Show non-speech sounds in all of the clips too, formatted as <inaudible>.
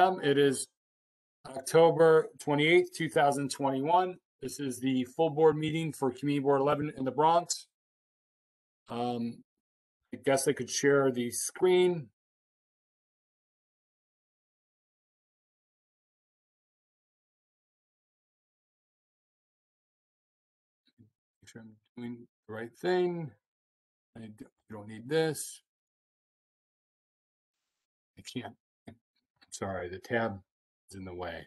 It is October 28th, 2021. This is the full board meeting for Community Board 11 in the Bronx. Um, I guess I could share the screen. Make sure I'm doing the right thing. I don't need this. I can't. Sorry, the tab is in the way.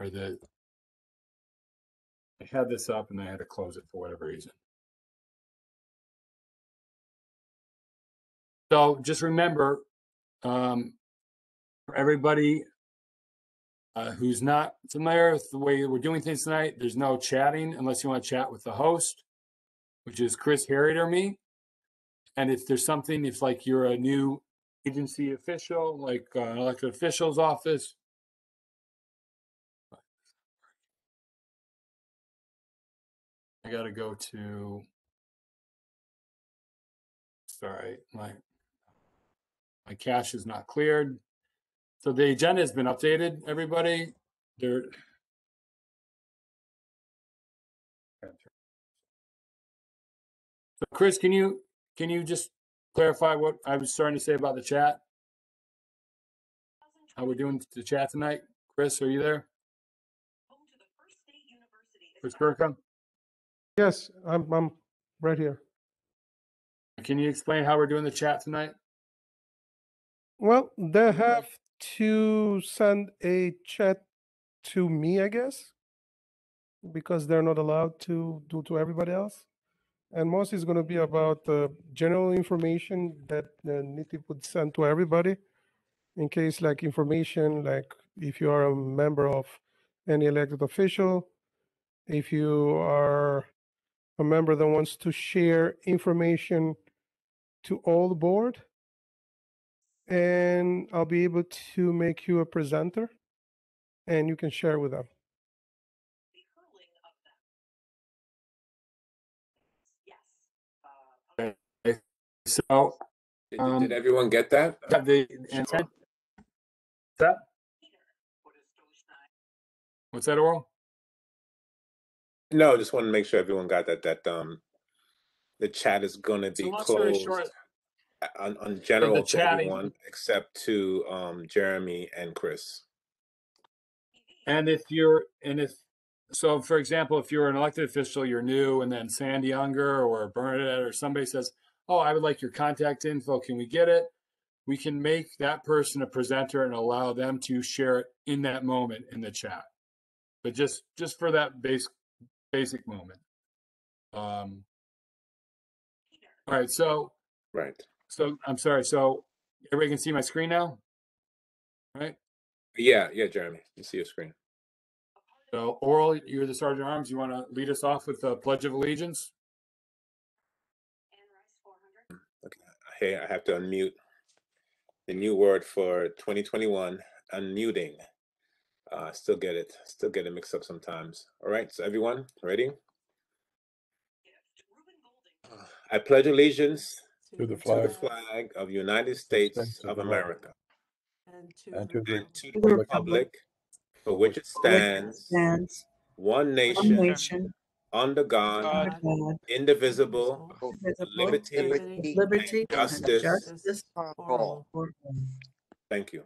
Or the. I had this up and I had to close it for whatever reason. So just remember, um, for everybody uh, who's not familiar with the way we're doing things tonight, there's no chatting unless you want to chat with the host, which is Chris Harriet or me. And if there's something, if like you're a new agency official, like uh, an elected official's office, I gotta go to. Sorry, my my cache is not cleared. So the agenda has been updated, everybody. There. So Chris, can you, can you just clarify what I was starting to say about the chat? How we're doing the chat tonight? Chris, are you there? Chris Kirkham, Yes, I'm, I'm right here. can you explain how we're doing the chat tonight? Well, they have to send a chat to me, I guess, because they're not allowed to do to everybody else. And most is going to be about uh, general information that uh, NITI would send to everybody in case like information, like if you are a member of any elected official, if you are a member that wants to share information to all the board, and I'll be able to make you a presenter and you can share with them. So Did, Um, did everyone get that? have the intent. That, what's that, Oral? No, just want to make sure everyone got that. That um, the chat is going to So be long story closed short, on, on general to chatting- everyone except to um Jeremy and Chris. And if you're, and if, so for example, if you're an elected official, you're new, and then Sandy Younger or Bernadette or somebody says, oh, I would like your contact info, can we get it? We can make that person a presenter and allow them to share it in that moment in the chat. But just, just for that base, basic moment. Um. All right, so, Right. so I'm sorry, so everybody can see my screen now? Right? Yeah, yeah, Jeremy. You see your screen. So Oral, you're the Sergeant Arms. You want to lead us off with the Pledge of Allegiance? Hey, I have to unmute the new word for 2021, unmuting. Uh, still get it, still get it mixed up sometimes. All right, so everyone, ready? I pledge allegiance To the to the flag flag of the United States States of of America and and to the to the republic for which it stands, stands one one nation, nation, under God, God, indivisible, indivisible, liberty, with liberty, and justice justice for for all. all. Thank you.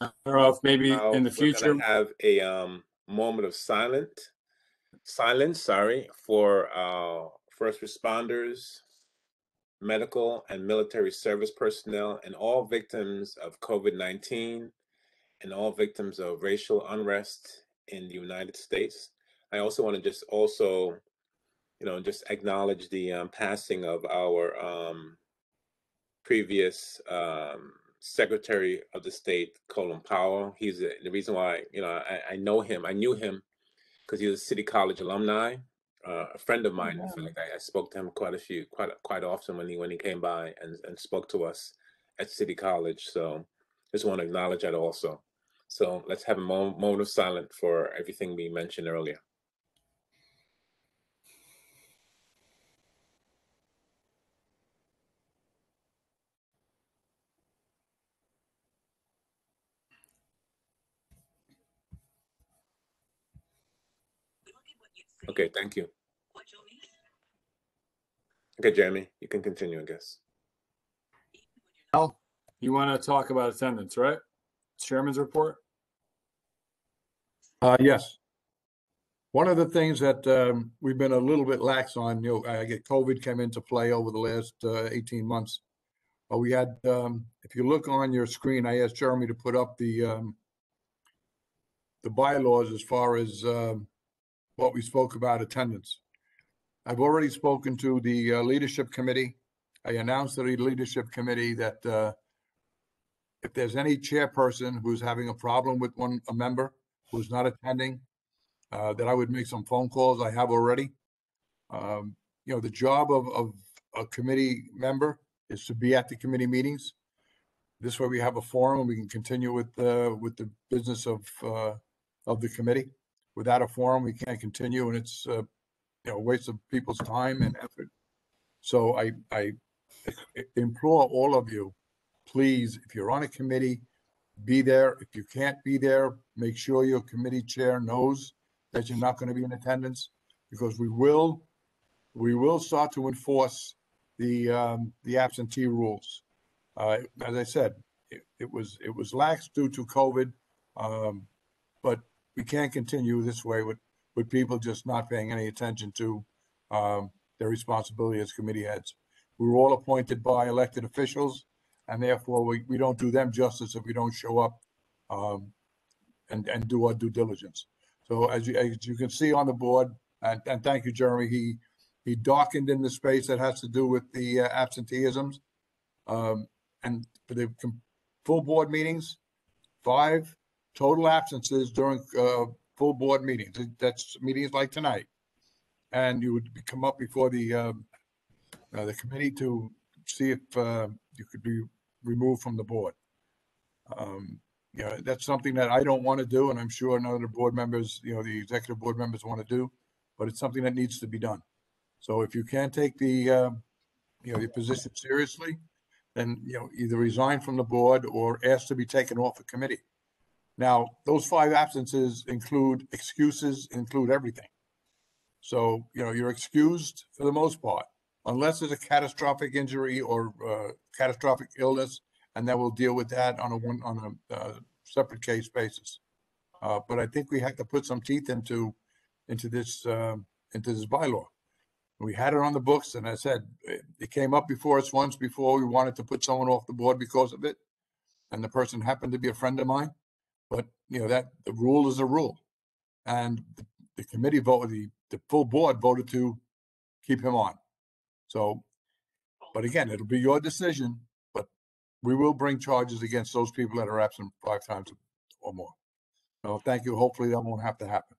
I don't know if maybe Now, in the future we're gonna future, have a um moment of silent silence, sorry, for uh first responders, medical and military service personnel, and all victims of COVID-19 and all victims of racial unrest in the United States. I also want to just also, you know, just acknowledge the um, passing of our um, previous um, Secretary of the State, Colin Powell. He's the the reason why, you know, I, I know him. I knew him because he was a City College alumni, uh, a friend of mine. In fact, I, I spoke to him quite a few, quite quite often when he when he came by and, and spoke to us at City College. So just want to acknowledge that also. So let's have a moment of silence for everything we mentioned earlier. Okay, thank you. Okay, Jeremy, you can continue, I guess. Al, you want to talk about attendance, right? Chairman's report? Uh, yes. One of the things that, um, we've been a little bit lax on, you know, I get COVID came into play over the last, uh, eighteen months. But we had, um, if you look on your screen, I asked Jeremy to put up the, um, the bylaws as far as, um, what we spoke about attendance. I've already spoken to the, uh, leadership committee. I announced to the leadership committee that, uh, if there's any chairperson who's having a problem with one, a member who's not attending, uh, that I would make some phone calls. I have already. Um, you know, the job of, of a committee member is to be at the committee meetings. This way we have a forum and we can continue with, uh, with the business of, uh, of the committee. Without a forum, we can't continue and it's, uh, you know, a waste of people's time and effort. So I, I implore all of you, please, if you're on a committee, be there. If you can't be there, make sure your committee chair knows that you're not going to be in attendance because we will, we will start to enforce the, um, the absentee rules. Uh, as I said, it, it was, it was lax due to COVID. Um, but we can't continue this way with, with people just not paying any attention to, um, their responsibility as committee heads. We were all appointed by elected officials and therefore we, we don't do them justice if we don't show up um, and, and do our due diligence. So as you, as you can see on the board, and, and thank you, Jeremy, he, he darkened in the space that has to do with the uh, absenteeisms. Um, and for the com- full board meetings, five total absences during, uh, full board meetings. That's meetings like tonight. And you would come up before the, um, uh, the committee to see if, uh, you could be removed from the board. Um, you know, that's something that I don't want to do, and I'm sure the board members, you know, the executive board members want to do, but it's something that needs to be done. So if you can't take the, um, you know, your position seriously, then, you know, either resign from the board or ask to be taken off a committee. Now, those five absences include excuses, include everything. So, you know, you're excused for the most part unless there's a catastrophic injury or uh, catastrophic illness, and then we'll deal with that on a one, on a uh, separate case basis. Uh, But I think we have to put some teeth into, into this, um, into this bylaw. We had it on the books, and I said, it it came up before us once before, we wanted to put someone off the board because of it. And the person happened to be a friend of mine, but, you know, that, the rule is a rule. And the- the committee voted, the, the full board voted to keep him on. So, but again, it'll be your decision, but we will bring charges against those people that are absent five times or more. So thank you. Hopefully that won't have to happen.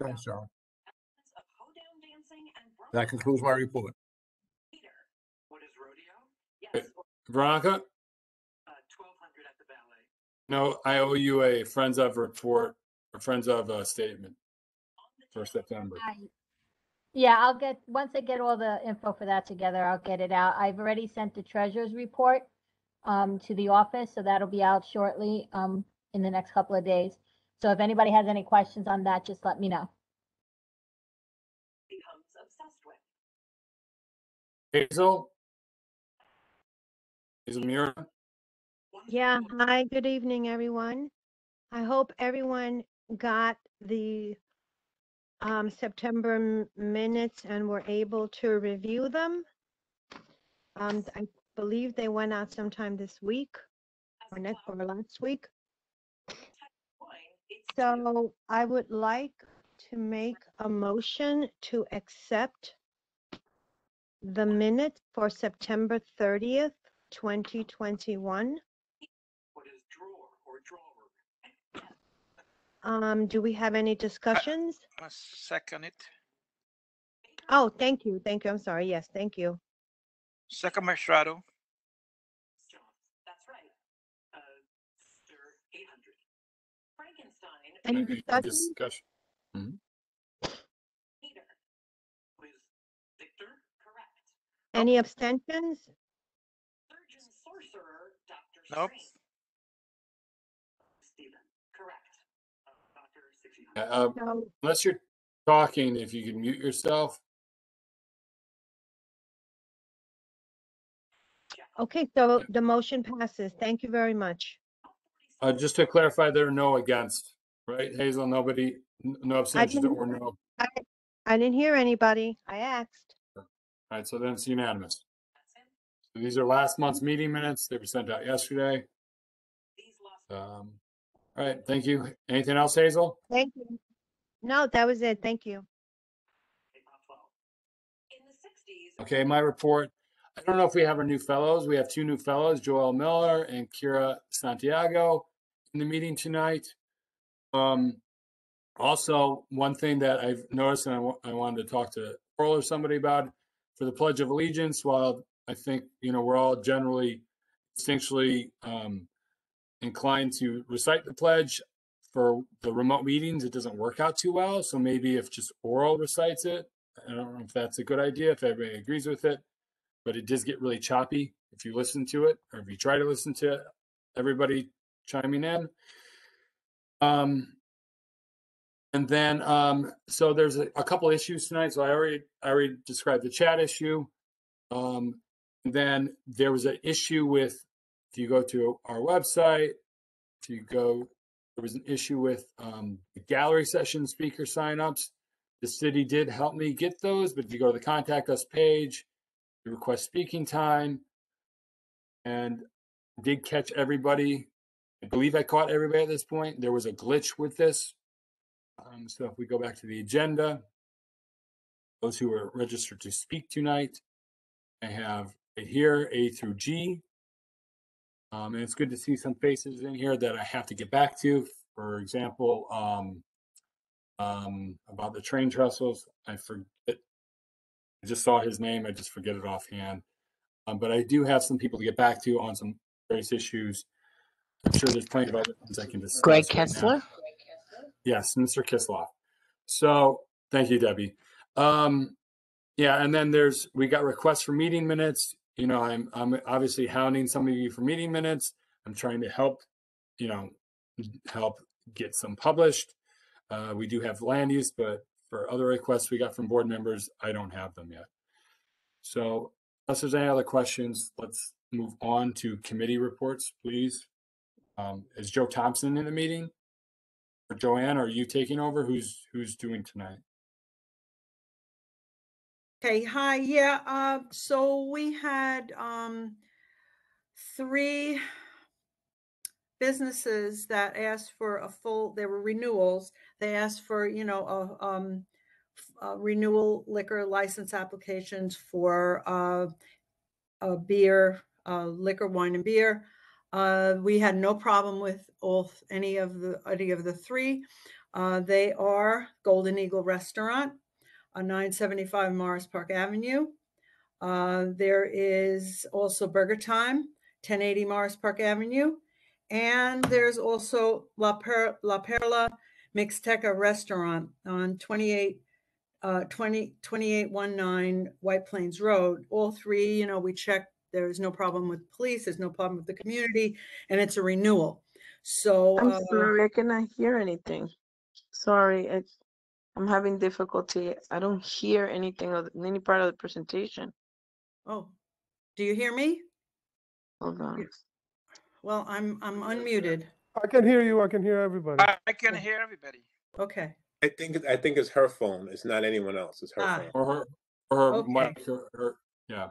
Thanks, Sharon. That concludes my report. What is rodeo? Veronica? Uh, twelve hundred at the ballet. No, I owe you a Friends of report, a Friends of uh statement for September. I- Yeah, I'll get, once I get all the info for that together, I'll get it out. I've already sent the treasurer's report um, to the office, so that'll be out shortly, um, in the next couple of days. So if anybody has any questions on that, just let me know. Becomes obsessed with. Hazel? Hazel Mira? Yeah, hi, good evening, everyone. I hope everyone got the um, September minutes and were able to review them. Um, I believe they went out sometime this week or next or last week. So I would like to make a motion to accept the minutes for September 30th, 2021. What is drawer or drawer? Um, do we have any discussions? I second it. Oh, thank you, thank you, I'm sorry, yes, thank you. Second Mastrado. John, that's right. Uh, stir eight hundred. Frankenstein. Any Any discussion? Discussion. Peter. Was Victor correct? Any abstentions? Surgeon sorcerer, Dr. Nope. Strange. Stephen, correct. Uh, No, Unless you're, talking, if you can mute yourself. Okay, so the motion passes. Thank you very much. Uh, just to clarify, there are no against, right? Hazel, nobody, no abstentions or no. I didn't hear anybody. I asked. All right, so then it's unanimous. So These are last month's meeting minutes. They were sent out yesterday. Um, all right, thank you. Anything else, Hazel? Thank you. No, that was it. Thank you. Okay, my report. I don't know if we have our new fellows. We have two new fellows, Joel Miller and Kira Santiago in the meeting tonight. Um, also, one thing that I've noticed and I I wanted to talk to Earl or somebody about for the Pledge of Allegiance, while I think, you know, we're all generally instinctually um, inclined to recite the pledge for the remote meetings, it doesn't work out too well. So maybe if just oral recites it, I don't know if that's a good idea, if everybody agrees with it, but it does get really choppy if you listen to it or if you try to listen to it, everybody chiming in. Um, and then, um, so there's a, a couple issues tonight. So I already, I already described the chat issue. Um, and then there was an issue with, if you go to our website, if you go, there was an issue with, um, the gallery session speaker signups. The city did help me get those, but if you go to the contact us page, you request speaking time and did catch everybody. I believe I caught everybody at this point. There was a glitch with this. Um, so if we go back to the agenda, those who are registered to speak tonight, I have it here, A through G. Um, and it's good to see some faces in here that I have to get back to. For example, um, um, about the train trestles, I forget. I just saw his name. I just forget it offhand. Um, but I do have some people to get back to on some various issues. I'm sure there's plenty of other things I can discuss. Greg right now. Kessler? Yes, Mr. Kisloff. So, thank you, Debbie. Um, yeah, and then there's, we got requests for meeting minutes. You know, I'm, I'm obviously hounding some of you for meeting minutes. I'm trying to help, you know, help get some published. Uh, we do have land use, but for other requests we got from board members, I don't have them yet. So unless there's any other questions, let's move on to committee reports, please. Um, is Joe Thompson in the meeting? Or Joanne, are you taking over? Who's, who's doing tonight? Okay, hi, yeah, uh, so we had, um, three businesses that asked for a full, they were renewals. They asked for, you know, a, um, uh, renewal liquor license applications for, uh, uh, beer, uh, liquor, wine and beer. Uh, we had no problem with all, any of the, any of the three. Uh, they are Golden Eagle Restaurant, on 975 Morris Park Avenue. Uh, there is also Burger Time, 1080 Morris Park Avenue. And there's also La, per- La Perla Mixteca Restaurant on 28, uh, 20, 2819 White Plains Road. All three, you know, we checked. There's no problem with police. There's no problem with the community, and it's a renewal. So I'm uh, sorry, I cannot hear anything. Sorry, I, I'm having difficulty. I don't hear anything of any part of the presentation. oh, do you hear me? Hold on. Well, I'm I'm unmuted. I can hear you. I can hear everybody. I I can hear everybody. Okay. I think, it- I think it's her phone. It's not anyone else. It's her Ah. phone. Or her, or her Okay. mic, or, or, yeah.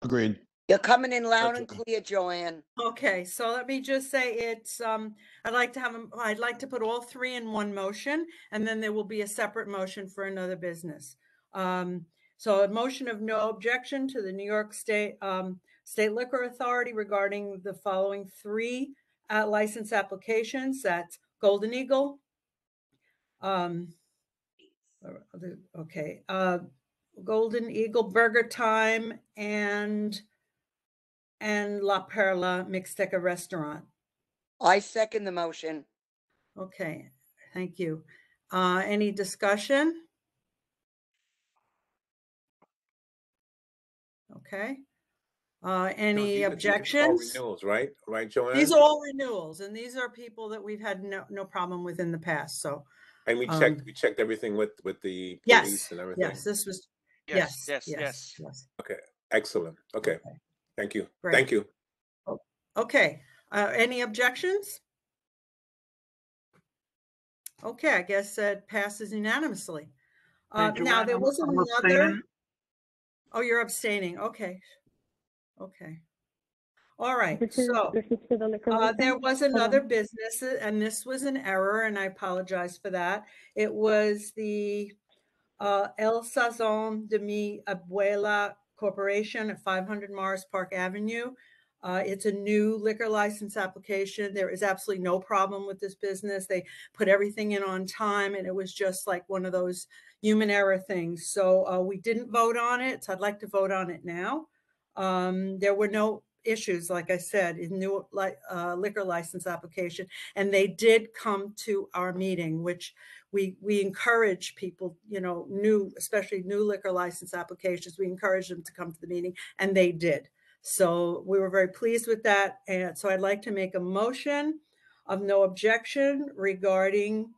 Agreed. You're coming in loud and clear, Joanne. Okay, so let me just say it's, um, I'd like to have, 'em- I'd like to put all three in one motion, and then there will be a separate motion for another business. Um, so a motion of no objection to the New York State, um, State Liquor Authority regarding the following three uh, license applications. That's Golden Eagle. Um, or other- okay, uh, Golden Eagle Burger Time and and La Perla Mixteca Restaurant. I second the motion. Okay, thank you. Uh, any discussion? Okay. Uh, No, any these are- these are all objections? Renewals, right? Right, Joanne? These are all renewals and these are people that we've had no, no problem with in the past. So, And we checked, Um, we checked everything with, with the Yes, police and everything? yes, this was, Yes, yes, yes, yes, yes. yes. Okay, excellent. Okay, Okay. Thank you. Great. Thank you. Okay, uh, any objections? Okay, I guess that passes unanimously. Uh, Hey, now, there I'm- was I'm another, abstaining. oh, you're abstaining, okay. Okay. All right, This is, so. this is for the liquor Uh, there was another business, uh, and this was an error, and I apologize for that. It was the uh, El Sazon de Mi Abuela Corporation at 500 Morris Park Avenue. Uh, It's a new liquor license application. There is absolutely no problem with this business. They put everything in on time, and it was just like one of those human error things. So uh, we didn't vote on it, so I'd like to vote on it now. Um, there were no issues, like I said, in new li- uh, liquor license application, and they did come to our meeting, which we we encourage people, you know, new, especially new liquor license applications. We encourage them to come to the meeting, and they did. So we were very pleased with that, and so I'd like to make a motion of no objection regarding.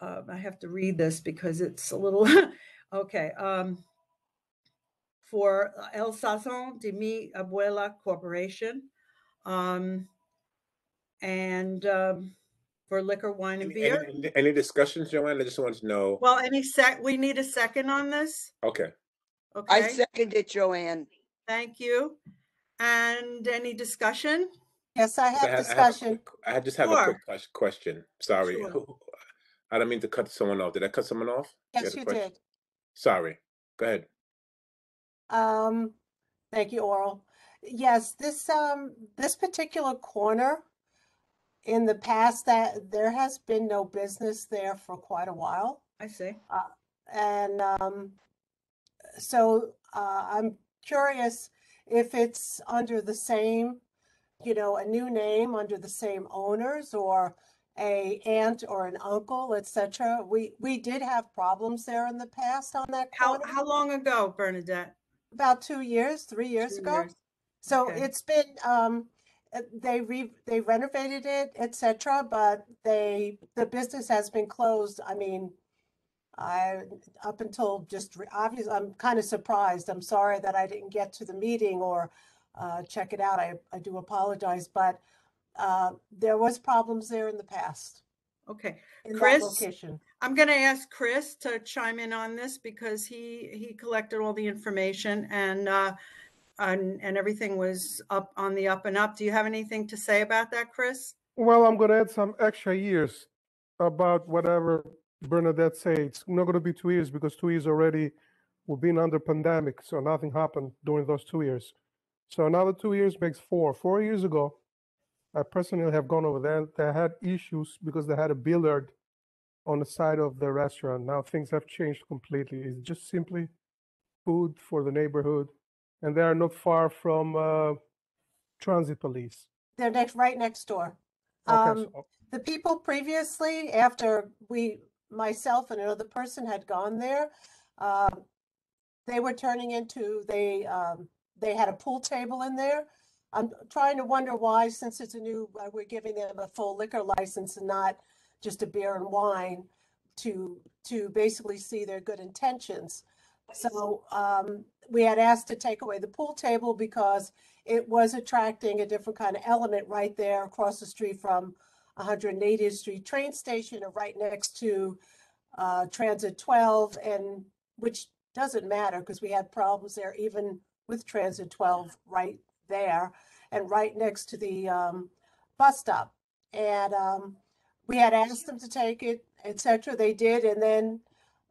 Uh, I have to read this because it's a little <laughs> okay. Um, for El Sazon de Mi Abuela Corporation. Um, and um, for liquor, wine, and Any, beer. any- any discussions, Joanne? I just wanted to know. Well, any sec, we need a second on this. Okay, I Okay, second it, Joanne. thank you. And any discussion? Yes, I I have had, I have a discussion. quick- I had just have a quick Sure. ques- question. Sorry. Sure. Who- who- I don't mean to cut someone off. Did I cut someone off? Yes, had a you question? did. Sorry. Go ahead. Um, thank you, Oral. Yes, this, um, this particular corner, in the past, that there has been no business there for quite a while. I see. And, um, so, uh, I'm curious if it's under the same, you know, a new name under the same owners or a aunt or an uncle, etc. We, we did have problems there in the past on that How, corner. how long ago, Bernadette? About two years, three years Two ago. years. So Okay. it's been, um, uh, they re, they renovated it, etc. but they, the business has been closed. I mean, I, up until just, re- obviously, I'm kind of surprised. I'm sorry that I didn't get to the meeting or, uh, check it out. I, I do apologize, but, uh, there was problems there in the past. Okay. In that Chris? location. I'm going to ask Chris to chime in on this because he, he collected all the information and, uh, and, and everything was up on the up and up. Do you have anything to say about that, Chris? Well, I'm gonna add some extra years about whatever Bernadette said. It's not gonna be two years because two years already we've been under pandemic, so nothing happened during those two years. So another two years makes four. Four years ago, I personally have gone over there. They had issues because they had a billiard on the side of the restaurant. Now things have changed completely. It's just simply food for the neighborhood, and they are not far from uh, transit police. They're next, right next door. Okay, Um, so the people previously, after we, myself and another person had gone there, um, they were turning into, they, um, they had a pool table in there. I'm trying to wonder why, since it's a new, uh, we're giving them a full liquor license and not just a beer and wine to, to basically see their good intentions. So, um, we had asked to take away the pool table because it was attracting a different kind of element right there across the street from 180th Street train station or right next to uh, Transit 12 and which doesn't matter because we had problems there even with Transit 12 right there and right next to the um, bus stop. And um, we had asked them to take it, etc. They did. And then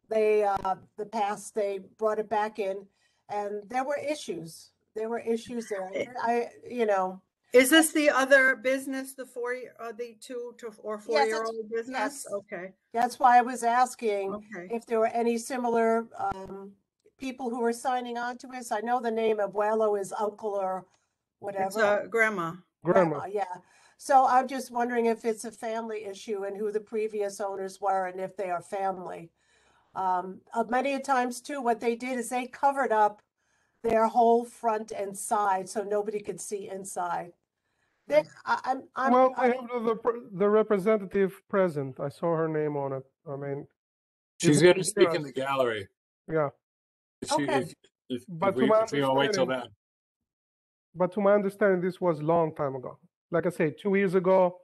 they, uh, the past, they brought it back in and there were issues. There were issues there. Eh. I, you know, Is this the other business, the four, year- uh, the two to or Yes, four-year-old business? yes. Okay, that's why I was asking okay. if there were any similar um, people who were signing on to us. I know the name of Abuelo is uncle or It's whatever. uh, grandma. grandma. Yeah. So I'm just wondering if it's a family issue and who the previous owners were and if they are family. Um, uh, many a times too, what they did is they covered up their whole front and side so nobody could see inside. They, I, I'm, I'm, Well, I I- have the, the representative present. I saw her name on it. I mean, She's going to speak in the gallery. Yeah, If she, Okay. if, if, But if to we, my if we don't wait till understanding- then. but to my understanding, this was a long time ago. Like I say, two years ago,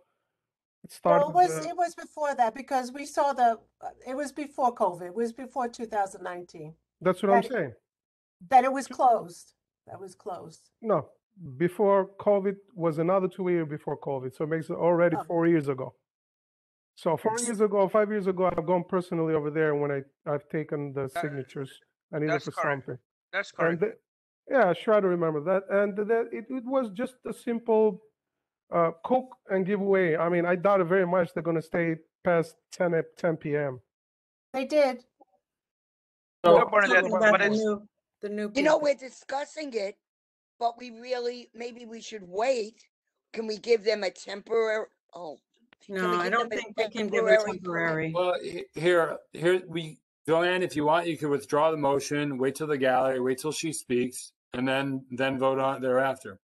it No, started. it was, uh, it was before that because we saw the, uh, it was before COVID. It was before two thousand nineteen. That's what I'm that- saying. Then it was closed. That was closed. No, before COVID was another two years before COVID, so it makes it already Oh. four years ago. So four years ago, five years ago, I've gone personally over there when I I've taken the signatures. I needed that's for correct. something. That's And correct. the, yeah, I try to remember that. And that it, it was just a simple uh, cook and give away. I mean, I doubt it very much they're going to stay past 10 at 10 p.m. They did. So, No, Bernadette, Talking about the new, the new You know, people. we're discussing it, but we really, maybe we should wait. Can we give them a temporary, oh. can we No, I give don't them a think we can give a temporary temporary. well, he- here, here, we, Joanne, if you want, you can withdraw the motion, wait till the gallery, wait till she speaks, and then, then vote on it thereafter.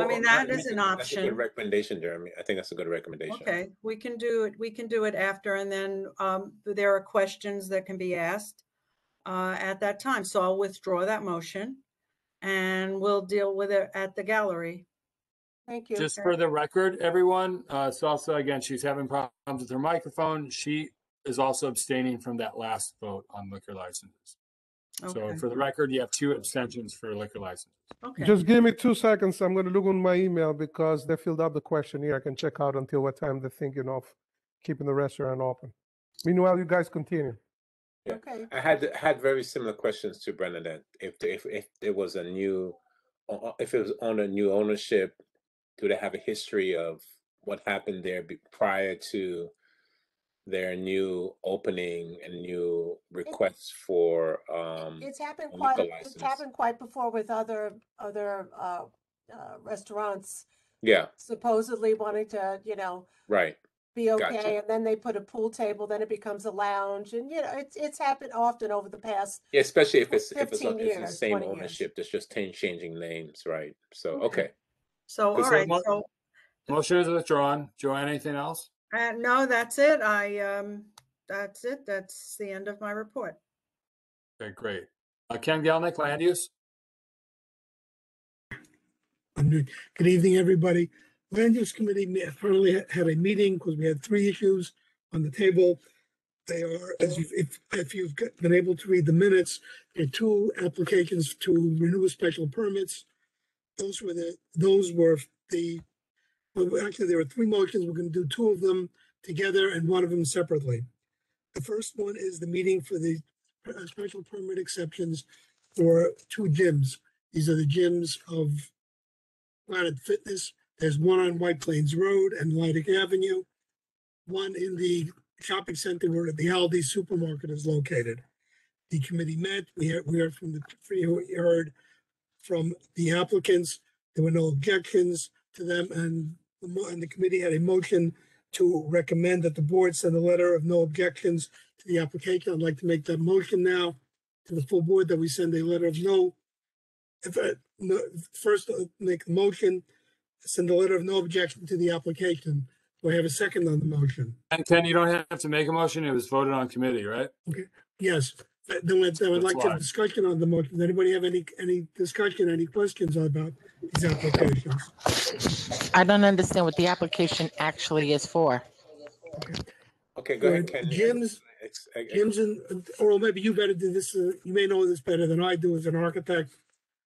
I mean, Or- that I is think an That's a good option. recommendation, Jeremy. I think that's a good recommendation. Okay, we can do it, we can do it after, and then um, there are questions that can be asked uh, at that time. So I'll withdraw that motion and we'll deal with it at the gallery. Thank you. Just for the record, everyone, uh, Salsa, again, she's having problems with her microphone. She is also abstaining from that last vote on liquor licenses. So Okay, for the record, you have two abstentions for liquor licenses. okay. Just give me two seconds. I'm going to look on my email because they filled out the questionnaire. I can check out until what time they're thinking of keeping the restaurant open. Meanwhile, you guys continue. Yeah. Okay. I had had very similar questions to Bernadette. If if if there was a new, o- o- if it was on a new ownership, do they have a history of what happened there be- prior to their new opening and new requests for um It's happened a quite, liquor it's license? happened quite before with other, other, uh, uh, restaurants Yeah, supposedly wanting to, you know, right. be Gotcha. okay, and then they put a pool table, then it becomes a lounge, and, you know, it's, it's happened often over the past, Yeah, especially if it's if it's, 15 it's the years, same 20 years. ownership, that's just change, changing names, right? So Okay. okay. So, So all right, mo- so, Motion is withdrawn. Joanne, anything else? Uh, no, that's it. I, um, that's it. That's the end of my report. Okay, great. Uh, Ken Gelnick, land use? Good evening, everybody. Land Use Committee me- finally had a meeting because we had three issues on the table. They are, as you've, if, if you've been able to read the minutes, there are two applications to renew special permits. Those were the, those were the, actually, there are three motions. We're going to do two of them together and one of them separately. The first one is the meeting for the uh, special permit exceptions for two gyms. These are the gyms of Planet Fitness. There's one on White Plains Road and Lydig Avenue. One in the shopping center where the Aldi supermarket is located. The committee met. We heard, we heard from the, we heard from the applicants. There were no objections to them and, and the committee had a motion to recommend that the board send a letter of no objections to the application. I'd like to make that motion now to the full board that we send a letter of no if, uh, no, first, uh, make the motion, send a letter of no objection to the application. Do I have a second on the motion? And Ken, you don't have to make a motion. It was voted on committee, right? Okay. Yes, then I would That's like to why. have discussion on the motion. Does anybody have any, any discussion, any questions about these applications? I don't understand what the application actually is for. Okay, go ahead, For Ken. Gyms, Ex- ex- gyms and, or maybe you better do this, uh, you may know this better than I do as an architect.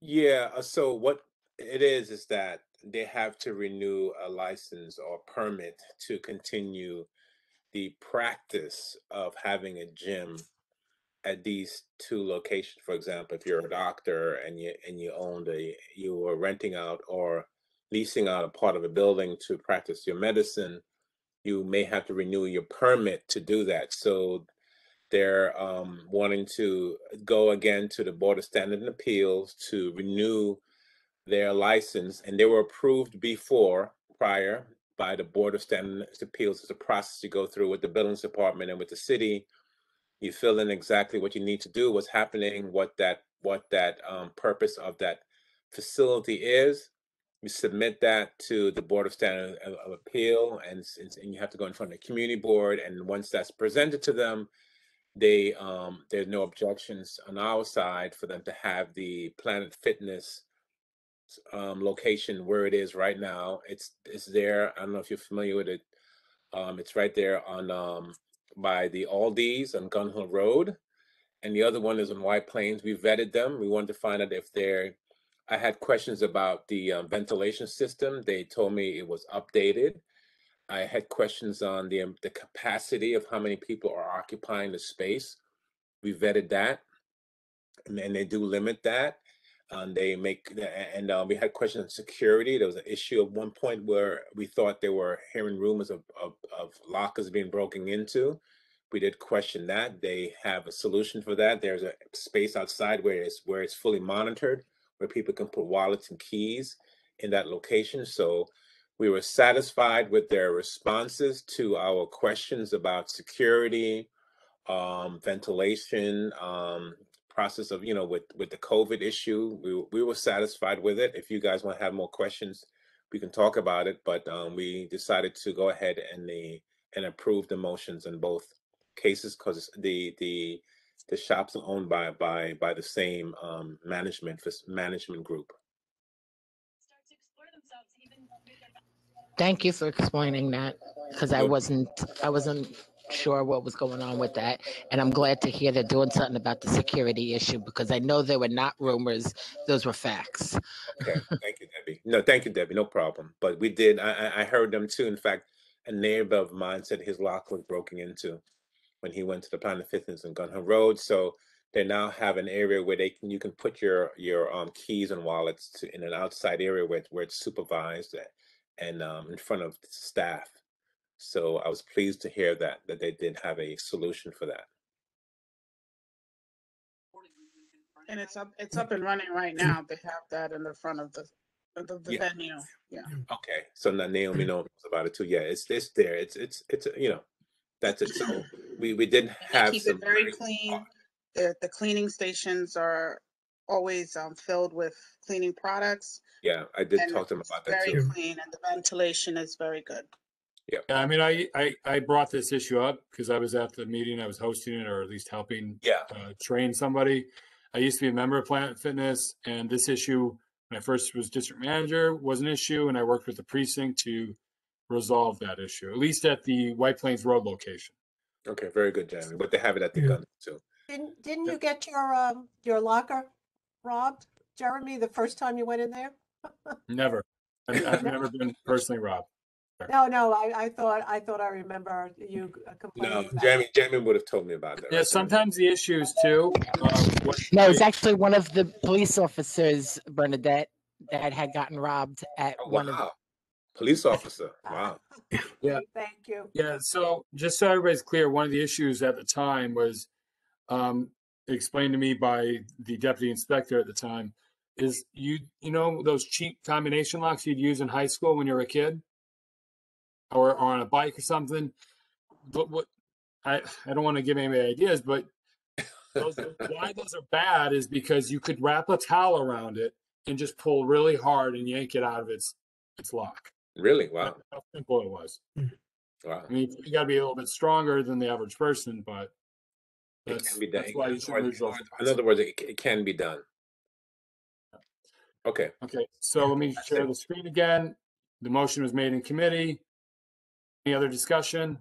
Yeah, uh, so what it is is that they have to renew a license or permit to continue the practice of having a gym at these two locations. For example, if you're a doctor and you and you owned a you were renting out or leasing out a part of a building to practice your medicine, you may have to renew your permit to do that. So they're um, wanting to go again to the Board of Standard and Appeals to renew their license, and they were approved before, prior, by the Board of Standard and Appeals. It's a process you go through with the Buildings Department and with the city. You fill in exactly what you need to do, what's happening, what that what that um, purpose of that facility is. You submit that to the Board of Standard of, of Appeal, and, and and you have to go in front of the community board. And once that's presented to them, they um, there's no objections on our side for them to have the Planet Fitness um, location where it is right now. It's it's there. I don't know if you're familiar with it. Um, it's right there on um, by the Aldi's on Gun Hill Road, and the other one is on White Plains. We vetted them. We wanted to find out if they're. I had questions about the um, ventilation system. They told me it was updated. I had questions on the um, the capacity of how many people are occupying the space. We vetted that, and, and they do limit that. Um, they make and uh, we had questions on security. There was an issue at one point where we thought they were hearing rumors of, of, of lockers being broken into. We did question that. They have a solution for that. There's a space outside where it's where it's fully monitored, where people can put wallets and keys in that location. So we were satisfied with their responses to our questions about security, um, ventilation, um, process of, you know, with, with the COVID issue. We, we were satisfied with it. If you guys want to have more questions, we can talk about it, but, um, we decided to go ahead and the, and approve the motions in both cases because the, the, the shops are owned by, by, by the same, um, management, management group. Thank you for explaining that, because I wasn't, I wasn't sure what was going on with that. And I'm glad to hear they're doing something about the security issue, because I know they were not rumors, those were facts. Okay, <laughs> thank you, Debbie. No, thank you, Debbie. No problem. But we did, I, I, heard them too. In fact, a neighbor of mine said his lock was broken into when he went to the Planet Fitness on Gun Hill Road. So they now have an area where they can, you can put your, your, um, keys and wallets to, in an outside area where, it's- where it's supervised and, um, in front of staff. So I was pleased to hear that, that they did have a solution for that. And it's up, it's up mm. and running right mm. now. They have that in the front of the, of the the Yeah. venue, yeah. Mm. Okay, so now Naomi knows about it too. Yeah, it's, it's there. It's, it's, it's, you know, that's it. So <clears throat> we, we did They have keep some. it very clean. The, the cleaning stations are always um, filled with cleaning products. Yeah, I did and talk to them about that Very too. clean and the ventilation is very good. Yeah, I mean, I, I, I brought this issue up because I was at the meeting, I was hosting it or at least helping Yeah. uh, train somebody. I used to be a member of Planet Fitness and this issue, when I first was district manager, was an issue and I worked with the precinct to resolve that issue, at least at the White Plains Road location. Okay, very good, Jeremy. But they have it at the Yeah. gun too. Didn't, didn't you get your, um, your locker robbed, Jeremy, the first time you went in there? <laughs> Never. I've, I've <laughs> never been personally robbed. No, no, I, I thought, I thought I remember you uh, No, complaining about. Jeremy, Jeremy would have told me about that. Yeah, right? sometimes the issues too. um, what- No, it's actually one of the police officers, Bernadette, that had gotten robbed at Oh, one of, wow. Police officer. Wow. <laughs> Yeah. Thank you. Yeah, so just so everybody's clear, one of the issues at the time was um explained to me by the deputy inspector at the time is you you know those cheap combination locks you'd use in high school when you were a kid? Or or on a bike or something? But what I I don't want to give anybody ideas, but those <laughs> why those are bad is because you could wrap a towel around it and just pull really hard and yank it out of its its lock. Really? Wow. How simple it was. Mm. Wow. I mean, you got to be a little bit stronger than the average person, but It that's, can be done. that's why you In should other use words- those. in other words, it, it can be done. Okay. Okay, so let me share the screen again. The motion was made in committee. Any other discussion?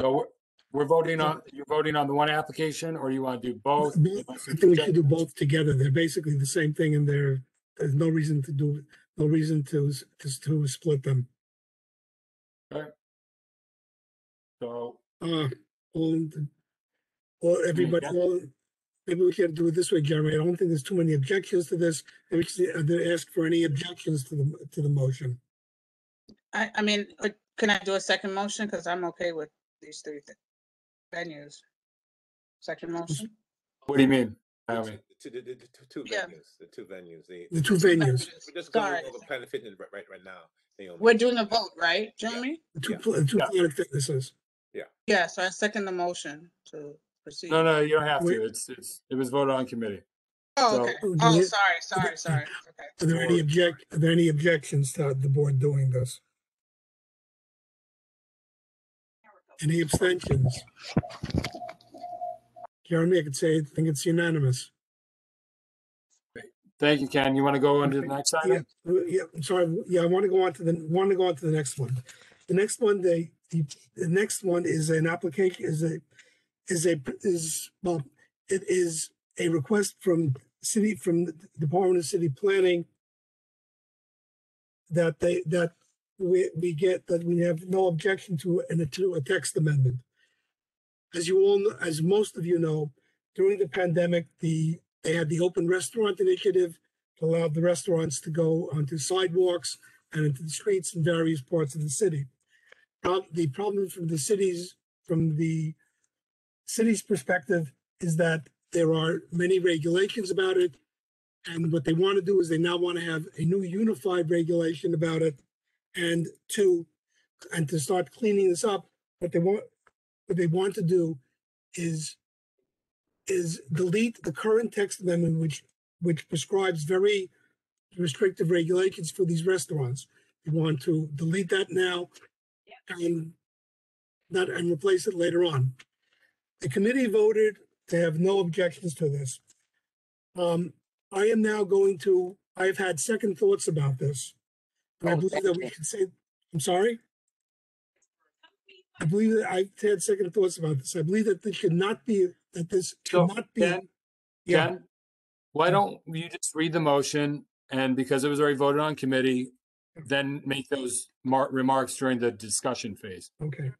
So we're- we're voting on, you're voting on the one application or you want to do both? I think we should do both together. They're basically the same thing and there, there's no reason to do, no reason to, s- to, to split them. Okay. So, Uh, all, in- all, everybody, all, maybe we can do it this way, Jeremy. I don't think there's too many objections to this. Maybe we should, uh, they ask for any objections to the, to the motion. I, I mean, uh, can I do a second motion? Because I'm okay with these three thi- venues. Second motion? what do you mean? Naomi? The two, the, the, the two Yeah. venues, the two venues. The, The two venues, We're just going Sorry. over Planet Fitness right, right, right now. Naomi. We're doing a vote, right, Jeremy? the two, Yeah. pl- the two Yeah. Planet Fitnesses. Yeah, so I second the motion to proceed. No, no, you don't have Wait. to. It's, it's, it was voted on committee. Oh, So- okay. Oh, Oh, sorry, sorry, sorry. Okay. <laughs> Are there any object, are there any objections to the board doing this? Any abstentions? Jeremy, I could say, I think it's unanimous. Thank you, Ken. You want to go on to the next Yeah, item? uh, yeah, I'm sorry, yeah, I want to go on to the, want to go on to the next one. The next one, they, the, the next one is an application, is a, is a, is, well, it is a request from city, from the Department of City Planning that they, that we, we get, that we have no objection to, to a text amendment. As you all, as most of you know, during the pandemic, the, they had the open restaurant initiative to allow the restaurants to go onto sidewalks and into the streets in various parts of the city. The problem from the cities, from the city's perspective, is that there are many regulations about it. And what they want to do is they now want to have a new unified regulation about it. And to, and to start cleaning this up, what they want, what they want to do is is delete the current text amendment, which, which prescribes very restrictive regulations for these restaurants. They want to delete that now and not, and replace it later on. The committee voted to have no objections to this. Um, I am now going to, I've had second thoughts about this. And I Oh, believe that we can say, I'm sorry? I believe that I've had second thoughts about this. I believe that this should not be, that this So, should not be. Ken, Yeah. Ken, why don't you just read the motion and because it was already voted on committee, then make those mar- remarks during the discussion phase. Okay.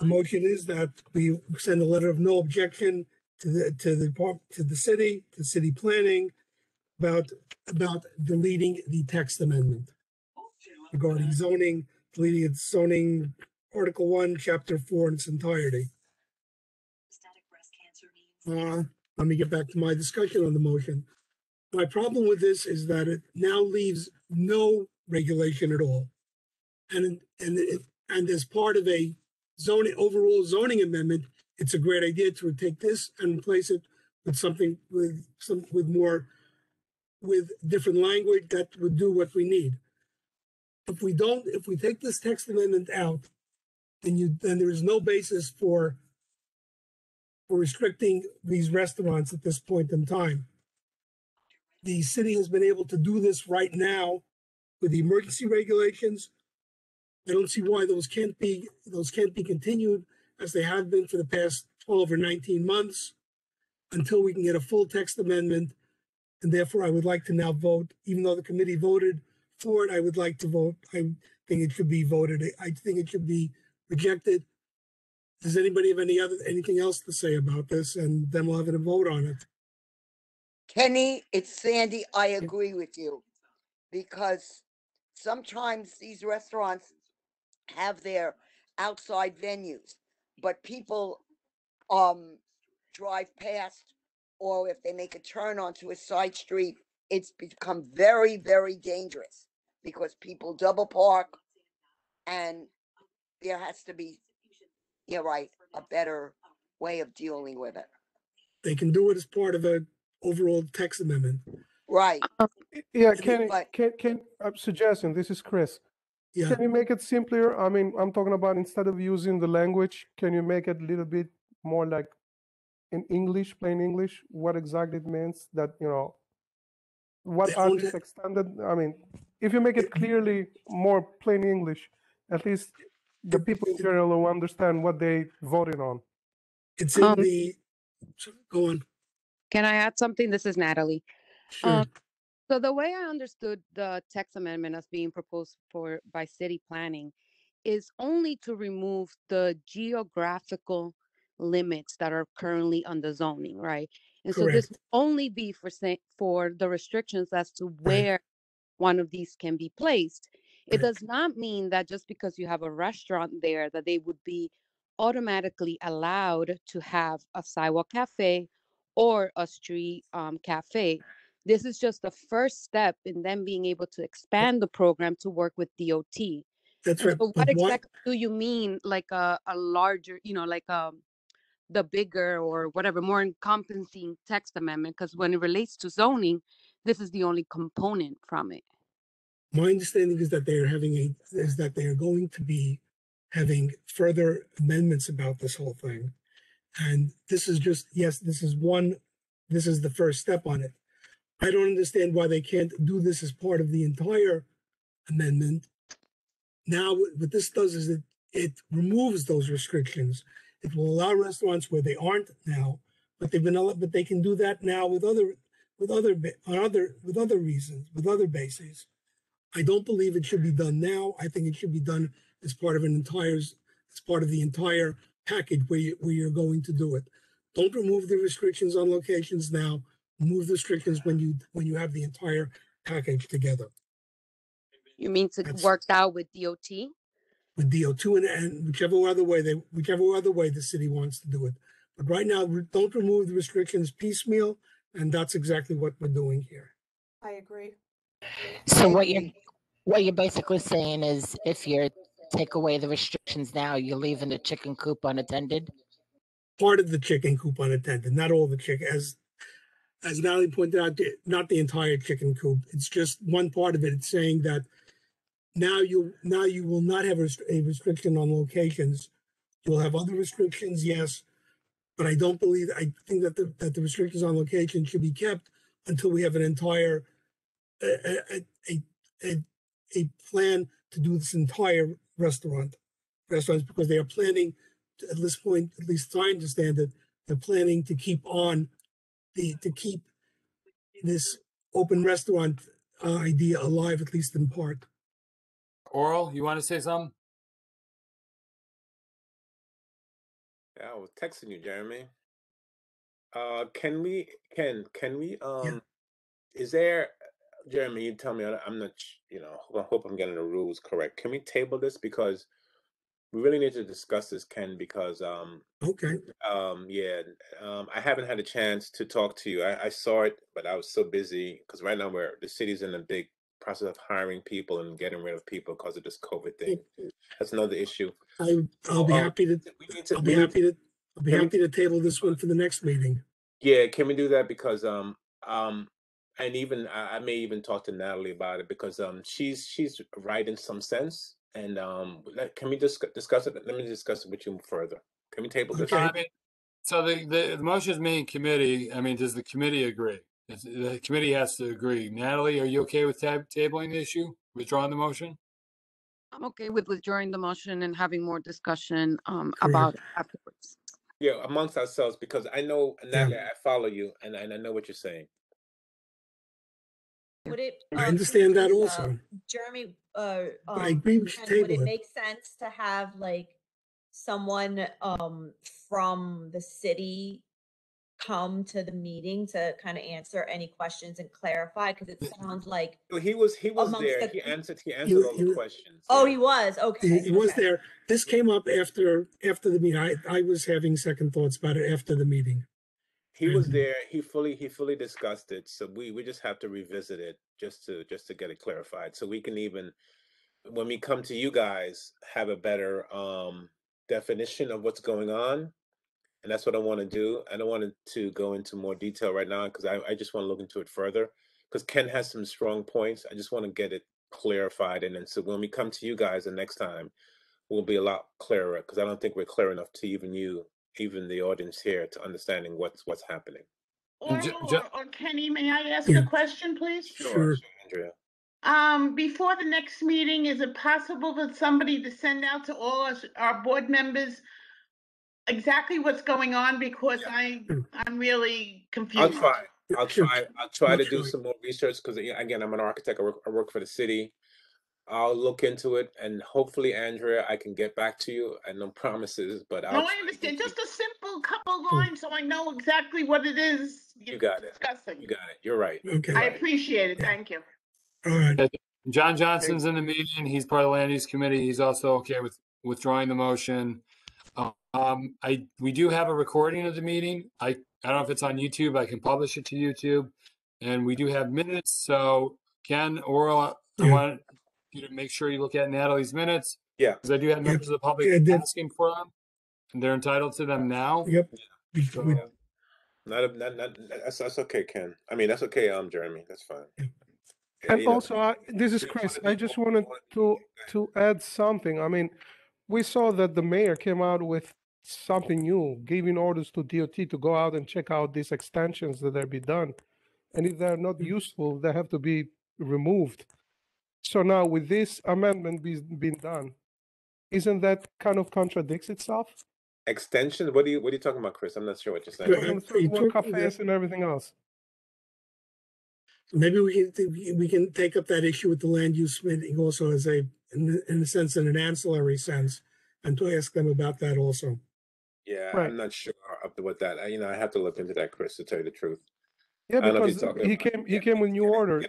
The motion is that we send a letter of no objection to the, to the, depart- to the city, to city planning about, about deleting the text amendment regarding zoning, deleting zoning, Article One, Chapter Four in its entirety. Uh, let me get back to my discussion on the motion. My problem with this is that it now leaves no regulation at all. And, and, it- and as part of a zoning, overall zoning amendment, it's a great idea to take this and replace it with something with some, with more, with different language that would do what we need. If we don't, if we take this text amendment out, then you, then there is no basis for for restricting these restaurants at this point in time. The city has been able to do this right now with the emergency regulations. I don't see why those can't be, those can't be continued as they have been for the past twelve or nineteen months until we can get a full text amendment. And therefore, I would like to now vote, even though the committee voted for it, I would like to vote, I think it should be voted, I think it should be rejected. Does anybody have any other, anything else to say about this? And then we'll have a vote on it. Kenny, it's Sandy. I agree with you. Because sometimes these restaurants have their outside venues, but people um drive past or if they make a turn onto a side street, it's become very, very dangerous because people double park and there has to be, you're right, a better way of dealing with it. They can do it as part of a overall text amendment. Right. Uh, yeah, Can can, but- can, can, I'm suggesting, this is Chris. Yeah, Can you make it simpler? I mean, I'm talking about instead of using the language, can you make it a little bit more like in English, plain English, what exactly it means that, you know, what are these extended, I mean, if you make it clearly more plain English, at least the people in general will understand what they voted on. it's in Um, the, go on, Can I add something? This is Natalie. sure. Um, so the way I understood the text amendment as being proposed for by city planning is only to remove the geographical limits that are currently on the zoning, right? And so this Correct. only be for say, for the restrictions as to where one of these can be placed. It Right. does not mean that just because you have a restaurant there that they would be automatically allowed to have a sidewalk cafe or a street um, cafe. This is just the first step in them being able to expand the program to work with DOT. That's right. so what exactly do you mean, like a, a larger, you know, like a the bigger or whatever more encompassing text amendment because when it relates to zoning, this is the only component from it. My understanding is that they are having a, is that they are going to be having further amendments about this whole thing. And this is just, yes, this is one, this is the first step on it. I don't understand why they can't do this as part of the entire amendment. Now, what this does is it, it removes those restrictions. It will allow restaurants where they aren't now, but they've been, but they can do that now with other, with other, on other, with other reasons, with other bases. I don't believe it should be done now. I think it should be done as part of an entire, as part of the entire package where you, where you're going to do it. Don't remove the restrictions on locations now. Remove the restrictions when you, when you have the entire package together You mean to That's- work out with DOT? With DOT and, and whichever other way they, whichever other way the city wants to do it. But right now, re- don't remove the restrictions piecemeal, and that's exactly what we're doing here. I agree. So what you're, what you're basically saying is if you take away the restrictions now, you're leaving the chicken coop unattended? part of the chicken coop unattended, not all the chicken, as as Natalie pointed out, not the entire chicken coop. It's just one part of it. It's saying that now you now you will not have a, restriction on locations. You'll have other restrictions, yes, but I don't believe I think that the that the restrictions on location should be kept until we have an entire a a a, a, plan to do this entire restaurant restaurants because they are planning at this point, at least as I understand it, they're planning to keep on the, to keep this open restaurant uh, idea alive, at least in part. Oral, you want to say something? Yeah, I was texting you, Jeremy. Uh, can we, Ken, can we, um, is there, Jeremy, you tell me, I'm not, you know, I hope I'm getting the rules correct. Can we table this? Because we really need to discuss this, Ken, because, um, Okay, um, yeah, um, I haven't had a chance to talk to you. I, I saw it, but I was so busy because right now we're, the city's in a big process of hiring people and getting rid of people because of this COVID thing. That's another issue. I, I'll be Uh, happy to, We need to, I'll we be need happy to, I'll be happy to table this one for the next meeting. Yeah, can we do that? Because um um and even I, I may even talk to Natalie about it because um she's she's right in some sense. And um let, can we just discuss it? Let me discuss it with you further. Can we table this? So, I mean, so the, the, the motion is made in committee. I mean, does the committee agree? Is- The committee has to agree. Natalie, are you okay with tab- tabling the issue, withdrawing the motion? I'm okay with withdrawing the motion and having more discussion um about it afterwards. Yeah, amongst ourselves because I know Natalie, I follow you and, and I know what you're saying. Would it? I um, understand that uh, also. Jeremy, uh, But I um, agree we should Ken, would table it it. make sense to have like someone, um, from the city come to the meeting to kind of answer any questions and clarify? Cause it sounds like, He was he was Amongst there. the- He answered he answered all the you- questions. oh, he was, okay. He, he was okay. there. This came up after, after the meeting. I, I was having second thoughts about it after the meeting. He was Mhm. there. He fully he fully discussed it. So we we just have to revisit it just to just to get it clarified. So we can even when we come to you guys have a better um definition of what's going on. And that's what I want to do. I don't want to go into more detail right now because I, I just want to look into it further. Because Ken has some strong points. I just want to get it clarified. And then so when we come to you guys the next time, we'll be a lot clearer because I don't think we're clear enough to even you, even the audience here, to understanding what's what's happening. And ju- Or, ju- or, or Kenny, may I ask Yeah. a question, please? Sure. Andrea. Um, before the next meeting, is it possible for somebody to send out to all us, our board members exactly what's going on? Because I, I'm really I'll confused. try. I'll try. I'll try to do some more research because again, I'm an architect. I work, I work for the city. I'll look into it and hopefully, Andrea, I can get back to you. And no <laughs> promises, but I'll. No, try I to understand, get just a simple couple hmm. lines so I know exactly what it is You you're got it. discussing. You got it. You're right. Okay, I appreciate it, thank you. all right. John Johnson's in the meeting. He's part of the land use committee. He's also okay with withdrawing the motion. Um, I, we do have a recording of the meeting. I, I don't know if it's on YouTube. I can publish it to YouTube. And we do have minutes. So Ken, Oral, I Yeah. want you to make sure you look at Natalie's minutes. Yeah. Because I do have members of the public Yeah, I did. asking for them. They're entitled to them now? Yep. We- So- we- Not, a- not, not, that's, that's okay, Ken. I mean, that's okay, um, Jeremy, that's fine. Yeah, And you know, also, I, this is Chris. I just wanted to to add something. I mean, we saw that the mayor came out with something new, giving orders to DOT to go out and check out these extensions that are be done, and if they're not mm-hmm. useful, they have to be removed. So now, with this amendment be, being done, isn't that kind of contradicts itself? Extension, what are you, what are you talking about, Chris? I'm not sure what you're Right. saying. And sidewalk cafes and everything else. Maybe we can, we can take up that issue with the land use meeting also as a, in, in a sense, in an ancillary sense, and to ask them about that also. Yeah, Right. I'm not sure up to what that, you know, I have to look into that, Chris, to tell you the truth. Yeah, I don't know if because he came he came with new order,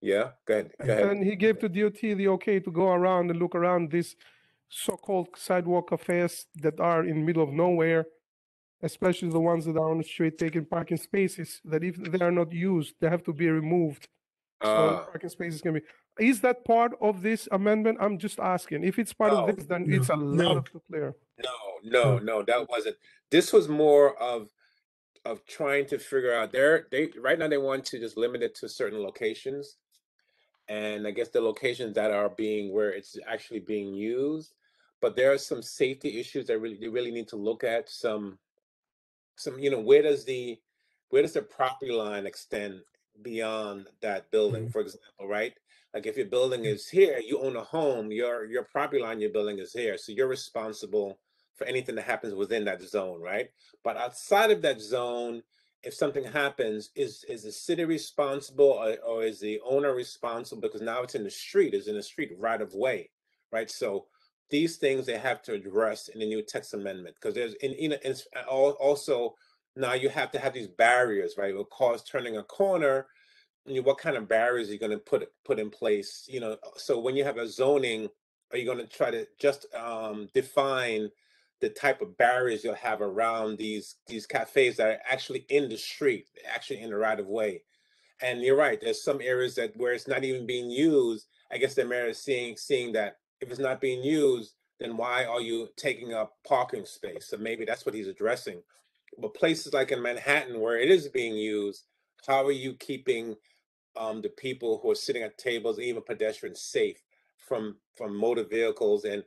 Yeah, go ahead, go ahead. and he gave to DOT the okay to go around and look around these so-called sidewalk cafes that are in middle of nowhere, especially the ones that are on the street taking parking spaces, that if they are not used, they have to be removed. So Ah. parking spaces can be, is that part of this amendment? I'm just asking. If it's part No, of this, then it's a no. lot of to clear. No, no, no, that wasn't. This was more of of trying to figure out there. They right now they want to just limit it to certain locations, and I guess the locations that are being where it's actually being used. But there are some safety issues that really they really need to look at. Some, some you know where does the where does the property line extend beyond that building, mm-hmm. for example, right? Like if your building hmm. is here, you own a home, your your property line, your building is here, so you're responsible for anything that happens within that zone, right? But outside of that zone, if something happens, is is the city responsible or, or is the owner responsible? Because now it's in the street, it's in the street right of way, right? So these things they have to address in the new text amendment because there's in you know it's also now you have to have these barriers, right? It will cause turning a corner. You what kind of barriers are you going to put put in place? You know, so when you have a zoning, are you going to try to just um, define the type of barriers you'll have around these these cafes that are actually in the street, actually in the right of way? And you're right. There's some areas that where it's not even being used. I guess the mayor is seeing seeing that if it's not being used, then why are you taking up parking space? So maybe that's what he's addressing. But places like in Manhattan where it is being used, how are you keeping um, the people who are sitting at tables, even pedestrians, safe from from motor vehicles? And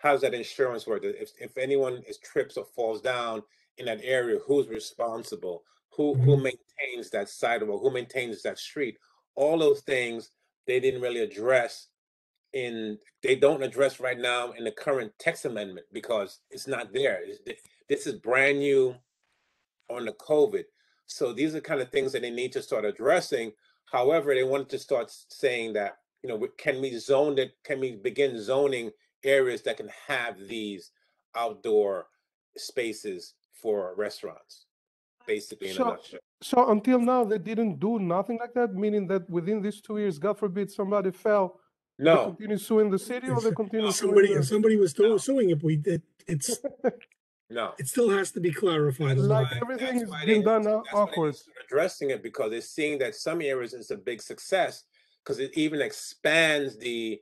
how does that insurance work? If if anyone is trips or falls down in that area, who's responsible? Who who maintains that sidewalk? Who maintains that street? All those things they didn't really address in they don't address right now in the current text amendment because it's not there. This is brand new on the COVID. So these are kind of things that they need to start addressing. However, they wanted to start saying that, you know, can we zone it? Can we begin zoning areas that can have these outdoor spaces for restaurants? Basically, in a So, nutshell. so until now, they didn't do nothing like that, meaning that within these two years, God forbid, somebody fell. They No. continue suing the city or they continue suing Somebody, the- if somebody was still suing it, we, it, it's, <laughs> No. it still has to be clarified a little Like bit. everything is being done now awkward. addressing it because they're seeing that some areas is a big success because it even expands the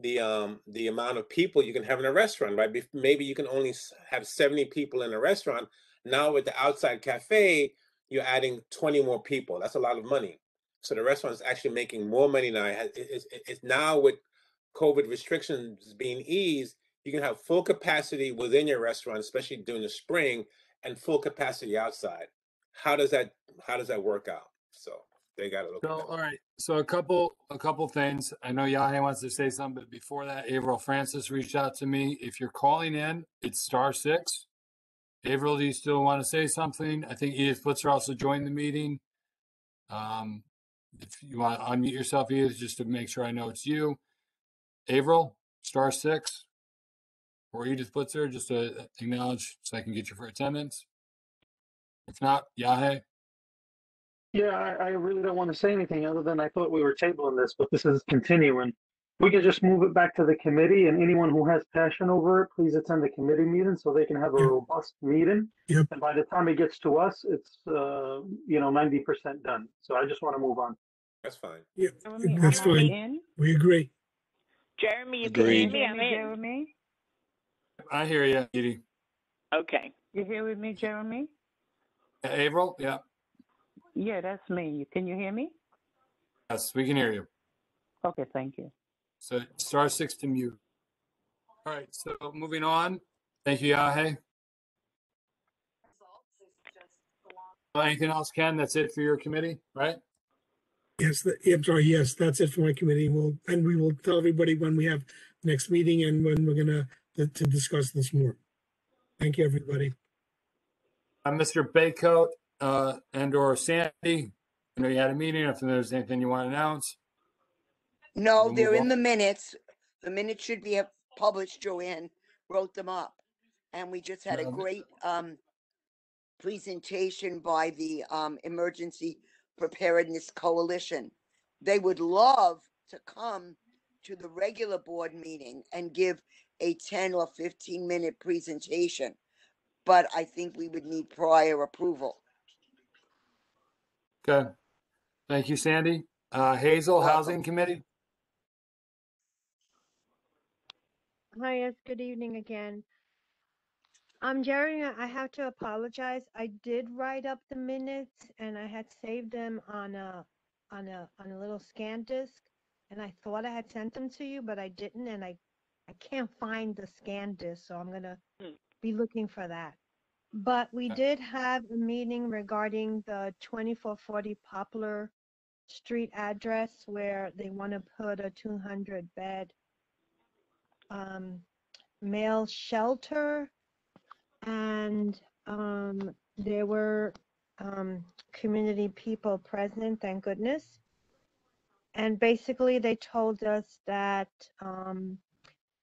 the um the amount of people you can have in a restaurant right Bef- maybe you can only s- have 70 people in a restaurant now with the outside cafe you're adding 20 more people that's a lot of money so the restaurant is actually making more money now it has, it, it's- it- it's now with covid restrictions being eased you can have full capacity within your restaurant especially during the spring and full capacity outside how does that how does that work out so they got to look So, all right. So a couple, a couple things. I know Yahe wants to say something, but before that, Averill Francis reached out to me. If you're calling in, it's star six. Averill, do you still want to say something? I think Edith Blitzer also joined the meeting. Um, if you want to unmute yourself, Edith, just to make sure I know it's you. Averill, star six. Or Edith Blitzer, just to acknowledge so I can get you for attendance. If not, Yahe. Yeah, I, I really don't want to say anything other than I thought we were tabling this, but this is continuing. We can just move it back to the committee and anyone who has passion over it, please attend the committee meeting so they can have a robust meeting. Yep. And by the time it gets to us, it's, uh, you know, ninety percent done. So I just want to move on. that's fine Yeah, Jeremy, that's fine. We agree. Jeremy, you can hear me? I'm in. I hear you, Edie. Okay. You here with me, Jeremy? April, yeah, Yeah, that's me. Can you hear me? yes, we can hear you. Okay, thank you. So star six to mute. All right, so moving on. Thank you, Yahe. Well, Anything else, Ken? That's it for your committee, right? Yes, the- I'm sorry, yes, that's it for my committee. We'll, and we will tell everybody when we have next meeting and when we're gonna, to, to discuss this more. Thank you, everybody. Uh, Mr. Baycoat, uh, and or Sandy, I know you had a meeting. If there's anything you want to announce. No, We'll they're move in on. the minutes. The minutes should be published. Joanne wrote them up. And we just had a Um, great, um, presentation by the, um, Emergency Preparedness Coalition. They would love to come to the regular board meeting and give a ten or fifteen minute presentation. But I think we would need prior approval. Okay. Thank you, Sandy. Uh, Hazel, Housing Committee. Hi, yes, good evening again. Um, Jerry, I have to apologize. I did write up the minutes and I had saved them on a, on a, on a little scan disk. And I thought I had sent them to you, but I didn't, and I, I can't find the scan disk, so I'm gonna be looking for that. But we did have a meeting regarding the twenty-four forty Poplar Street address where they want to put a two hundred bed um, male shelter and um, there were um, community people present, thank goodness. And basically, they told us that um,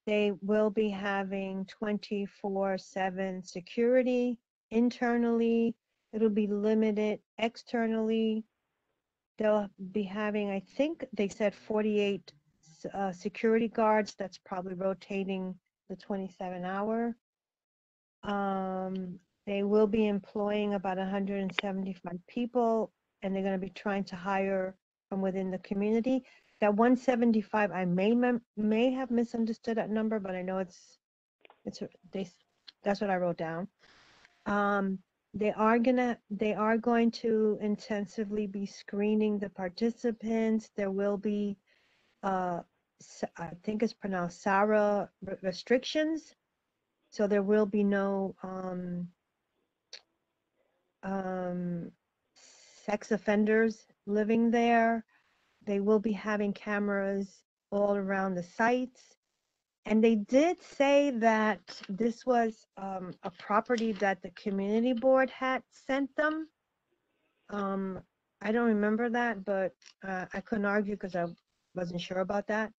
they will be having 24 7 security internally, it'll be limited externally. They'll be having, I think they said 48 uh, security guards. That's probably rotating the 27 hour. Um, they will be employing about 175 people and they're going to be trying to hire from within the community. That 175, I may may have misunderstood that number, but I know it's it's they that's what I wrote down. Um, they are gonna they are going to intensively be screening the participants. There will be uh I think it's pronounced SARA restrictions. So there will be no um um sex offenders living there. They will be having cameras all around the sites. And they did say that this was um, a property that the community board had sent them. Um, I don't remember that, but uh, I couldn't argue because I wasn't sure about that.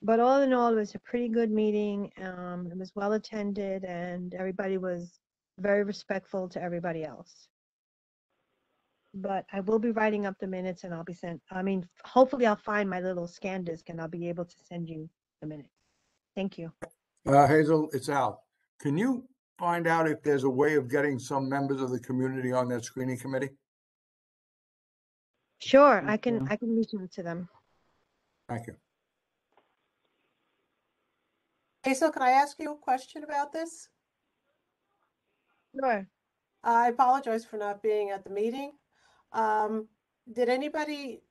But all in all, it was a pretty good meeting. Um, it was well attended, and everybody was very respectful to everybody else. But I will be writing up the minutes, and I'll be sent. I mean, hopefully, I'll find my little scan disk, and I'll be able to send you the minutes. Thank you. Uh, Hazel, it's Al. Can you find out if there's a way of getting some members of the community on that screening committee? Sure, I can I can reach out to them. Thank you. Hazel, can I ask you a question about this? Sure. I apologize for not being at the meeting. Um, did anybody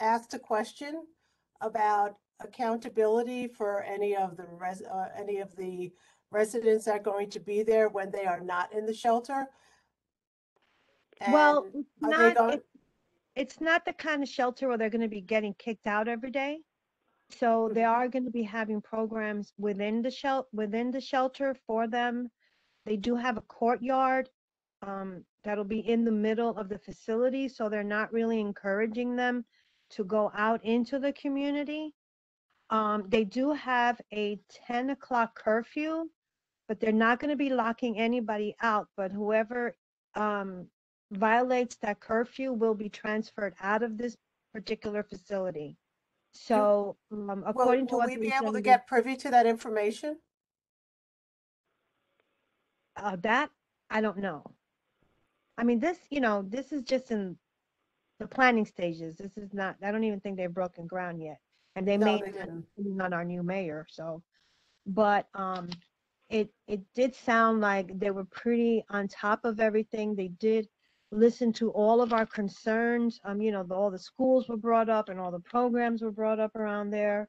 ask a question about accountability for any of the res, uh, any of the residents that are going to be there when they are not in the shelter? Well, And it's not, it- it's not the kind of shelter where they're gonna be getting kicked out every day. So they are gonna be having programs within the shel, within the shelter for them. They do have a courtyard, um, that'll be in the middle of the facility, so they're not really encouraging them to go out into the community. Um, they do have a ten o'clock curfew, but they're not gonna be locking anybody out, but whoever, um, violates that curfew will be transferred out of this particular facility. So, um, Will, according to will what we be able to get privy to that information? Uh, that, I don't know. I mean, this, you know, this is just in the planning stages. This is not, I don't even think they've broken ground yet. And they No, may, they not, depending on our new mayor, so. But, um, it, it did sound like they were pretty on top of everything. They did listen to all of our concerns. Um, you know, the, all the schools were brought up and all the programs were brought up around there.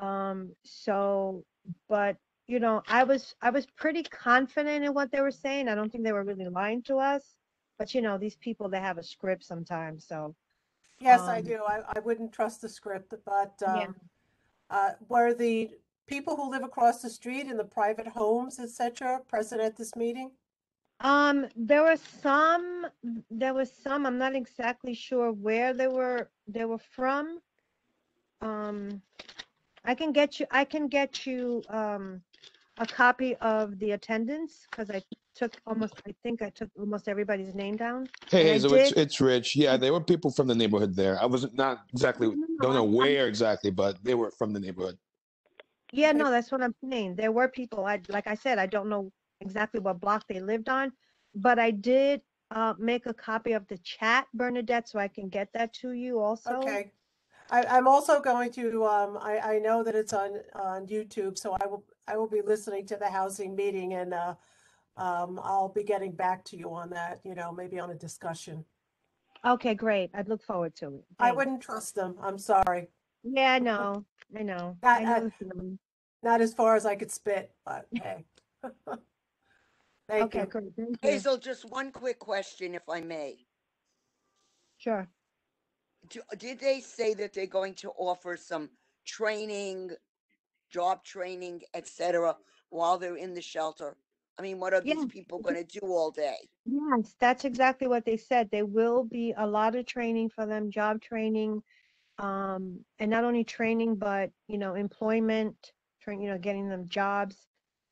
Um, so, but, you know, I was, I was pretty confident in what they were saying. I don't think they were really lying to us. But you know, these people, they have a script sometimes, so. Yes, I um, do. I, I wouldn't trust the script, but, Yeah. um, uh, were the people who live across the street in the private homes, etc., present at this meeting? Um, there were some, there was some, I'm not exactly sure where they were, they were from. Um, I can get you, I can get you, um, a copy of the attendance, because I took almost, I think I took almost everybody's name down. Hey and I Hazel, it's did- it's Rich. Yeah, there were people from the neighborhood there. I wasn't not exactly don't know where exactly, but they were from the neighborhood. Yeah, no, that's what I'm saying. There were people, I, like I said, I don't know exactly what block they lived on, but I did, uh, make a copy of the chat, Bernadette, so I can get that to you also. Okay. I, I'm also going to, um, I, I know that it's on, on YouTube, so I will, I will be listening to the housing meeting and, uh, um, I'll be getting back to you on that, you know, maybe on a discussion. Okay, great. I'd look forward to it. I Thanks. wouldn't trust them. I'm sorry. Yeah, I know, I know. Not, I know uh, the not as far as I could spit, but <laughs> hey. <laughs> Thank Okay, you. great, thank you. Hazel, just one quick question, if I may. Sure. Do- Did they say that they're going to offer some training, job training, etc., while they're in the shelter? I mean, what are these people gonna do all day? Yes, that's exactly what they said. There will be a lot of training for them, job training. Um, and not only training, but, you know, employment, train, you know, getting them jobs.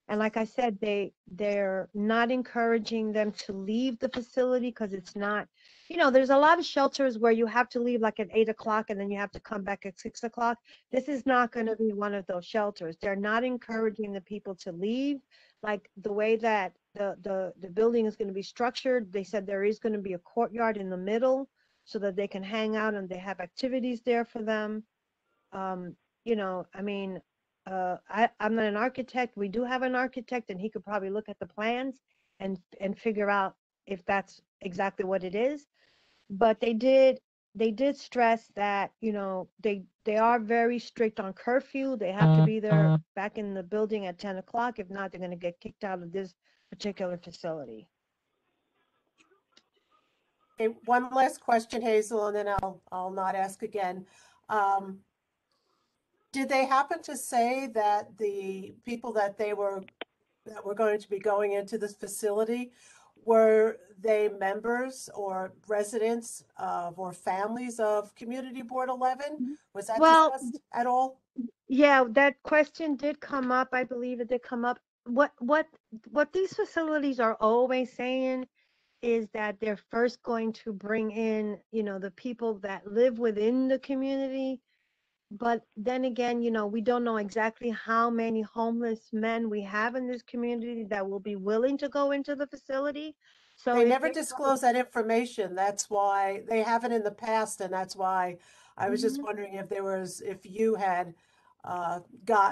And like I said, they, they're not encouraging them to leave the facility because it's not, you know, there's a lot of shelters where you have to leave like at eight o'clock and then you have to come back at six o'clock. This is not going to be one of those shelters. They're not encouraging the people to leave. Like the way that the, the, the building is going to be structured, they said there is going to be a courtyard in the middle so that they can hang out and they have activities there for them. Um, you know, I mean, uh, I, I'm not an architect. We do have an architect and he could probably look at the plans and, and figure out if that's exactly what it is. But they did, they did stress that, you know, they, they are very strict on curfew. They have to be there back in the building at ten o'clock. If not, they're gonna get kicked out of this particular facility. Okay, one last question, Hazel, and then I'll, I'll not ask again. Um, did they happen to say that the people that they were, that were going to be going into this facility, were they members or residents of, or families of Community Board eleven? Mm-hmm. Was that Well, discussed at all? Yeah, that question did come up. I believe it did come up. What, what, what these facilities are always saying is that they're first going to bring in, you know, the people that live within the community. But then again, you know, we don't know exactly how many homeless men we have in this community that will be willing to go into the facility. So They if never disclose that information. That's why, they haven't in the past, and that's why I was just Mhm. wondering if there was, if you had uh,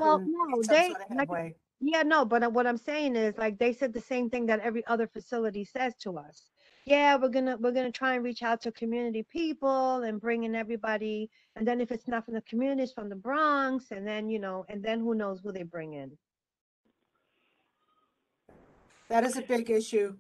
Well, gotten no, some they, sort of like, headway. yeah, no, but what I'm saying is like they said the same thing that every other facility says to us. Yeah, we're gonna, we're gonna try and reach out to community people and bring in everybody. And then if it's not from the communities, from the Bronx, and then, you know, and then who knows who they bring in. That is a big issue.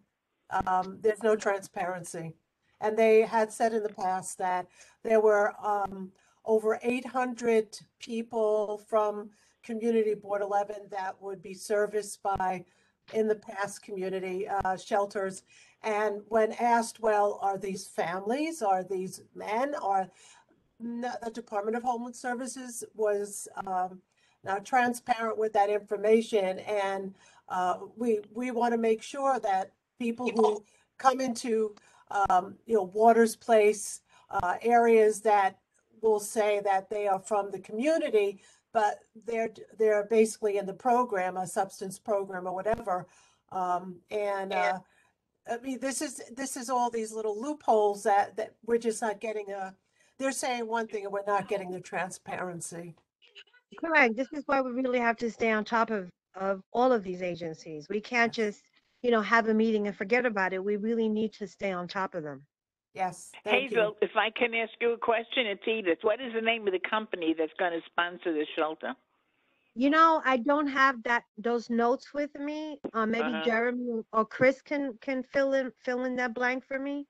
Um, there's no transparency. And they had said in the past that there were, um, over eight hundred people from Community Board eleven that would be serviced by, in the past, community, uh, shelters. And when asked, well, are these families, are these men, are, no, the Department of Homeland Services was, um, not transparent with that information. And uh, we we want to make sure that people who come into um, you know Waters Place uh, areas that will say that they are from the community, but they're they're basically in the program, a substance program or whatever. Um, and uh, I mean, this is this is all these little loopholes that that we're just not getting a. They're saying one thing and we're not getting the transparency. Correct. This is why we really have to stay on top of of all of these agencies. We can't just, you know, have a meeting and forget about it. We really need to stay on top of them. Yes. thank you. Hazel, if I can ask you a question, it's Edith. What is the name of the company that's going to sponsor the shelter? You know, I don't have that, those notes with me. Uh, maybe Uh-huh. Jeremy or Chris can, can fill in, fill in that blank for me.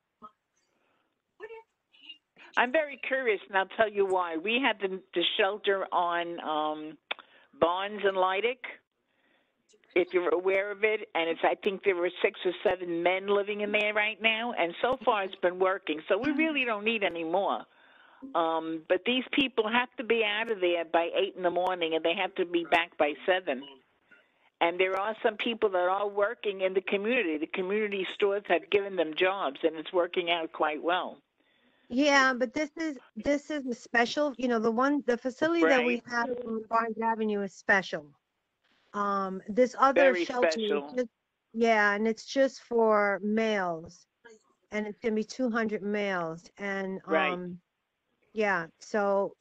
I'm very curious, and I'll tell you why. We had the, the shelter on um, Barnes and Lydig, if you're aware of it, and it's I think there were six or seven men living in there right now, and so far it's been working. So we really don't need any more. Um, but these people have to be out of there by eight in the morning, and they have to be back by seven. And there are some people that are working in the community. The community stores have given them jobs, and it's working out quite well. Yeah, but this is, this is a special, you know, the one, the facility that we have on Barnes Avenue is special. Um, this other Very shelter, special. just- yeah, and it's just for males. And it's gonna be two hundred males and, Right. um, yeah, so,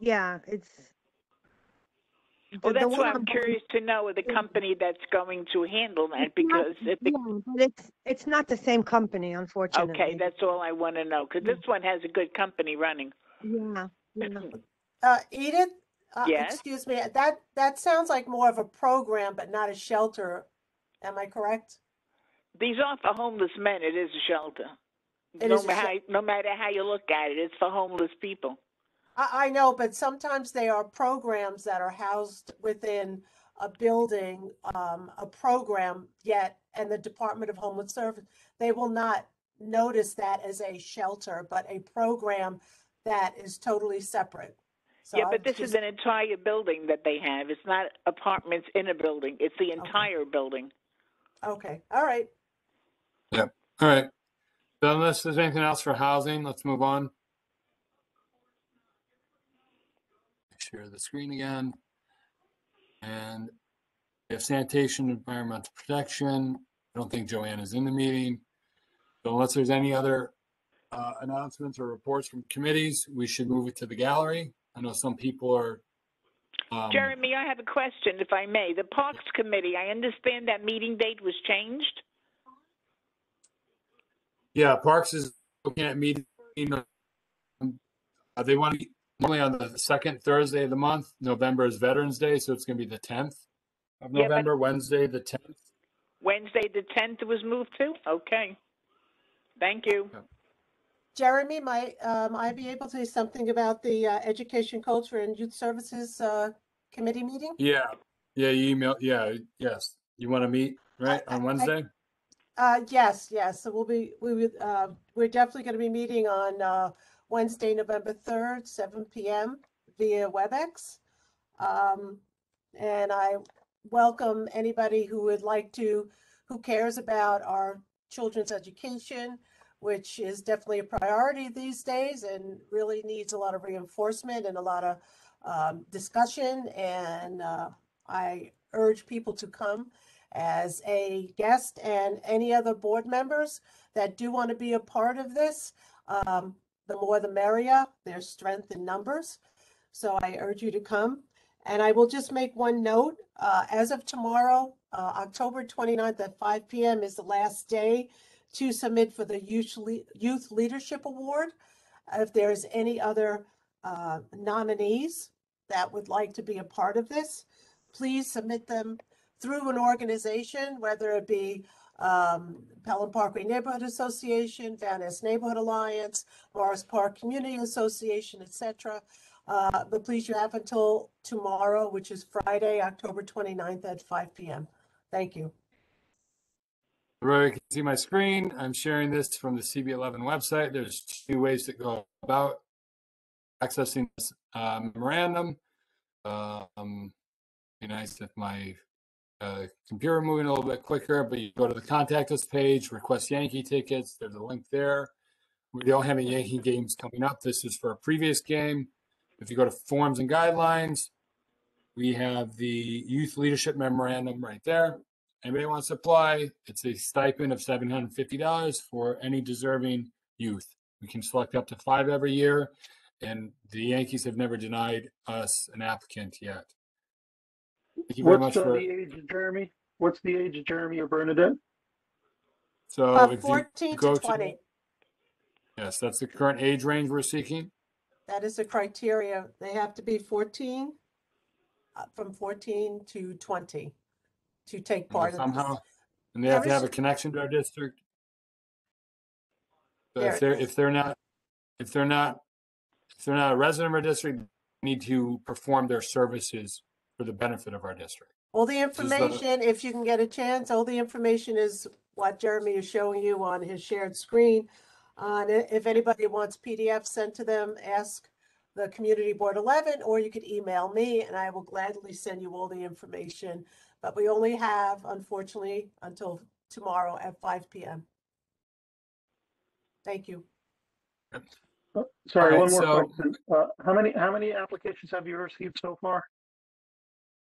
yeah, it's. Well, the- the that's one why I'm Barnes- curious to know the company that's going to handle that because if the, Yeah, but it's, it's not the same company, unfortunately. okay, that's all I want to know because this one has a good company running. Yeah, yeah. Uh, Edith? Uh, Yes? Excuse me, that, that sounds like more of a program, but not a shelter. Am I correct? These are for homeless men. It is a shelter. It no, is matter how, no matter how you look at it, it's for homeless people. I, I know, but sometimes they are programs that are housed within a building, um, a program yet, and the Department of Homeless Service, they will not notice that as a shelter, but a program that is totally separate. So yeah, I'm but this just- is an entire building that they have. It's not apartments in a building. It's the entire building. Okay, all right. Yep. All right. So unless there's anything else for housing, let's move on. Share the screen again. And we have sanitation, environmental protection. I don't think Joanne is in the meeting. So unless there's any other uh, announcements or reports from committees, we should move it to the gallery. I know some people are. um, Jeremy, I have a question, if I may. The Parks Committee, I understand that meeting date was changed. Yeah, Parks is looking at meeting. um, Uh, they want to meet normally on the second Thursday of the month. November is Veterans Day, so it's going to be the tenth of Yeah, November, Wednesday, the tenth. Wednesday, the 10th was moved to? Okay. Thank you. Jeremy, might, um, I be able to say something about the, uh, Education, Culture and Youth Services, uh, Committee meeting? Yeah, yeah, you email. Yeah, yes. You want to meet right on Wednesday? Uh, yes, yes, so we'll be, we would, uh, we're definitely gonna be meeting on, uh, Wednesday, November third, seven PM via WebEx. Um, and I welcome anybody who would like to, who cares about our children's education, which is definitely a priority these days and really needs a lot of reinforcement and a lot of, um, discussion. And, uh, I urge people to come as a guest and any other board members that do want to be a part of this. Um, the more the merrier, there's strength in numbers. So I urge you to come. And I will just make one note, uh, as of tomorrow, uh, October 29th at five PM is the last day to submit for the Youth, Le- Youth Leadership Award. If there's any other, uh, nominees that would like to be a part of this, please submit them through an organization, whether it be um, Pelham Parkway Neighborhood Association, Van Nest Neighborhood Alliance, Morris Park Community Association, etc. Uh, but please, you have until tomorrow, which is Friday, October 29th at five PM. Thank you. Everybody can see my screen. I'm sharing this from the CB11 website. There's two ways to go about accessing this uh, memorandum. Um, be nice if my uh, computer moving a little bit quicker, but you go to the contact us page, request Yankee tickets. There's a link there. We don't have any Yankee games coming up. This is for a previous game. If you go to forms and guidelines, we have the youth leadership memorandum right there. Anybody wants to apply, it's a stipend of seven hundred and fifty dollars for any deserving youth. We can select up to five every year, and the Yankees have never denied us an applicant yet. Thank you very What's much uh, for, the age of Jeremy? What's the age of Jeremy or Bernadette? so Uh, if you 14 go to to, 20. yes, that's the current age range we're seeking. That is the criteria. They have to be 14, uh, from 14 to 20 to take part if of this. somehow, and they have to have a connection to our district. So if they're, if they're not, if they're not, if they're not a resident of our district, they need to perform their services for the benefit of our district. All the- information, if you can get a chance, all the information is what Jeremy is showing you on his shared screen. Uh, and if anybody wants PDF sent to them, ask the Community Board 11, or you could email me and I will gladly send you all the information. But we only have, unfortunately, until tomorrow at 5 PM. Thank you. Sorry, All one right, more so- question. Uh, how many, how many applications have you received so far?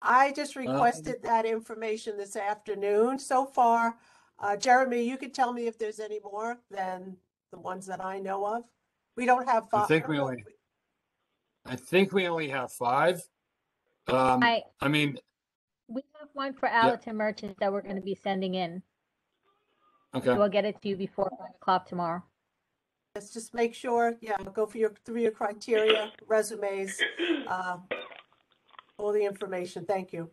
I just Um, requested that information this afternoon. So far, uh, Jeremy, you could tell me if there's any more than the ones that I know of. We don't have. I fi- think we only, I think we only have five. Um, I- I mean, We have one for Allerton merchants that we're gonna be sending in. okay. So We'll get it to you before five o'clock tomorrow. Let's just make sure, yeah, go for your, through your criteria, resumes, um, all the information. Thank you.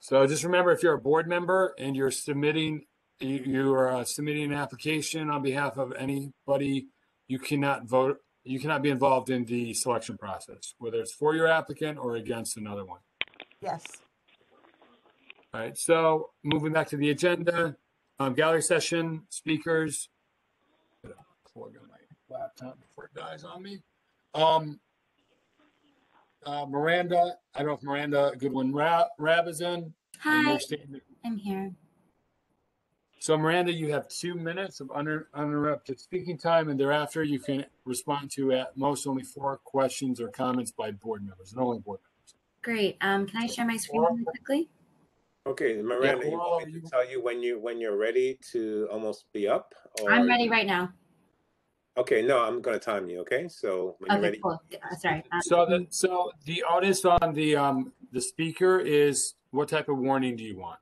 So just remember, if you're a board member and you're submitting, you, you are uh, submitting an application on behalf of anybody, you cannot vote, you cannot be involved in the selection process, whether it's for your applicant or against another one. Yes. All right, so moving back to the agenda, um, gallery session, speakers. Gotta Plug in my laptop before it dies on me. Um, uh, Miranda, I don't know if Miranda Goodwin Rab, Rab is in. and you're Hi, staying- I'm here. So Miranda, you have two minutes of uninter- uninterrupted speaking time, and thereafter you can respond to at most only four questions or comments by board members, and only board members. Great. Um, can I share my screen really quickly? Okay, Miranda, you want me to tell you when you, when you're ready to almost be up? I'm ready right now. Okay, no, I'm gonna time you, okay? So when you're ready. cool. Uh, Sorry. Um, So the so the onus on the um the speaker is what type of warning do you want?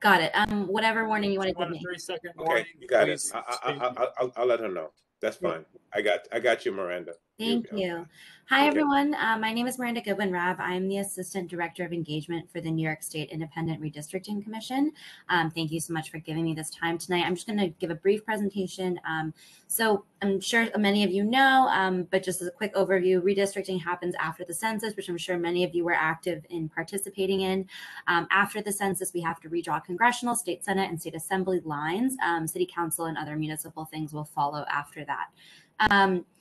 Got it. Um, whatever warning you want to give One me. three second Okay, you got it. I, I, I, I- I'll, I'll let her know. That's fine. I got, I got you, Miranda. Thank you. Hi, everyone. Uh, my name is Miranda Goodwin Rabb. I'm the Assistant Director of Engagement for the New York State Independent Redistricting Commission. Um, thank you so much for giving me this time tonight. I'm just going to give a brief presentation. Um, so I'm sure many of you know, um, but just as a quick overview, redistricting happens after the census, which I'm sure many of you were active in participating in. Um, after the census, we have to redraw congressional, state senate, and state assembly lines. Um, city council and other municipal things will follow after that.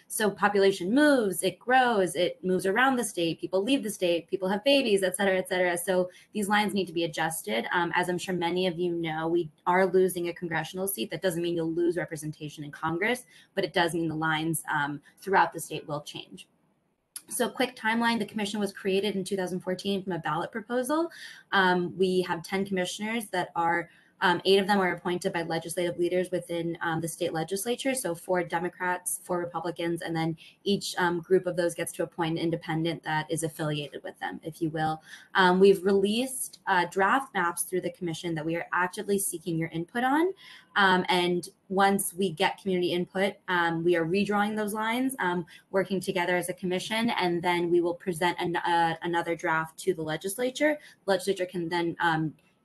So population moves, it grows, it moves around the state, people leave the state, people have babies, et cetera, et cetera. So these lines need to be adjusted. Um, as I'm sure many of you know, we are losing a congressional seat. That doesn't mean you'll lose representation in Congress, but it does mean the lines um, throughout the state will change. So, quick timeline the commission was created in 2014 from a ballot proposal. Um, we have 10 commissioners that are um, eight of them are appointed by legislative leaders within um, the state legislature. So four Democrats, four Republicans, and then each um, group of those gets to appoint an independent that is affiliated with them, if you will. Um, we've released uh, draft maps through the commission that we are actively seeking your input on. Um, and once we get community input, um, we are redrawing those lines, working together as a commission, and then we will present an, uh, another draft to the legislature. Legislature can then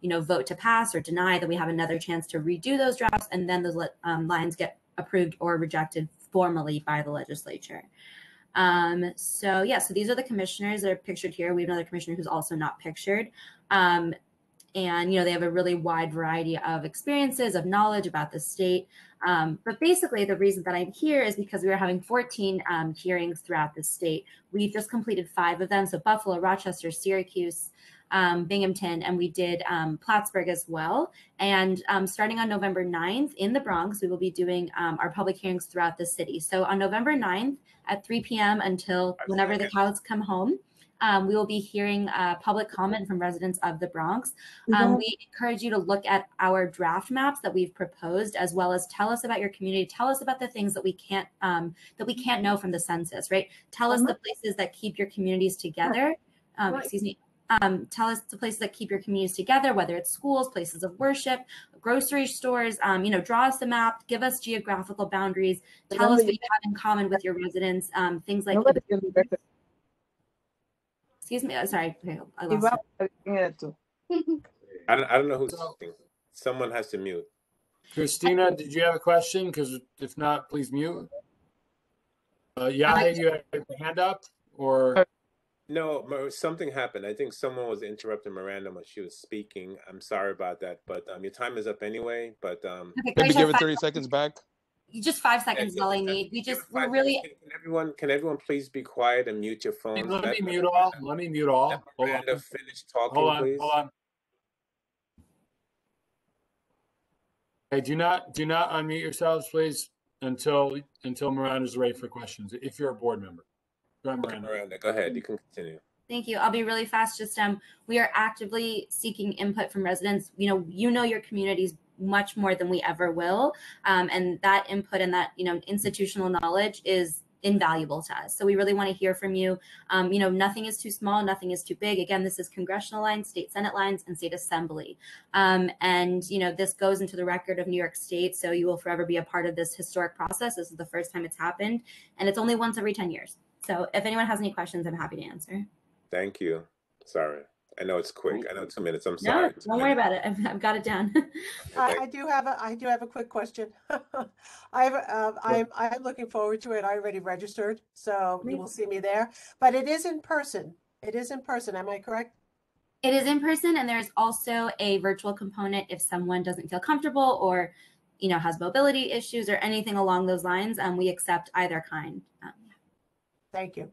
you know, vote to pass or deny, that we have another chance to redo those drafts, and then those um, lines get approved or rejected formally by the legislature. Um, so yeah, so these are the commissioners that are pictured here. We have another commissioner who's also not pictured. Um, and you know they have a really wide variety of experiences of knowledge about the state um, but basically the reason that i'm here is because we are having 14 um, hearings throughout the state we've just completed five of them so buffalo rochester syracuse um, Binghamton, and we did um, Plattsburgh as well. And um, starting on November 9th in the Bronx, we will be doing um, our public hearings throughout the city. So on November 9th at 3 p.m. until whenever the cows come home, um, we will be hearing uh, public comment from residents of the Bronx. Um, Mhm. we encourage you to look at our draft maps that we've proposed, as well as tell us about your community. Tell us about the things that we can't um, that we can't know from the census. Right? Tell us the places that keep your communities together. um, excuse me, um, tell us the places that keep your communities together, whether it's schools, places of worship, grocery stores. Um, you know, draw us a map, give us geographical boundaries, tell us what you have in common with your residents. Um, things like. Excuse me. uh, Sorry, okay, I lost. it. <laughs> I don't, I don't know who's speaking. Someone has to mute. Christina, did you have a question? Because if not, please mute. Uh, yeah, you have your hand up or? No, something happened. I think someone was interrupting Miranda when she was speaking. I'm sorry about that, but um, your time is up anyway. But um, Okay, Maybe give it five- 30 seconds back. Just five seconds is all I need. We just, we're really, can everyone can everyone please be quiet and mute your phones? Let me mute all. Let me mute all. Hold on. Miranda finish talking, Hold on. please. Hold on. Hey, do not do not unmute yourselves, please, until until Miranda's ready for questions. If you're a board member, go ahead, Okay, Miranda. Miranda, go ahead. You can continue. Thank you. I'll be really fast. Just um, we are actively seeking input from residents. You know, you know your communities much more than we ever will, um, and that input and that you know institutional knowledge is invaluable to us. So we really want to hear from you. Um, you know, nothing is too small, nothing is too big. Again, this is congressional lines, state senate lines, and state assembly. Um, and you know, this goes into the record of New York State. So you will forever be a part of this historic process. This is the first time it's happened, and it's only once every ten years. So if anyone has any questions, I'm happy to answer. Thank you. Sorry. I know it's quick. I know two minutes. I'm sorry. No, sorry. don't worry about it. I've, I've got it down. <laughs> I, I do have a, I do have a quick question. I have, uh, I'm, I'm looking forward to it. I already registered, so you will see me there. But it is in person. It is in person. Am I correct? It is in person, and there's also a virtual component if someone doesn't feel comfortable or, you know, has mobility issues or anything along those lines. Um, we accept either kind. Um, Thank you.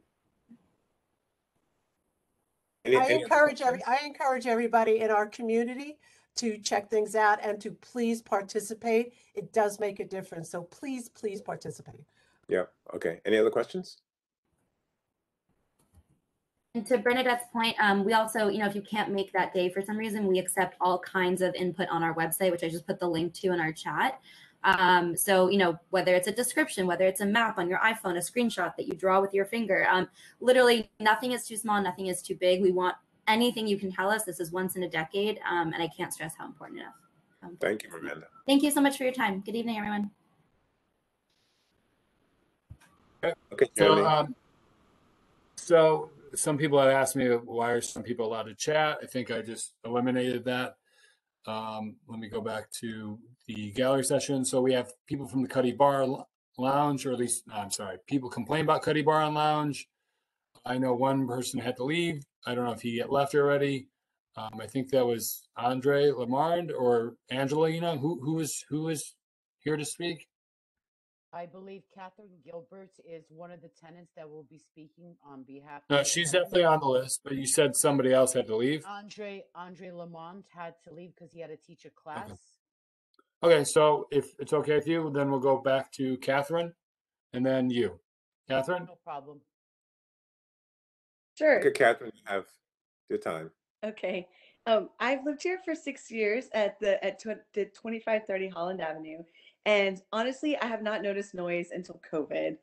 Any- I any encourage every. I encourage everybody in our community to check things out and to please participate. It does make a difference. So please, please participate. Yeah. Okay. Any other questions? And to Bernadette's point, um, we also, you know, if you can't make that day for some reason, we accept all kinds of input on our website, which I just put the link to in our chat. Um, so, you know, whether it's a description, whether it's a map on your iPhone, a screenshot that you draw with your finger, um, literally nothing is too small, nothing is too big. We want anything you can tell us. This is once in a decade, um, and I can't stress how important enough. Um, Thank you, Miranda. thank you so much for your time. Good evening, everyone. Okay, So, um, so some people have asked me why are some people allowed to chat? I think I just eliminated that. Um, let me go back to the gallery session. So we have people from the Cuddy Bar Lounge, or at least, no, I'm sorry, people complain about Cuddy Bar and Lounge. I know one person had to leave. I don't know if he left already. Um, I think that was Andre Lamard or Angelina. Who who is who is here to speak? I believe Catherine Gilbert is one of the tenants that will be speaking on behalf. No, she's the- definitely on the list, but you said somebody else had to leave. Andre Andre Lamont had to leave because he had to teach a class. Okay, so if it's okay with you, then we'll go back to Catherine and then you. Catherine? No problem. Sure. Okay, Catherine, you have your time. Okay. Um, I've lived here for six years at the at tw- the 2530 Holland Avenue, and honestly, I have not noticed noise until COVID.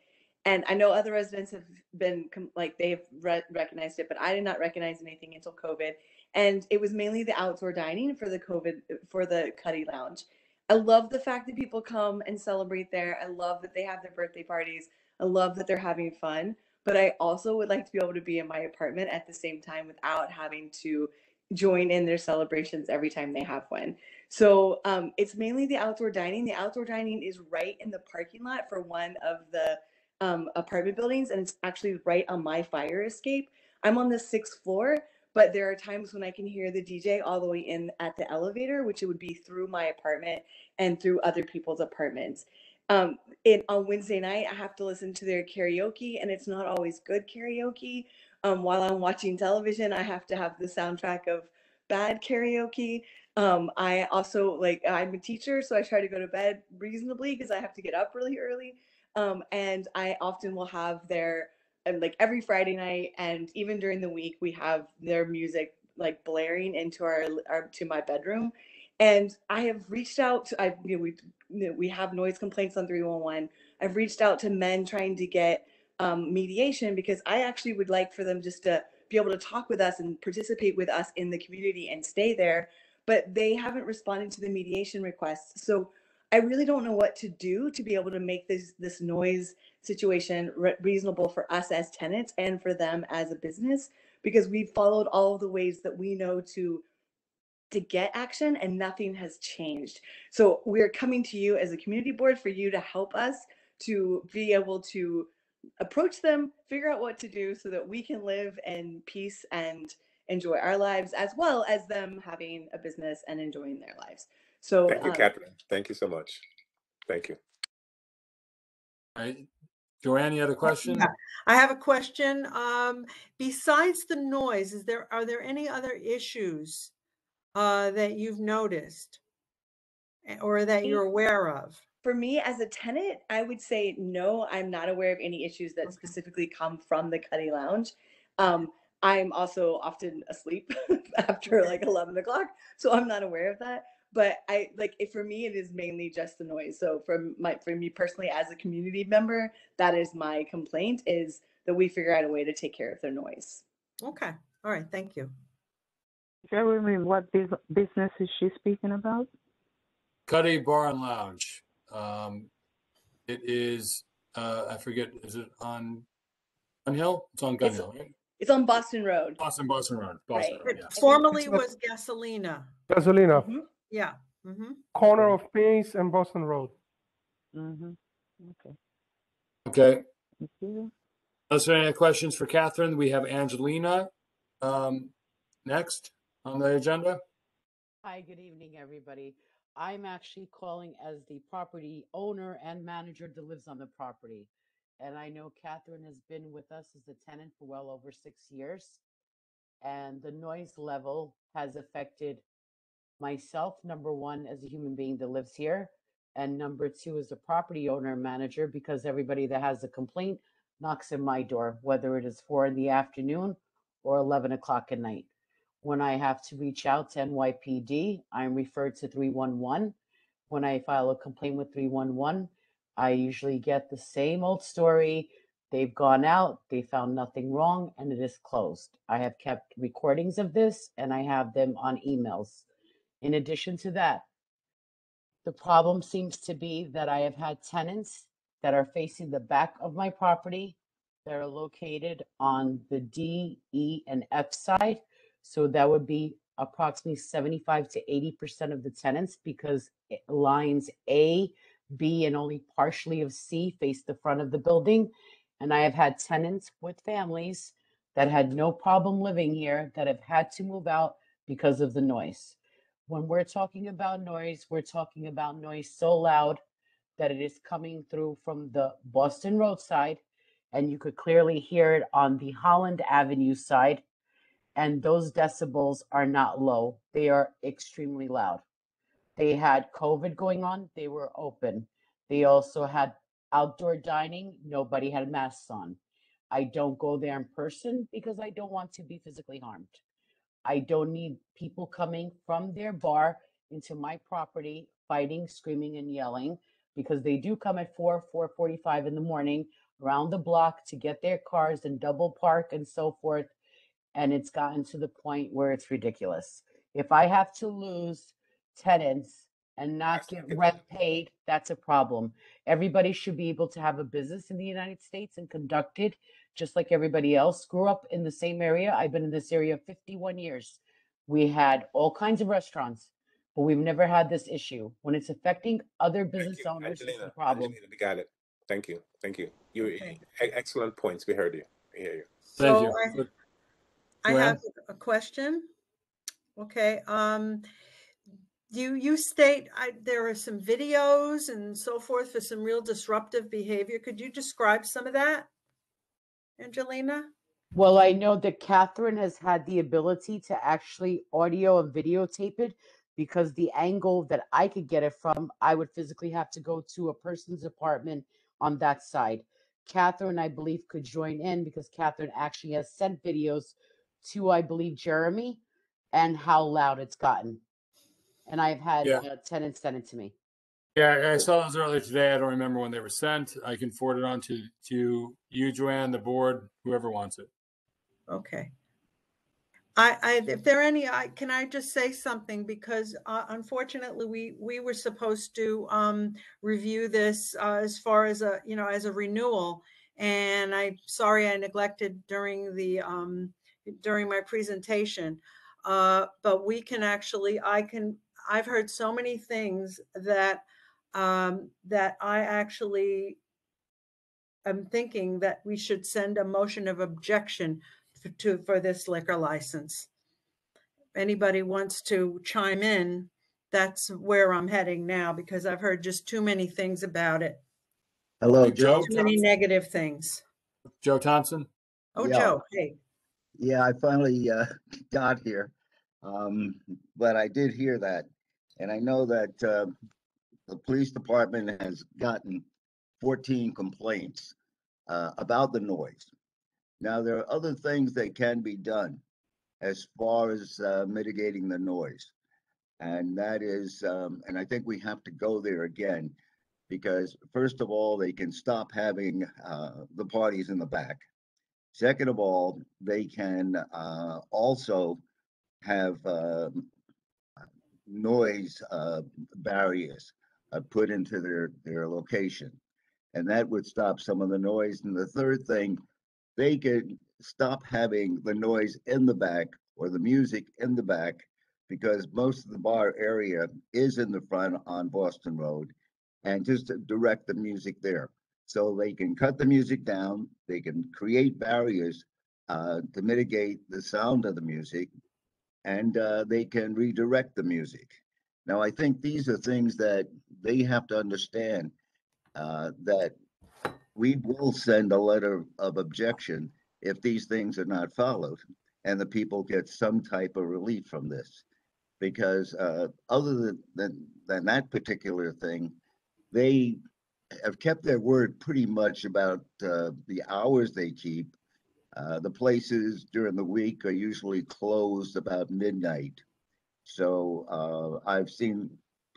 And I know other residents have been com- like they've re- recognized it, but I did not recognize anything until COVID. And it was mainly the outdoor dining for the COVID for the Cuddy Lounge. I love the fact that people come and celebrate there. I love that they have their birthday parties. I love that they're having fun. But I also would like to be able to be in my apartment at the same time without having to join in their celebrations every time they have one. So um, it's mainly the outdoor dining. The outdoor dining is right in the parking lot for one of the um, apartment buildings, and it's actually right on my fire escape. I'm on the sixth floor, but there are times when I can hear the DJ all the way in at the elevator, which it would be through my apartment and through other people's apartments. Um, on Wednesday night, I have to listen to their karaoke, and it's not always good karaoke. Um, while I'm watching television, I have to have the soundtrack of bad karaoke. Um, I also like I'm a teacher, so I try to go to bed reasonably because I have to get up really early. Um, and I often will have their and like every Friday night and even during the week we have their music like blaring into our, our to my bedroom. And I have reached out to I you know, we you know, we have noise complaints on 311. I've reached out to men trying to get um, mediation because I actually would like for them just to be able to talk with us and participate with us in the community and stay there. But they haven't responded to the mediation requests. So I really don't know what to do to be able to make this this noise situation re- reasonable for us as tenants and for them as a business because we've followed all of the ways that we know to to get action and nothing has changed. So we're coming to you as a community board for you to help us to be able to approach them, figure out what to do so that we can live in peace and enjoy our lives as well as them having a business and enjoying their lives. So Thank you, um, Catherine. Thank you so much. Thank you. All right. Joanne, you had a question? Yeah, I have a question. Um, besides the noise, is there, are there any other issues uh, that you've noticed? eh, Or that you're aware of? For me as a tenant, I would say no, I'm not aware of any issues that specifically come from the Cuddy Lounge. Um, I'm also often asleep <laughs> after like 11 o'clock, so I'm not aware of that. But I like it for me, it is mainly just the noise. So from my for me personally as a community member, that is my complaint is that we figure out a way to take care of their noise. Okay, all right, thank you. Jeremy, what bus- business is she speaking about? Cuddy Bar and Lounge. Um, it is, uh, I forget, is it on Gun Hill? It's on Gun It's- Hill, right? It's on Boston Road. Boston, Boston Road, Boston Right. Road, It formerly was Gasolina. Gasolina, Yeah. Mm-hmm. corner of Prince and Boston Road. Mm-hmm. Okay. Okay. Thank you. Unless there are any questions for Catherine, we have Angelina, um, next on the agenda. Hi, good evening, everybody. I'm actually calling as the property owner and manager that lives on the property. And I know Catherine has been with us as a tenant for well over six years. And the noise level has affected myself, number one, as a human being that lives here. And number two, as a property owner and manager, because everybody that has a complaint knocks at my door, whether it is four in the afternoon or 11 o'clock at night. When I have to reach out to NYPD, I'm referred to 311. When I file a complaint with 311, I usually get the same old story. They've gone out, they found nothing wrong, and it is closed. I have kept recordings of this and I have them on emails. In addition to that, the problem seems to be that I have had tenants that are facing the back of my property that are located on the D, E, and F side. So that would be approximately 75 to 80% of the tenants because lines A, B, and only partially of C face the front of the building. And I have had tenants with families that had no problem living here that have had to move out because of the noise. When we're talking about noise, we're talking about noise so loud that it is coming through from the Boston roadside, and you could clearly hear it on the Holland Avenue side. And those decibels are not low, they are extremely loud. They had COVID going on, they were open. They also had outdoor dining, nobody had masks on. I don't go there in person because I don't want to be physically harmed. I don't need people coming from their bar into my property, fighting, screaming, and yelling because they do come at four, four forty-five in the morning around the block to get their cars and double park and so forth. And it's gotten to the point where it's ridiculous. If I have to lose tenants and not get rent paid, that's a problem. Everybody should be able to have a business in the United States and conduct it just like everybody else. Grew up in the same area. I've been in this area 51 years. We had all kinds of restaurants, but we've never had this issue. When it's affecting other business owners, it's a problem. Angelina, we got it. Thank you. Thank you. You, Okay. excellent points. We heard you. We hear you. Thank you. I- I have a question. Okay, um, you, you state, I, there are some videos and so forth for some real disruptive behavior. Could you describe some of that? Angelina? Well, I know that Catherine has had the ability to actually audio and videotape it because the angle that I could get it from, I would physically have to go to a person's apartment on that side. Catherine, I believe, could join in because Catherine actually has sent videos to, I believe, Jeremy and how loud it's gotten. And I've had Yeah. uh, tenants send it to me. Yeah, I saw those earlier today. I don't remember when they were sent. I can forward it on to, to you, Joanne, the board, whoever wants it. Okay, I, I, if there are any, I, can I just say something? Because uh, unfortunately, we, we were supposed to, um, review this, uh, as far as a, you know, as a renewal. And I'm sorry I neglected during the, um, during my presentation. Uh, but we can actually, I can, I've heard so many things that, um, that I actually am thinking that we should send a motion of objection f- to, for this liquor license. If Anybody wants to chime in, that's where I'm heading now because I've heard just too many things about it. Hello, Joe? Joe. Too many negative things. Joe Thompson? Oh, Yeah. Joe, hey. Yeah, I finally uh, <laughs> got here. Um, but I did hear that. And I know that uh, the police department has gotten 14 complaints uh, about the noise. Now, there are other things that can be done as far as uh, mitigating the noise. And that is, um, and I think we have to go there again because first of all, they can stop having uh, the parties in the back. Second of all, they can uh, also have um, noise uh, barriers uh, put into their, their location. And that would stop some of the noise. And the third thing, they could stop having the noise in the back or the music in the back because most of the bar area is in the front on Boston Road and just direct the music there. So they can cut the music down, they can create barriers uh, to mitigate the sound of the music, and uh, they can redirect the music. Now, I think these are things that they have to understand uh, that we will send a letter of objection if these things are not followed and the people get some type of relief from this. Because uh, other than, than, than that particular thing, they have kept their word pretty much about uh, the hours they keep. Uh, the places during the week are usually closed about midnight. So uh, I've seen,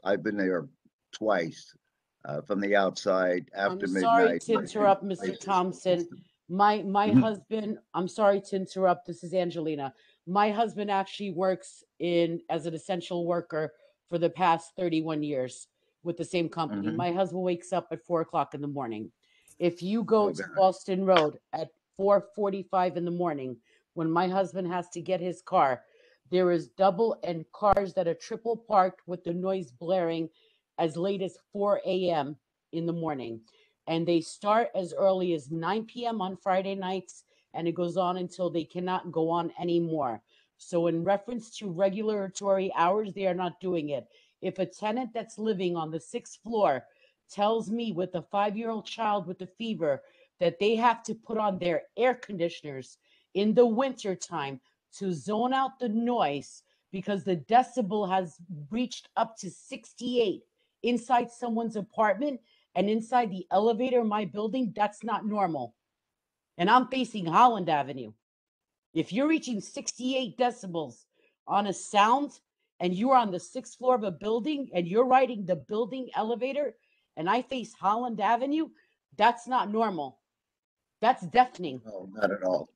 I've been there twice uh, from the outside after I'm midnight. sorry to interrupt, Mr. Thompson. My, my Mhm. husband, I'm sorry to interrupt. This is Angelina. My husband actually works in, as an essential worker for the past 31 years with the same company. Mhm. My husband wakes up at four o'clock in the morning. If you go Oh, to God. Boston Road at 4:45 in the morning, when my husband has to get his car, there is double and cars that are triple parked with the noise blaring as late as 4 a.m. in the morning. And they start as early as 9 p.m. on Friday nights, and it goes on until they cannot go on anymore. So, in reference to regulatory hours, they are not doing it. If a tenant that's living on the sixth floor tells me with a five year old child with a fever that they have to put on their air conditioners in the winter time to zone out the noise because the decibel has reached up to 68 inside someone's apartment and inside the elevator in my building, that's not normal. And I'm facing Holland Avenue. If you're reaching 68 decibels on a sound and you're on the sixth floor of a building and you're riding the building elevator and I face Holland Avenue, that's not normal. That's deafening. No, not at all.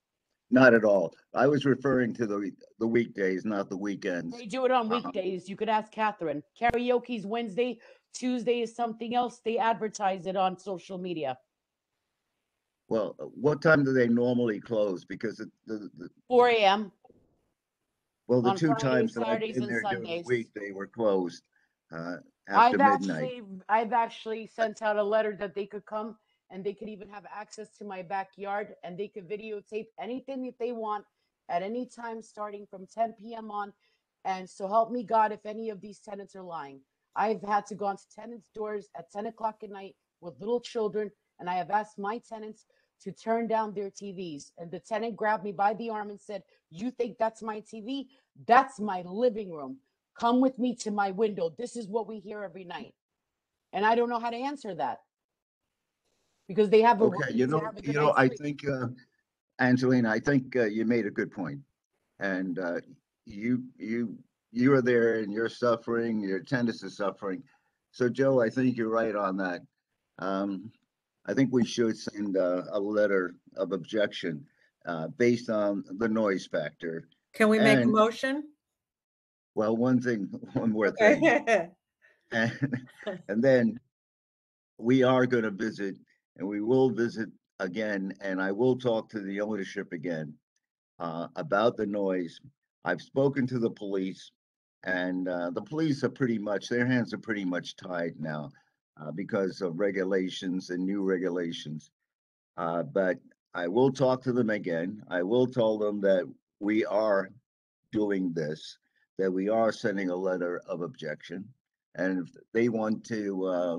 Not at all. I was referring to the, the weekdays, not the weekends. They do it on Uh-huh. weekdays. You could ask Catherine. Karaoke's Wednesday, Tuesday is something else. They advertise it on social media. Well, uh, what time do they normally close? Because it- the, the, 4 a.m. well, the on two Fridays, times that I've Saturdays, been and there during the week, they were closed, uh, I've after midnight. actually I've actually sent out a letter that they could come and they could even have access to my backyard and they could videotape anything that they want at any time starting from 10 p.m. on. And so help me God if any of these tenants are lying. I've had to go onto tenants' doors at 10 o'clock at night with little children, and I have asked my tenants to turn down their TVs. And the tenant grabbed me by the arm and said, You think that's my TV? That's my living room. Come with me to my window. This is what we hear every night. And I don't know how to answer that because they have a Okay, you know, you know, I think, uh, Angelina, I think, uh, you made a good. And, uh, you, you, you are there and you're suffering, your tenants are suffering. So Joe, I think you're right on that. Um, I think we should send a, a letter of objection, uh, based on the noise factor. Can we make a And- motion? Well, one thing, <laughs> one more thing. And, and then we are gonna visit and we will visit again and I will talk to the ownership again uh, about the noise. I've spoken to the police and uh, the police are pretty much, their hands are pretty much tied now uh, because of regulations and new regulations. Uh, but I will talk to them again. I will tell them that we are doing this, that we are sending a letter of objection. And if they want to, uh,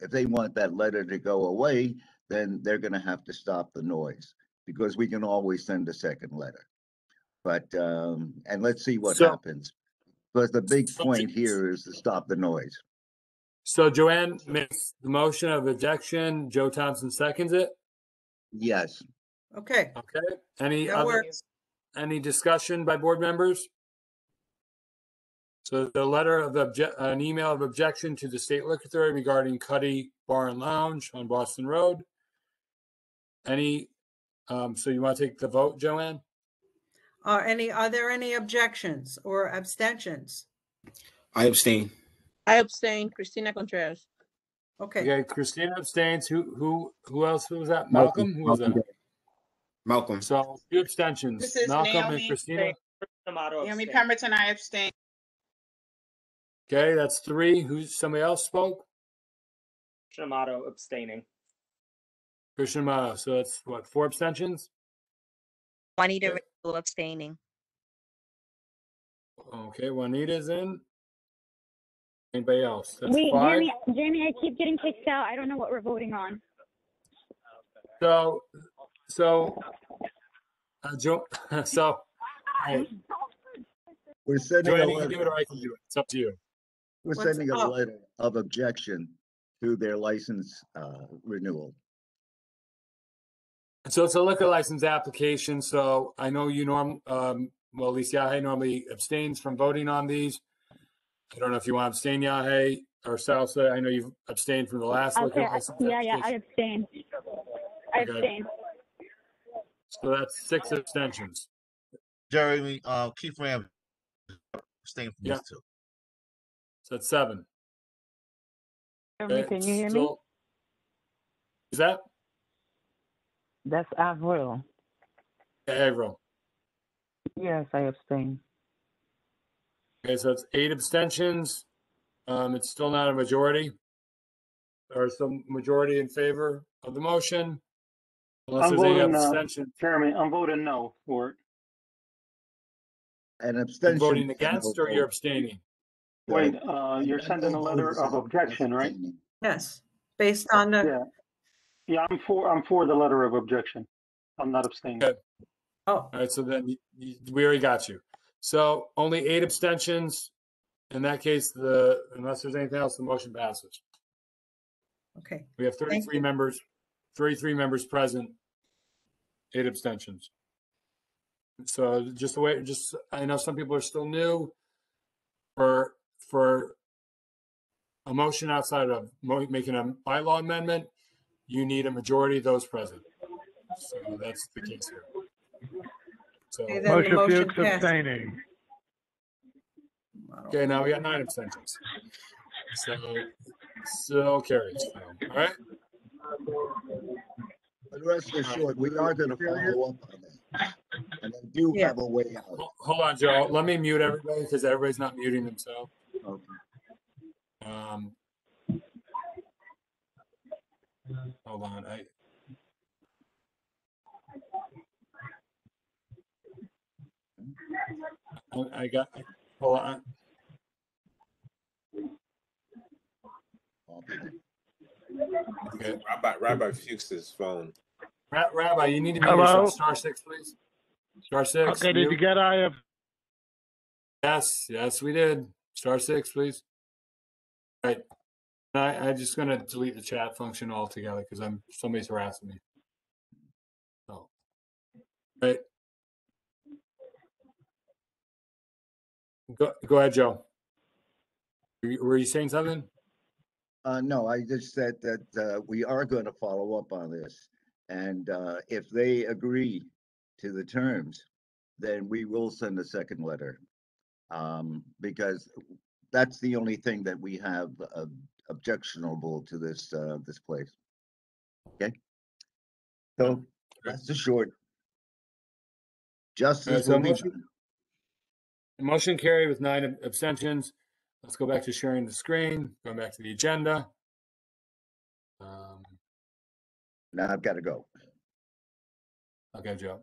if they want that letter to go away, then they're gonna have to stop the noise. Because we can always send a second letter. But, um, and let's see what So- happens. But the big point here is to stop the noise. So Joanne makes the motion of objection. Joe Thompson seconds it. Yes. Okay, Okay. Any that other, works. any discussion by board members? So the letter of obje, an email of objection to the state liquor authority regarding Cuddy Bar and Lounge on Boston Road. Any, um, so you want to take the vote, Joanne? Are any, are there any objections or abstentions? I abstain. I abstain. Christina Contreras. Okay, Okay, Christina abstains. Who, who, who else was that? Malcolm? Who was that? Malcolm. So two abstentions, This is Malcolm and Naomi. Christina. Naomi Pemberton, I abstain. Okay, that's three. Who's, somebody else spoke? Shamato abstaining. Christian Amato. So that's what, four abstentions? Juanita Rachel abstaining. Okay, Juanita's in. Anybody else? That's Wait, five. Jamie, Jamie, I keep getting kicked out. I don't know what we're voting on. So, so, uh, Joe, <laughs> so, hey, We're sending a Joanne, you can do it or I can do it. It's up to you. We're What's sending a up? letter of objection to their license, uh, renewal. So it's a liquor license application, so I know you norm, um, well, at least Yahe normally abstains from voting on these. I don't know if you want to abstain, Yahe, or Salsa. I know you've abstained from the last liquor Okay, I- license. yeah, yeah, I application. abstain. I Okay. abstain. So that's six abstentions. Jeremy, uh, Keith Ram, abstain from Yeah. this too. So that's seven. Jeremy, Okay, can you hear me? Is that? That's Avril. Averill. Yes, I abstain. Okay, so that's eight abstentions. Um, it's still not a majority. Or some majority in favor of the motion. Unless I'm there's any voting, uh, abstention. Jeremy, I'm voting no for it. An You're abstention. voting against or you're abstaining? Wait, uh, you're sending a letter of objection, right? yes, based on the, Yeah. Yeah, I'm for, I'm for the letter of objection. I'm not abstaining. Okay. oh, All right, so then you- you- we already got you. So only eight abstentions. In that case, the, unless there's anything else, the motion passes. okay. We have Thank thirty-three you. members, thirty-three members present, eight abstentions. So just the way, just, I know some people are still new. For, for a motion outside of mo- making a bylaw amendment, you need a majority of those present. So that's the case here. So, Okay, then the Motion motion Fuchs passed. abstaining. okay, now we got nine abstentions. So, so carries. So, All right? But rest assured, we are gonna follow up on that. And I do Yeah. have a way out. Ho- Hold on, Joe. Let me mute everybody because everybody's not muting themselves. Okay. Um, hold on, I. I- I got, hold on. Okay. Rabbi, Rabbi Fuchs's phone. Ra- Rabbi, you need to mute Hello? Star six, please. Star six. Okay, did you mute. get I have, Yes, yes, we did. Star six, please. Right. I, I'm just gonna delete the chat function altogether because I'm, somebody's harassing me. So. Right. Go, go ahead, Joe. Were you- Were you saying something? Uh, no, I just said that, uh, we are gonna follow up on this. And, uh, if they agree to the terms, then we will send a second letter. Um, because that's the only thing that we have uh, objectionable to this, uh, this place. Okay? So that's the short. Justice so will motion- done. Motion carried with nine abstentions. Let's go back to sharing the screen, going back to the agenda. Um, Now I've got to go. Okay, Joe.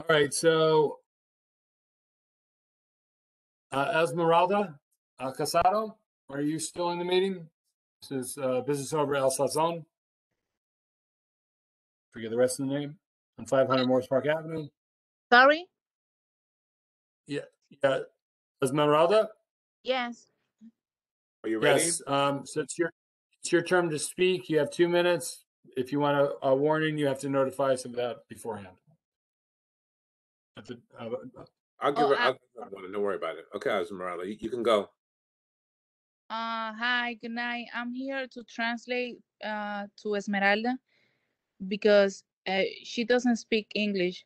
All right, so uh, Esmeralda uh, Casado, are you still in the meeting? This is uh, Business Over El Sazon. Forget the rest of the name. On 500 Morris Park Avenue. Sorry? Yeah, yeah. Esmeralda? Yes. Are you ready? Yes, um, so it's your, it's your turn to speak. You have two minutes. If you want a, a warning, you have to notify us of that beforehand. At the, uh, I'll give Oh, her, I- I'll give her one. Don't worry about it. Okay, Esmeralda, you, you can go. Uh, hi, good night. I'm here to translate uh, to Esmeralda because uh, she doesn't speak English.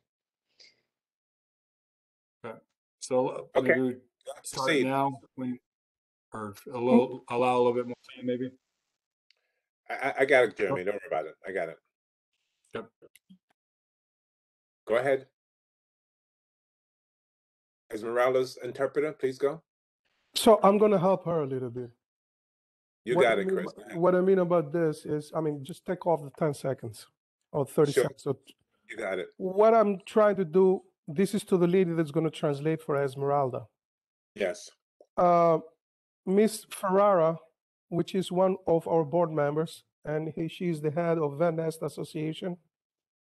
So uh, Okay. maybe we start Proceed. now, when, or a little, allow a little bit more time, maybe. I, I- I got it, Jeremy. Don't worry about it. I got it. Yep. Go ahead. Esmeralda's interpreter, please go. So I'm gonna help her a little bit. You What got I it, mean Chris. What I mean about this is, I mean, just take off the ten seconds or thirty Sure. seconds. So You got it. what I'm trying to do, this is to the lady that's gonna translate for Esmeralda. Yes. Uh, Miss Ferrara, which is one of our board members, and he, she's the head of Van Nest Association,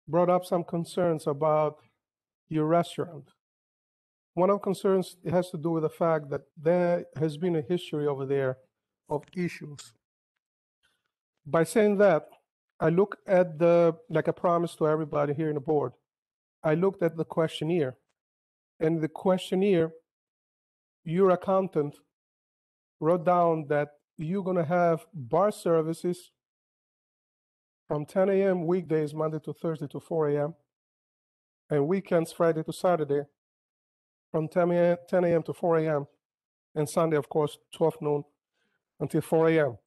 brought up some concerns about your restaurant. One of concerns has to do with the fact that there has been a history over there of issues. By saying that, I look at the, like I promised to everybody here in the board, I looked at the questionnaire. And the questionnaire, your accountant wrote down that you're gonna have bar services from 10 a.m. weekdays, Monday to Thursday to 4 a.m. and weekends, Friday to Saturday, from 10 a.m. to 4 a.m. and Sunday, of course, 12 noon until 4 a.m.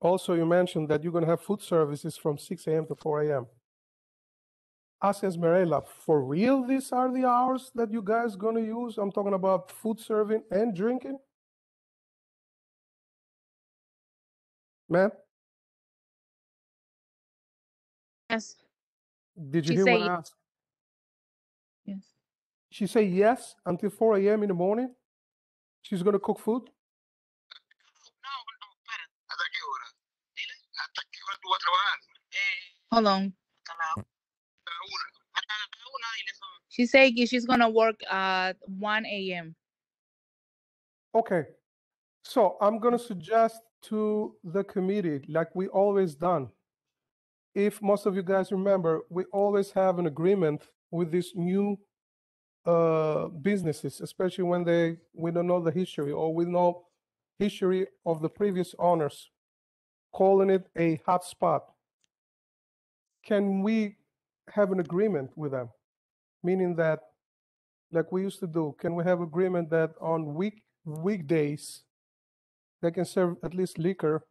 Also, you mentioned that you're gonna have food services from 6 a.m. to 4 a.m. Ask Esmeralda, for real, these are the hours that you guys gonna use? I'm talking about food serving and drinking? Ma'am, Yes. did you She hear what I asked? She said yes until 4 a.m. in the morning. She's gonna cook food. Hold on. She said she's gonna work at 1 a.m. Okay. So I'm gonna suggest to the committee, like we always done. If most of you guys remember, we always have an agreement with this new uh, businesses, especially when they we don't know the history or we know history of the previous owners, calling it a hot spot. Can we have an agreement with them? Meaning that, like we used to do, can we have agreement that on week weekdays they can serve at least liquor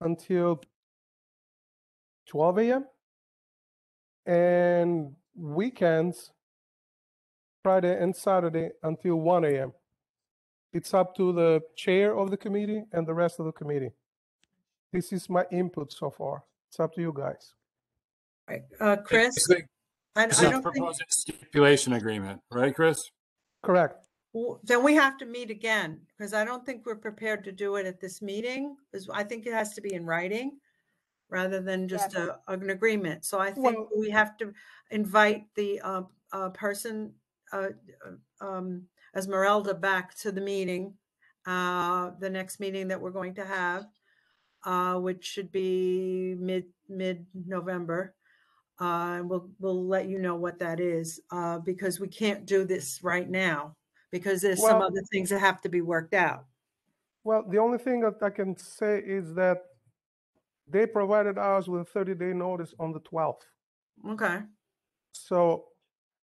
until 12 a.m. and weekends Friday and Saturday until 1 a.m. It's up to the chair of the committee and the rest of the committee. This is my input so far. It's up to you guys. Uh, Chris, Basically, I, This I is don't think, proposing stipulation agreement, right, Chris? Correct. w- then we have to meet again, because I don't think we're prepared to do it at this meeting, because I think it has to be in writing rather than just a, an agreement. So I think Well- we have to invite the, uh, uh, person, uh, um, Esmeralda back to the meeting, uh, the next meeting that we're going to have, uh, which should be mid, mid-November. Uh, and we'll, we'll let you know what that is, uh, because we can't do this right now, because there's some other things that have to be worked out. Well, the only thing that I can say is that they provided us with a 30 day notice on the 12th. Okay, So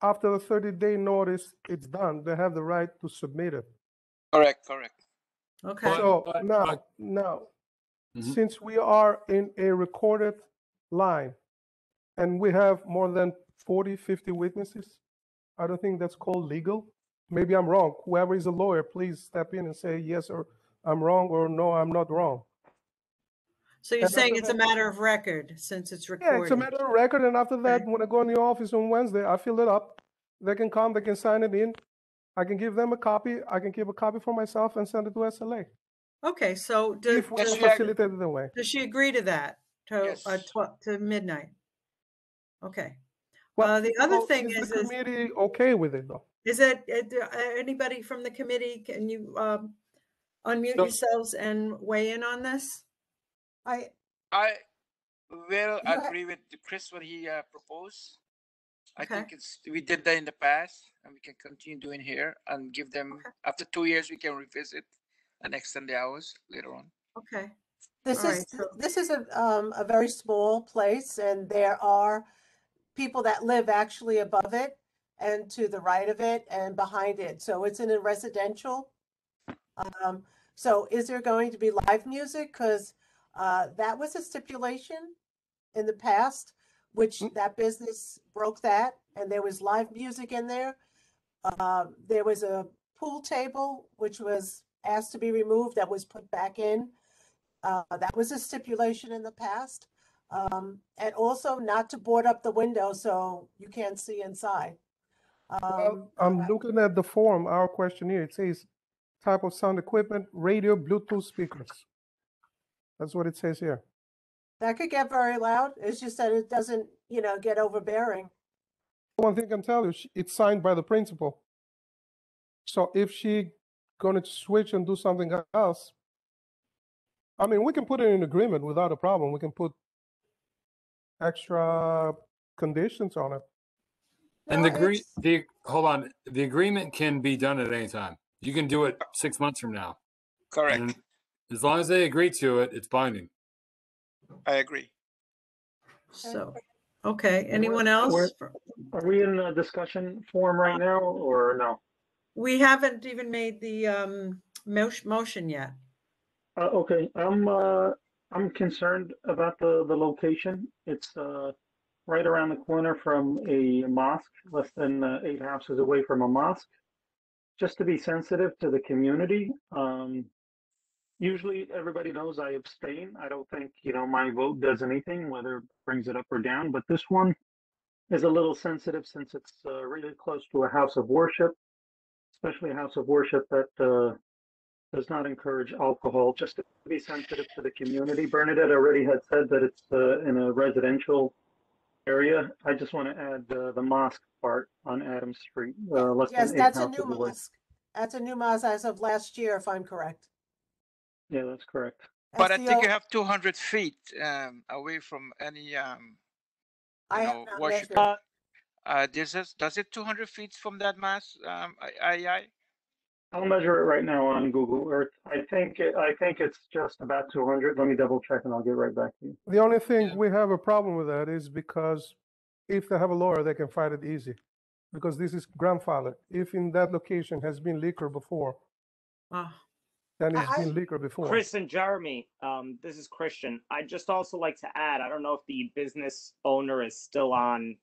after the 30 day notice, it's done. They have the right to submit it. Correct, correct. Okay. So but- now, but- now, Mhm. since we are in a recorded line and we have more than 40, 50 witnesses, I don't think that's called legal. Maybe I'm wrong. Whoever is a lawyer, please step in and say yes or I'm wrong or no, I'm not wrong. So you're And saying after it's a matter of record since it's recorded? Yeah, recorded? it's a matter of record. And after that, when I go in the office on Wednesday, I fill it up. They can come, they can sign it in. I can give them a copy. I can keep a copy for myself and send it to SLA. Okay, so do- If we does she, ag- facilitate it that way. does she agree to that? To, Yes. uh, tw- to midnight? Okay. Well, Uh, the other well, thing is is, the is, committee okay with it though? is that, uh, do- uh, anybody from the committee, can you, um, unmute So- yourselves and weigh in on this? I, I will You agree with Chris what he uh, proposed. I Okay. think it's we did that in the past, and we can continue doing here and give them after two years we can revisit and extend the hours later on. Okay. This All is, right, so- this is a, um, a very small place and there are people that live actually above it and to the right of it and behind it. So it's in a residential. Um, so is there going to be live music? Cause, uh, that was a stipulation in the past, which that business broke that and there was live music in there. Um, there was a pool table, which was asked to be removed, that was put back in. Uh, that was a stipulation in the past. Um, and also not to board up the window so you can't see inside. Um, I'm looking at the form, our questionnaire. It says type of sound equipment, radio, Bluetooth speakers. That's what it says here. that could get very loud. It's just that it doesn't, you know, get overbearing. One thing I can tell you, it's signed by the principal. So if she gonna switch and do something else, I mean, we can put it in agreement without a problem. We can put extra conditions on it. And the No, agree, the, hold on, the agreement can be done at any time. You can do it six months from now. Correct. And as long as they agree to it, it's binding. I agree. So, okay, anyone We're- else? Are we in a discussion form right now or no? We haven't even made the, um, motion, motion yet. Uh, okay, I'm, uh, I'm concerned about the, the location. It's, uh, right around the corner from a mosque, less than uh, eight houses away from a mosque. Just to be sensitive to the community, um, usually everybody knows I abstain. I don't think, you know, my vote does anything, whether it brings it up or down, but this one is a little sensitive since it's, uh, really close to a house of worship, especially a house of worship that, uh, does not encourage alcohol, just to be sensitive to the community. Bernadette already had said that it's uh, in a residential area. I just want to add uh, the mosque part on Adams Street, uh, less Yes, than eight that's a houses new away. mosque. That's a new mosque as of last year, if I'm correct. Yeah, that's correct. But I That's the think you have two hundred feet um, away from any um, you I have know not worship. measured. Uh, this is does it two hundred feet from that mass? Um, I, I, I I'll measure it right now on Google Earth. I think, it- I think it's just about 200. Let me double check and I'll get right back to you. The only thing we have a problem with that is because if they have a lawyer, they can fight it easy. Because this is grandfather. If in that location has been liquor before, Ah, then it's I- been liquor before. Chris and Jeremy, um, this is Christian. I'd just also like to add, I don't know if the business owner is still on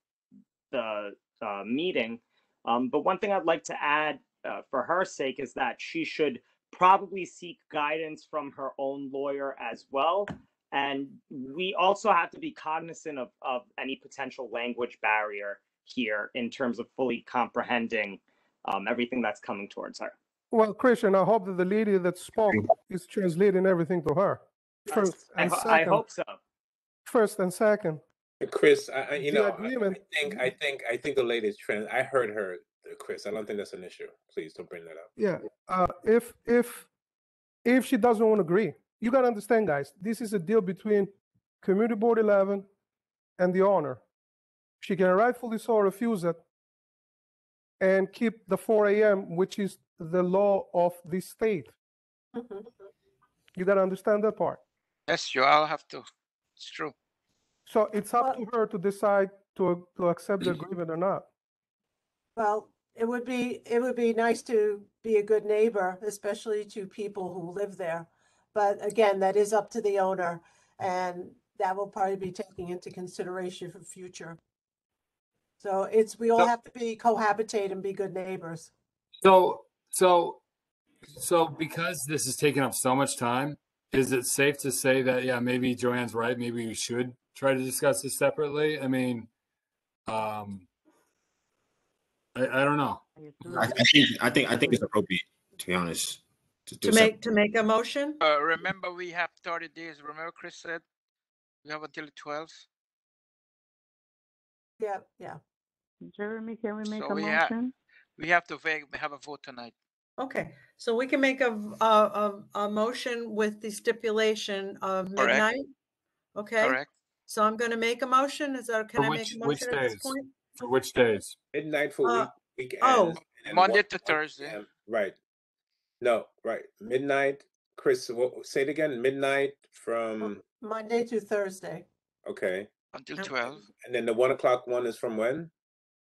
the uh, meeting, um, but one thing I'd like to add uh, for her sake is that she should probably seek guidance from her own lawyer as well. And we also have to be cognizant of, of any potential language barrier here in terms of fully comprehending um, everything that's coming towards her. Well, Christian, I hope that the lady that spoke is translating everything to her. First I, and ho- I second. hope so. First and second. Chris, I, I you The know, I, I think, I think, I think the lady's trans. I heard her, uh, Chris. I don't think that's an issue. Please don't bring that up. Yeah. Uh, if if if she doesn't want to agree, you gotta understand, guys. This is a deal between Community Board Eleven and the owner. She can rightfully so refuse it and keep the 4 a.m., which is the law of the state. Mm-hmm. You gotta understand that part. yes, you. I'll have to. It's true. So it's up to her to decide to, to accept the agreement or not. Well, it would be, it would be nice to be a good neighbor, especially to people who live there. But again, that is up to the owner and that will probably be taken into consideration for future. So it's, we all So- have to be cohabitate and be good neighbors. So, so, so because this is taking up so much time, is it safe to say that, yeah, maybe Joanne's right, maybe we should try to discuss this separately? I mean, um, I, I don't know. I, I think I think I think it's appropriate to be honest. To, do To a make, to make a motion? Uh, remember, we have thirty days. Remember, Chris said we have until the twelfth. Yeah, yeah. Jeremy, can we make So a we have motion? we have to va- have a vote tonight. Okay, so we can make a, v- a, a, a motion with the stipulation of Correct. midnight? Okay? Correct. So I'm gonna make a motion. Is that, can For I which, make a which motion at this days? point? For which days? Midnight for Uh, week, oh. weekends. and Monday 1 to Thursday. p.m. Right. No, right. Midnight. Chris, what, say it again. Midnight from, Monday to Thursday. okay. Until twelve. And then the one o'clock one is from when?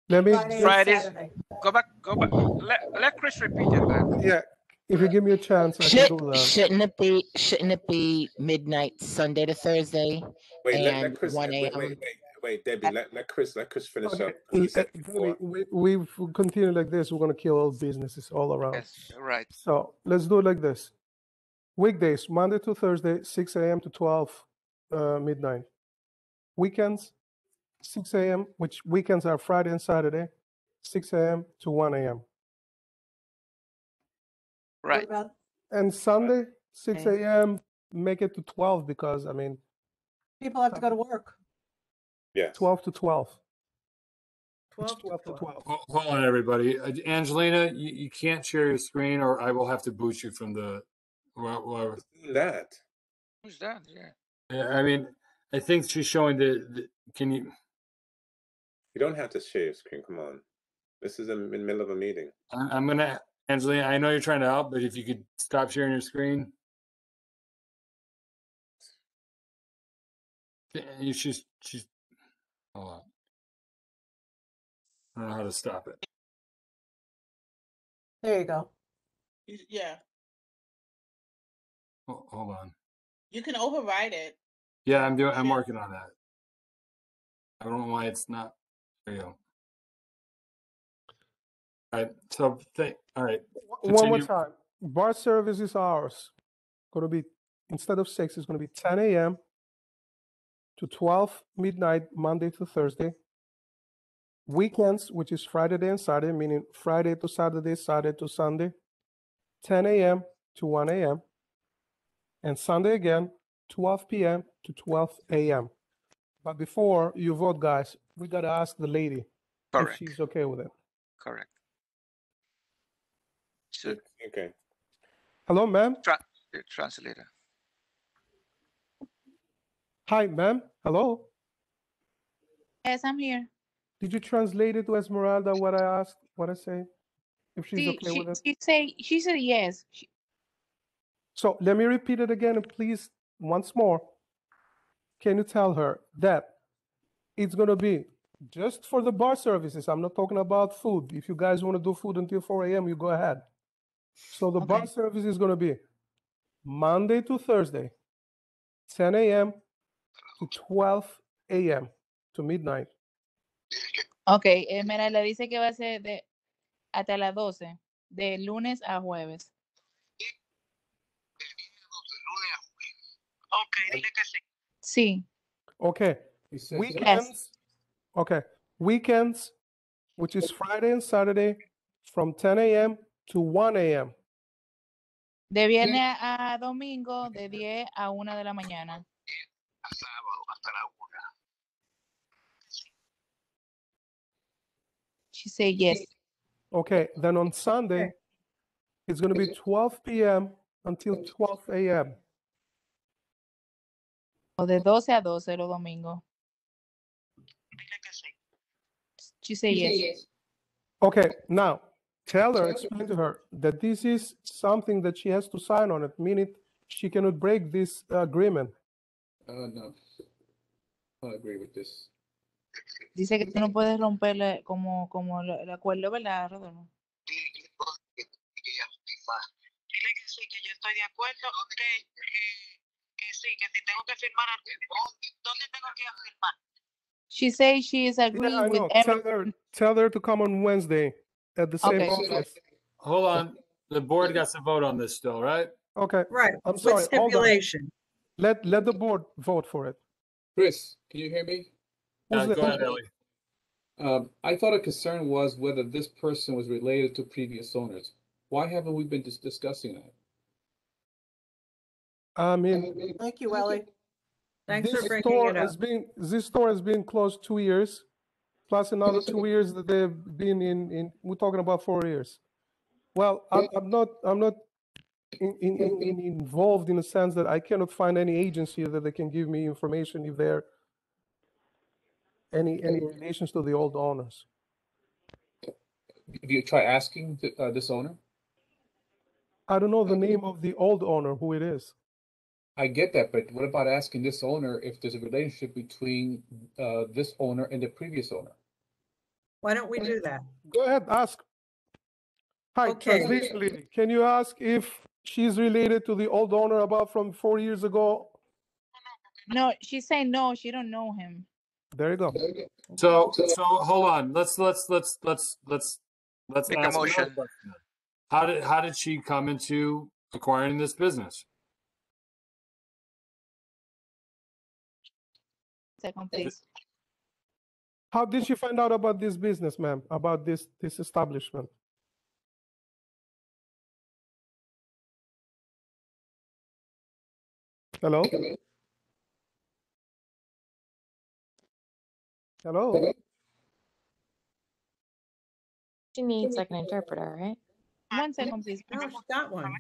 Let me, Friday and Fridays. Saturday. Go back. Go back. Let let Chris repeat it back. yeah, if you give me a chance, I Should, can do that. shouldn't it be shouldn't it be midnight Sunday to Thursday Wait, let, and let Chris, one wait, a.m. wait, wait, wait, Debbie, let, let Chris, let Chris finish Okay, up. 'cause he uh, said uh, before. we, we, we continue like this, we're gonna kill all businesses all around. Yes. Right. So let's do it like this. Weekdays, Monday to Thursday, six AM to twelve uh, midnight. Weekends, six AM, which weekends are Friday and Saturday, six AM to one AM. Right. And Sunday, six AM, make it to twelve because I mean, people have to go to work. Yeah. twelve to twelve. Twelve to twelve to twelve. twelve. Hold on, everybody. Uh, Angelina, you, you can't share your screen or I will have to boot you from the, wha- whatever. Doing That. Who's that? Yeah. Yeah, I mean, I think she's showing the, the, can you, You don't have to share your screen. Come on. This is in, in the middle of a meeting. I- I'm gonna, Angelina, I know you're trying to help, but if you could stop sharing your screen. She's, she's, hold on. I don't know how to stop it. There you go. Yeah, Ho- Hold on. you can override it. Yeah, I'm doing, I'm Yeah. working on that. I don't know why it's not, there you go. All right, so, th- all right. One more time. Bar services hours gonna be instead of six, it's gonna be ten AM to twelve midnight, Monday to Thursday. Weekends, which is Friday and Saturday, meaning Friday to Saturday, Saturday to Sunday, ten AM to one AM. And Sunday again, twelve PM to twelve AM. But before you vote, guys, we gotta ask the lady if she's okay with it. Correct. So Okay. Hello, ma'am? tra- uh, translator. Hi, ma'am. Hello. Yes, I'm here. Did you translate it to Esmeralda what I asked, what I say? If she's She, okay she, with it? she say she said yes. She, So let me repeat it again, and please, once more. Can you tell her that it's gonna be just for the bar services? I'm not talking about food. If you guys want to do food until 4 a.m., you go ahead. So the bar Okay. service is gonna be Monday to Thursday, 10 a.m. to 12 a.m. to midnight. okay, eh, Esmeralda dice que va a ser de hasta las 12, de lunes a jueves. Okay. Sí. Okay. Yes. Weekends. Okay. Weekends, which is Friday and Saturday, from 10 a.m. to 1 a.m. De viernes a domingo, de 10 a 1 de la mañana. She said yes. Okay. Then on Sunday, it's going to be 12 p.m. until 12 a.m. O de 12 a 12 los domingos. She said yes. Okay. Now, tell her, explain to her that this is something that she has to sign on it, meaning she cannot break this agreement. Uh, no. I agree with this. Dice que tú no puedes romperle como, como el el acuerdo, ¿verdad, Rodolfo? Dile que sí, que yo estoy de acuerdo, que, que, que sí, que si tengo que firmar, ¿dónde tengo que firmar? She says she is Yeah, agreeing I with know. Tell every. her, tell her to come on Wednesday at the same Okay. office. Hold on. The board got to vote on this still, right? Okay. Right, I'm with sorry. hold on. stipulation. Let let the board vote for it. Chris, can you hear me? Who's Uh, the- go ahead, Ellie. Um, I thought a concern was whether this person was related to previous owners. Why haven't we been dis- discussing that? I mean, Thank you, Ellie. Thanks this for bringing store it up. has been this store has been closed two years, plus another two years that they've been in. In we're talking about four years. Well, I'm, I'm not I'm not in, in, in, in involved in the sense that I cannot find any agency that they can give me information if they're any any relations to the old owners. Have you tried asking th- uh, this owner? I don't know the name of the old owner who it is. I get that, but what about asking this owner if there's a relationship between uh, this owner and the previous owner? Why don't we do that? Go ahead, ask. Hi, Okay. translation lady. Can you ask if she's related to the old owner about from four years ago? No, she's saying no, she don't know him. There you go. So, so hold on. Let's let's let's let's let's let's Make a ask another motion. question. How did how did she come into acquiring this business? Second, please. How did she find out about this business, ma'am? About this this establishment? Hello? Hello? She needs like an interpreter, right? One second, please. No, she got one.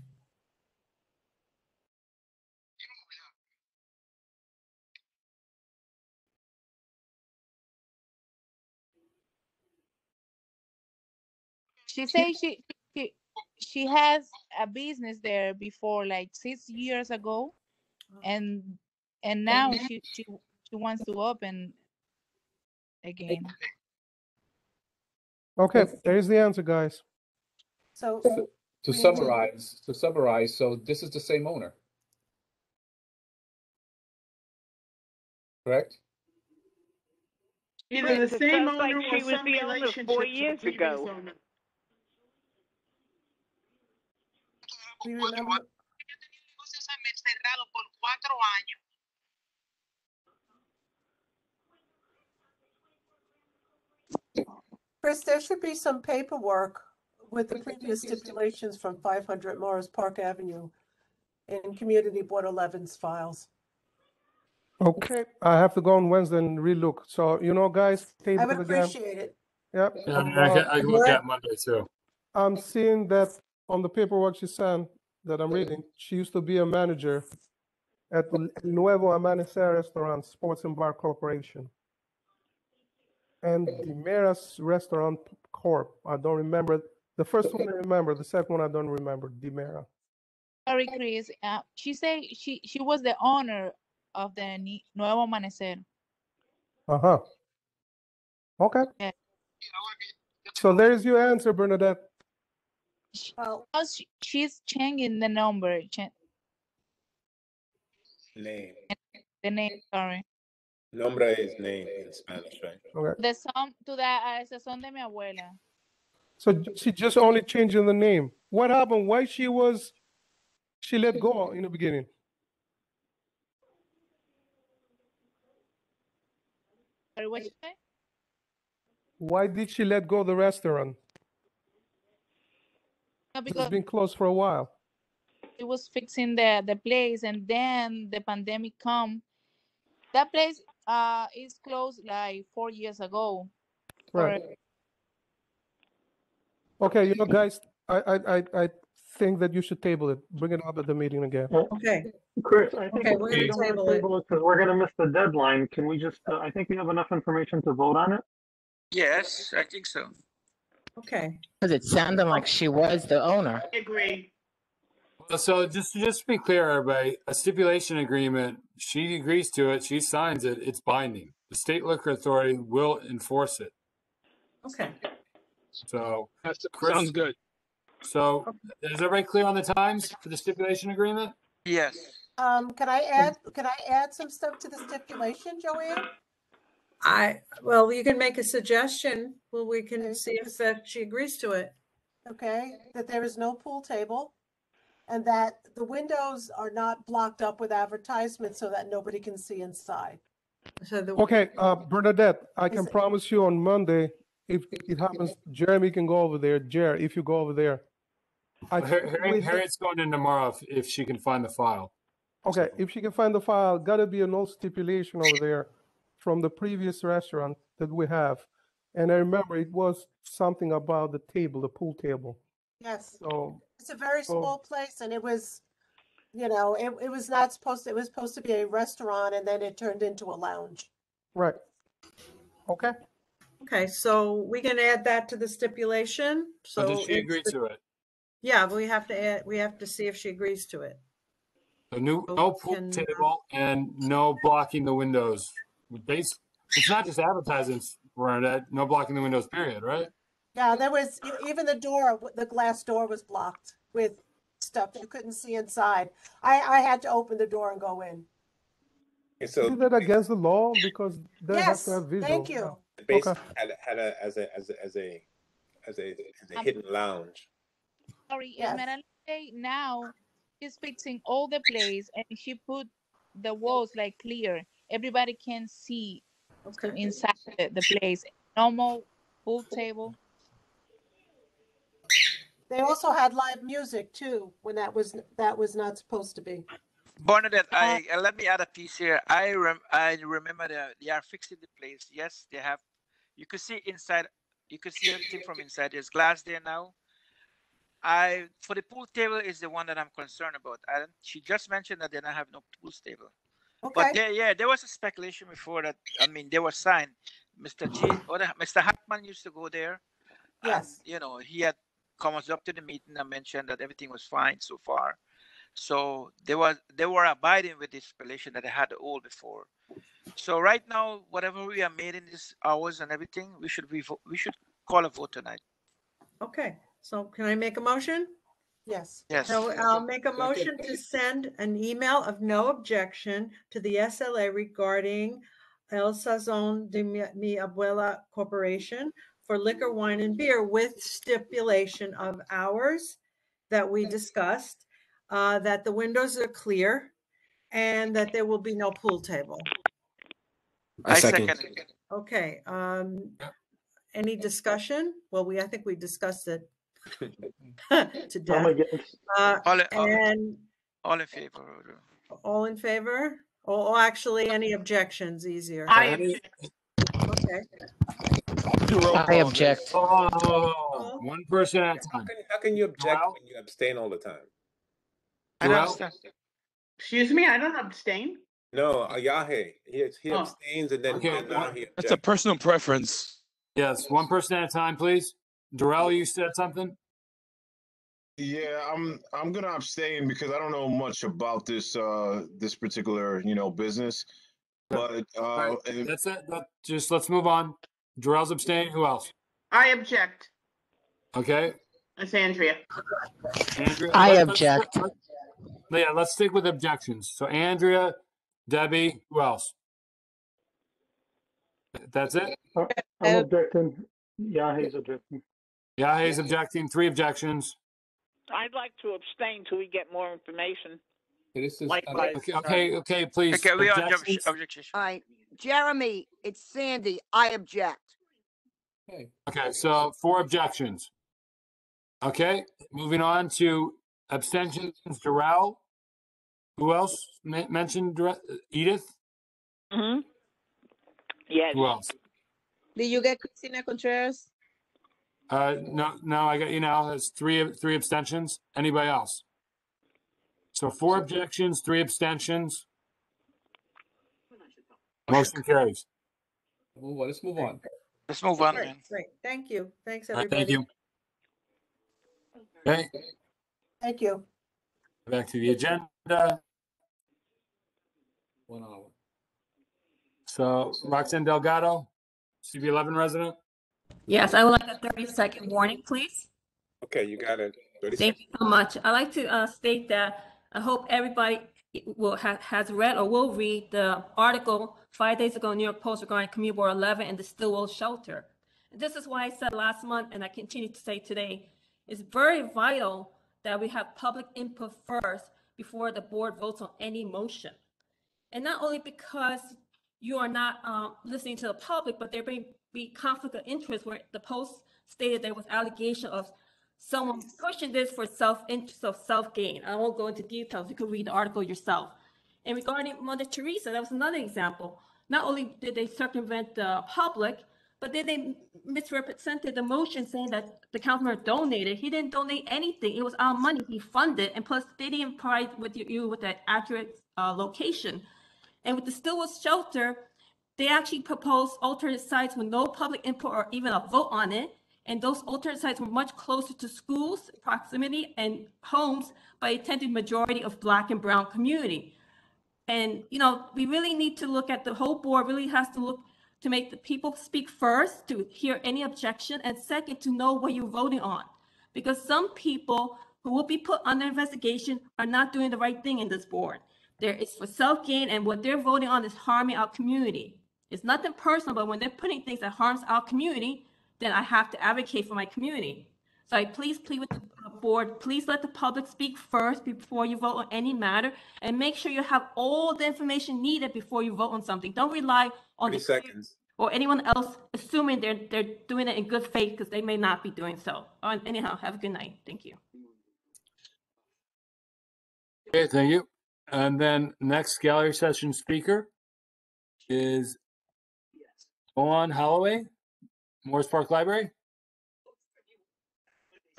She says she she she has a business there before like six years ago, and and now she she she wants to open again. Okay, there's the answer, guys. So To to- summarize, to summarize, so this is the same owner. Correct? Either the same sounds like owner she or was some the owner relationship four to the years previous ago. Owner. we remember, cerrado por cuatro años. Chris, there should be some paperwork with the previous stipulations from five hundred Morris Park Avenue in Community Board 11's files. Okay, I have to go on Wednesday and relook. So, you know, guys, I table would it again. appreciate it. Yep. Yeah, I'm, I can, I can look at Monday too. I'm seeing that on the paperwork she sent that I'm reading, she used to be a manager at El Nuevo Amanecer Restaurant Sports and Bar Corporation. And the Meras Restaurant Corp. I don't remember. The first one I remember, the second one I don't remember. Dimera. Sorry, Chris. Uh, she said she she was the owner of the Ni- Nuevo Amanecer. Uh huh. Okay. Yeah. So there's your answer, Bernadette. Well, Oh, she, she's changing the number, cha- Name. the name. Sorry, Nombre is name in Spanish, right? Okay. the son to the ah, a ese son de mi abuela. So j- she just only changing the name. What happened? Why she was she let go in the beginning? Sorry, what you say? Why did she let go the restaurant? No, It's because been closed for a while. it was fixing the the place, and then the pandemic come. That place uh is closed like four years ago. Right. Or- Okay, you know, guys, I I I, I think that you should table it. Bring it up at the meeting again. Okay. Chris, I think Okay, we're gonna table it. table it because we're gonna miss the deadline. Can we just, uh, I think we have enough information to vote on it? Yes, I think so. Okay. Because it sounded like she was the owner. I agree. So just just to be clear, everybody, a stipulation agreement. She agrees to it. She signs it. It's binding. the state liquor authority will enforce it. Okay. So, That Chris- sounds good. so is everybody clear on the times for the stipulation agreement? Yes. Um, can I add, can I add some stuff to the stipulation, Joanne? I, well, you can make a suggestion. Well, we can see if uh, she agrees to it. Okay, that there is no pool table and that the windows are not blocked up with advertisements so that nobody can see inside. So the. Okay, uh, Bernadette, I can it- promise you on Monday, if it happens, Jeremy can go over there. Jer, if you go over there. I Har- think Harriet, we- Harriet's going in tomorrow if, if she can find the file. Okay, if she can find the file, gotta be an old stipulation over there from the previous restaurant that we have. And I remember it was something about the table, the pool table. Yes, So, it's a very so- small place and it was, you know, it, it was not supposed, to. it was supposed to be a restaurant and then it turned into a lounge. right. Okay, Okay, so we can add that to the stipulation, so. So did she it's agree to it? Yeah, but we have to add, we have to see if she agrees to it. So new, no pool can- table and no blocking the windows. Base, it's not just advertising, Bernadette, no blocking the windows, period, right? Yeah, there was, even the door, the glass door was blocked with stuff you couldn't see inside. I, I had to open the door and go in. And so is that against the law? Because they have Yes, to have visual. thank you. the base Okay. had, a- had a, as a, as a, as a, as a, as a Um, hidden lounge. Sorry, Yes. Esmeralda now she's fixing all the place and she put the walls like clear. Everybody can see Okay. inside the, the place. Normal pool table. They also had live music too, when that was, that was not supposed to be. Bernadette, I uh, let me add a piece here. I rem I remember that they are fixing the place. Yes, they have. You could see inside. You could see everything from inside. There's glass there now. I for the pool table is the one that I'm concerned about. I she just mentioned that they don't have no pool table. Okay, But there, yeah, there was a speculation before that. I mean, there was sign. Mr. G, <sighs> or the, Mr. Hartman used to go there. and, Yes. you know, he had comes up to the meeting and mentioned that everything was fine so far. So they was they were abiding with the stipulation that they had all before. So right now, whatever we are made in these hours and everything, we should we we should call a vote tonight. Okay, so can I make a motion? Yes. Yes. So I'll make a motion to send an email of no objection to the SLA regarding El Sazon de Mi Mi Abuela Corporation for liquor, wine, and beer with stipulation of hours that we discussed, uh, that the windows are clear, and that there will be no pool table. I second. Okay, um, any discussion? Well, we, I think we discussed it <laughs> to I'm death. against. Uh, All, all, and all in favor. all in favor? Or, or actually, any objections easier? I object. Okay, I object. Oh, one person at a How time. can, how can you object Joel? when you abstain all the time? I don't Joel? understand. Excuse me, I don't abstain. No, uh, Yahe, he, he Oh. abstains and then, Okay, and now one- he That's a objects. personal preference. Yes, one person at a time, please. Darrell, you said something? Yeah, I'm I'm gonna abstain because I don't know much about this uh this particular you know business. But uh Right, if- That's it. That- Just let's move on. Darrell's abstaining. Who else? I object. Okay. It's Andrea. Andrea. I let- let's- object. let- Yeah, let's stick with objections. So Andrea, Debbie, who else? That's it? I'm objecting. Yeah, he's objecting. Yeah, he's objecting. Three objections. I'd like to abstain till we get more information. This is Likewise. Okay, okay, okay, please. Okay, we are Objections? objection. objection. All right, Jeremy, it's Sandy. I object. okay. Okay, so four objections. Okay, moving on to abstentions, Darrell. Who else men- mentioned Darrell? Edith? Mm-hmm. Yes. Who else? Did you get Christina Contreras? Uh, no, no, I got you now. There's three, three abstentions. Anybody else? So four objections, three abstentions. Motion carries. Move on. Let's move on. Let's move on. great, great. Thank you. Thanks, All right, everybody. thank you. Okay, Thank you. back to the agenda. One hour. So Roxanne Delgado, CB11 resident. Yes, I would like a 30 second warning, please. Okay, you got it. 30 Thank you so much. I'd like to uh, state that I hope everybody will have has read or will read the article five days ago in New York Post regarding Community Board 11 and the Stillwell shelter. This is why I said last month, and I continue to say today, it's very vital that we have public input first before the board votes on any motion. And not only because you are not um, listening to the public, but they're may be conflict of interest where the Post stated there was allegation of someone pushing this for self-interest of self-gain. I won't go into details. You could read the article yourself. And regarding Mother Teresa, that was another example. Not only did they circumvent the public, but then they misrepresented the motion saying that the councilman donated. He didn't donate anything. It was our money he funded. And plus, they didn't provide with you- you with that accurate uh, location. And with the Stillwell shelter, they actually proposed alternate sites with no public input or even a vote on it. And those alternate sites were much closer to schools, proximity, and homes by a attending majority of Black and Brown community. And, you know, we really need to look at the whole board really has to look to make the people speak first, to hear any objection, and second, to know what you're voting on. Because some people who will be put under investigation are not doing the right thing in this board. There is for self-gain, and what they're voting on is harming our community. It's nothing personal, but when they're putting things that harms our community, then I have to advocate for my community. So I please plead with the board, please let the public speak first before you vote on any matter, and make sure you have all the information needed before you vote on something. Don't rely on the seconds. or anyone else assuming they're they're doing it in good faith because they may not be doing so. Uh, anyhow, have a good night. Thank you. Okay, thank you. And then next gallery session speaker is Owen Holloway, Morris Park Library.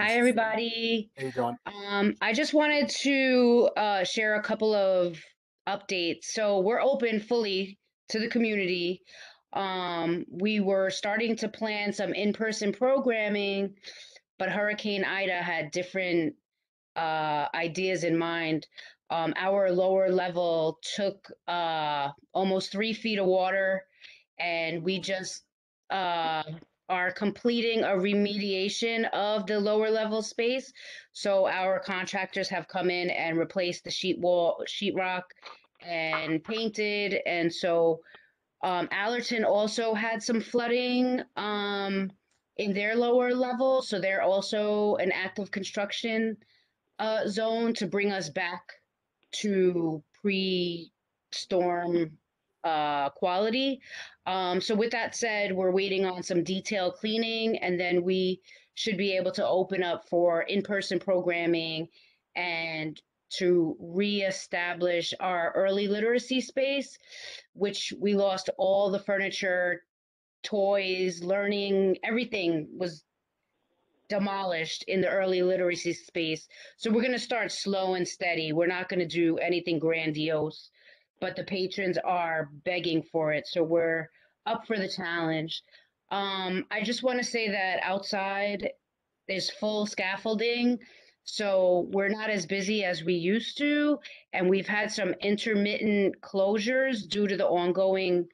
Hi, everybody. How you doing? Um, I just wanted to uh, share a couple of updates. So we're open fully to the community. Um, we were starting to plan some in-person programming, but Hurricane Ida had different uh, ideas in mind. Um, our lower level took uh, almost three feet of water, and we just uh, are completing a remediation of the lower level space. So our contractors have come in and replaced the sheet wall, sheetrock, and painted. And so um, Allerton also had some flooding um, in their lower level, so they're also an active construction uh, zone to bring us back to pre-storm uh, quality. Um, so with that said, we're waiting on some detail cleaning, and then we should be able to open up for in-person programming and to reestablish our early literacy space, which we lost all the furniture, toys, learning, everything was demolished in the early literacy space. So we're going to start slow and steady. We're not going to do anything grandiose, but the patrons are begging for it. So we're up for the challenge. Um, I just want to say that outside is full scaffolding. So we're not as busy as we used to. And we've had some intermittent closures due to the ongoing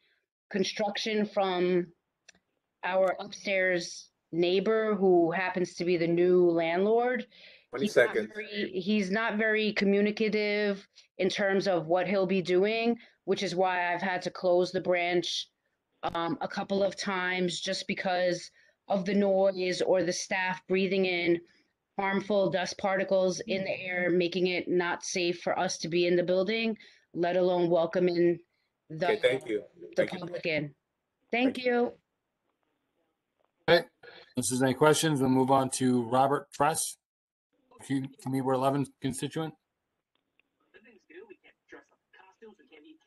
construction from our upstairs neighbor who happens to be the new landlord. 20 He's not seconds. very- He's not very communicative in terms of what he'll be doing, which is why I've had to close the branch um, a couple of times just because of the noise or the staff breathing in harmful dust particles in the air, making it not safe for us to be in the building, let alone welcoming the, Okay, thank you. the Thank you. public in. Thank you. Okay, if there's any questions, we'll move on to Robert Press, Commu- Community Board 11 constituent.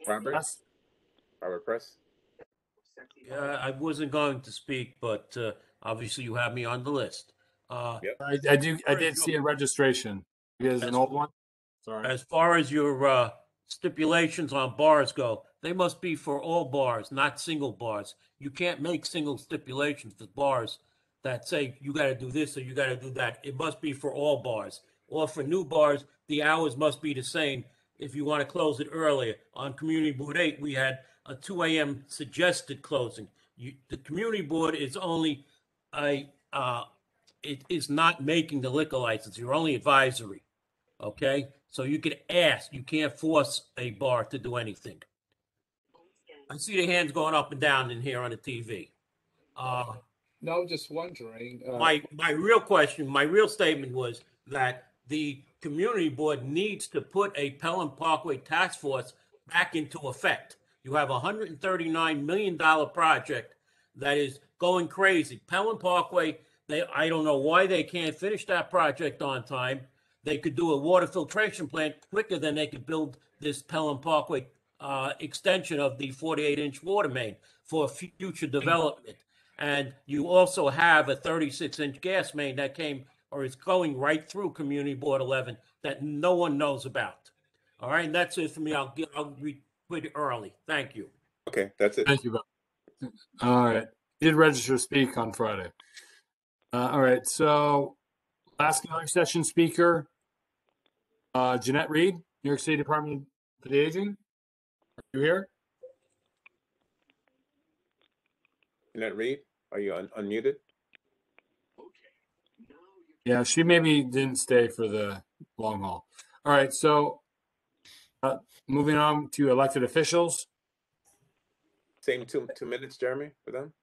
Robert? Press. Robert Press? Uh, I wasn't going to speak, but uh, obviously you have me on the list. Uh, I, I do, I did see a registration. You an old one? Sorry. As far as your uh, stipulations on bars go, they must be for all bars, not single bars. You can't make single stipulations for bars that say you got to do this or you got to do that. It must be for all bars. Or for new bars, the hours must be the same if you want to close it earlier. On Community Board 8, we had a two AM suggested closing. You, the community board is only a, uh, it is not making the liquor license. You're only advisory. Okay? So you can ask, you can't force a bar to do anything. I see the hands going up and down in here on the TV. Uh, No, I'm just wondering. uh, my my real question, my real statement was that the community board needs to put a Pelham Parkway task force back into effect. You have a hundred and thirty-nine million dollar project that is going crazy. Pelham Parkway, they I don't know why they can't finish that project on time. They could do a water filtration plant quicker than they could build this Pelham Parkway uh, extension of the forty-eight inch water main for future development. And you also have a 36 inch gas main that came or is going right through Community Board 11 that no one knows about. All right, and that's it for me. I'll get, I'll be quit early. Thank you. Okay, that's it. Thank you, Bill. All right. You did register to speak on Friday. Uh, all right. So, last gallery session speaker, uh, Jeanette Reed, New York City Department for the Aging. Are you here? Jeanette Reed, are you un- unmuted? Yeah, she maybe didn't stay for the long haul. All right. So, uh, moving on to elected officials. Same two two minutes, Jeremy, for them.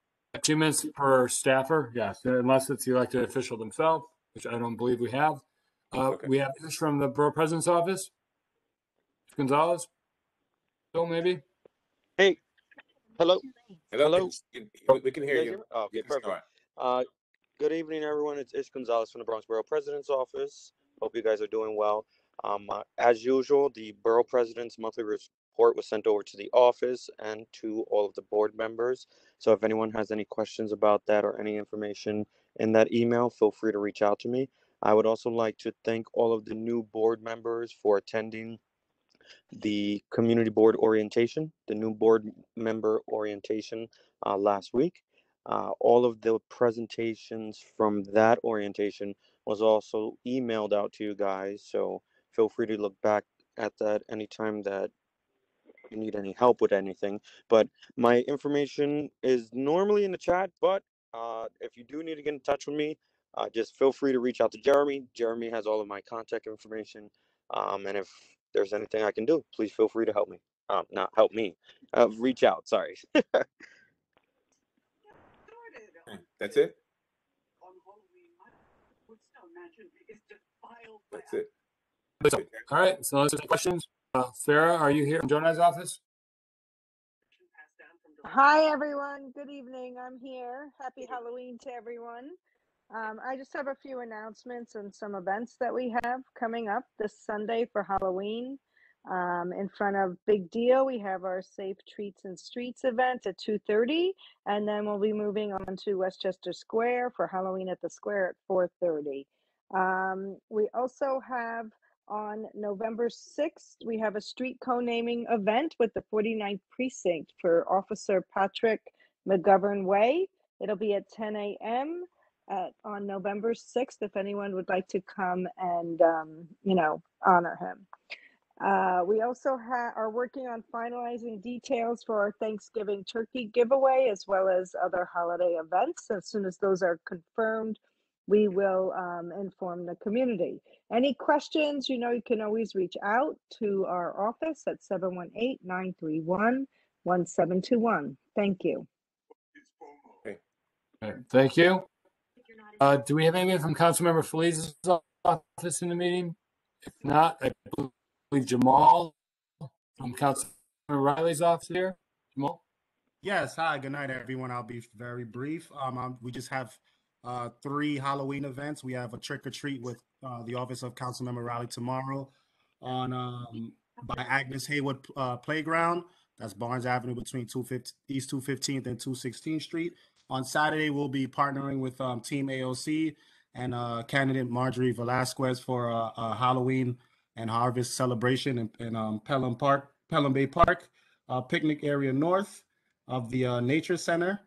Two minutes per staffer, yes, unless it's the elected official themselves, which I don't believe we have. Uh, we have this from the borough president's office. Gonzalez? Bill, maybe? Hey, hello. Hello. We, we can hear guys you. Oh, okay, You can perfect. Uh, good evening, everyone. It's Ish Gonzalez from the Bronx Borough President's Office. Hope you guys are doing well. Um, uh, as usual, the Borough President's monthly report was sent over to the office and to all of the board members. So if anyone has any questions about that or any information in that email, feel free to reach out to me. I would also like to thank all of the new board members for attending the community board orientation, the new board member orientation uh, last week. Uh, all of the presentations from that orientation was also emailed out to you guys. So feel free to look back at that anytime that you need any help with anything. But my information is normally in the chat, but uh, if you do need to get in touch with me, uh, just feel free to reach out to Jeremy. Jeremy has all of my contact information. Um, and if there's anything I can do, please feel free to help me. Um, not help me, uh, reach out. Sorry. That's it. That's it. So, all right. So, let's take questions. Uh, Sarah, are you here in Gjonaj's office? Hi, everyone. Good evening. I'm here. Happy Halloween to everyone. Um, I just have a few announcements and some events that we have coming up this Sunday for Halloween. Um, in front of Big Deal, we have our Safe Treats and Streets event at 2:30, and then we'll be moving on to Westchester Square for Halloween at the Square at 4:30. Um, we also have on November 6th, we have a street co-naming event with the 49th precinct for Officer Patrick McGovern Way. It'll be at 10 a.m. At, on November 6th, if anyone would like to come and, um, you know, honor him. Uh, we also ha- are working on finalizing details for our Thanksgiving turkey giveaway as well as other holiday events. As soon as those are confirmed, we will um, inform the community. Any questions, you know, you can always reach out to our office at 718 931 1721. Thank you. All right, thank you. Uh, do we have anyone from Councilmember Feliz's office in the meeting? If not, I believe Jamal from Councilmember Riley's office here. Jamal? Yes, hi, good night, everyone. I'll be very brief. Um, um, we just have uh, three Halloween events. We have a trick or treat with uh, the office of Councilmember Riley tomorrow on um, by Agnes Haywood uh, Playground. That's Barnes Avenue between 250, East 215th and 216th Street. On Saturday, we'll be partnering with um, Team AOC and uh, candidate Marjorie Velasquez for a, a Halloween and harvest celebration in, in um, Pelham Park, Pelham Bay Park, uh, picnic area north of the uh, Nature Center.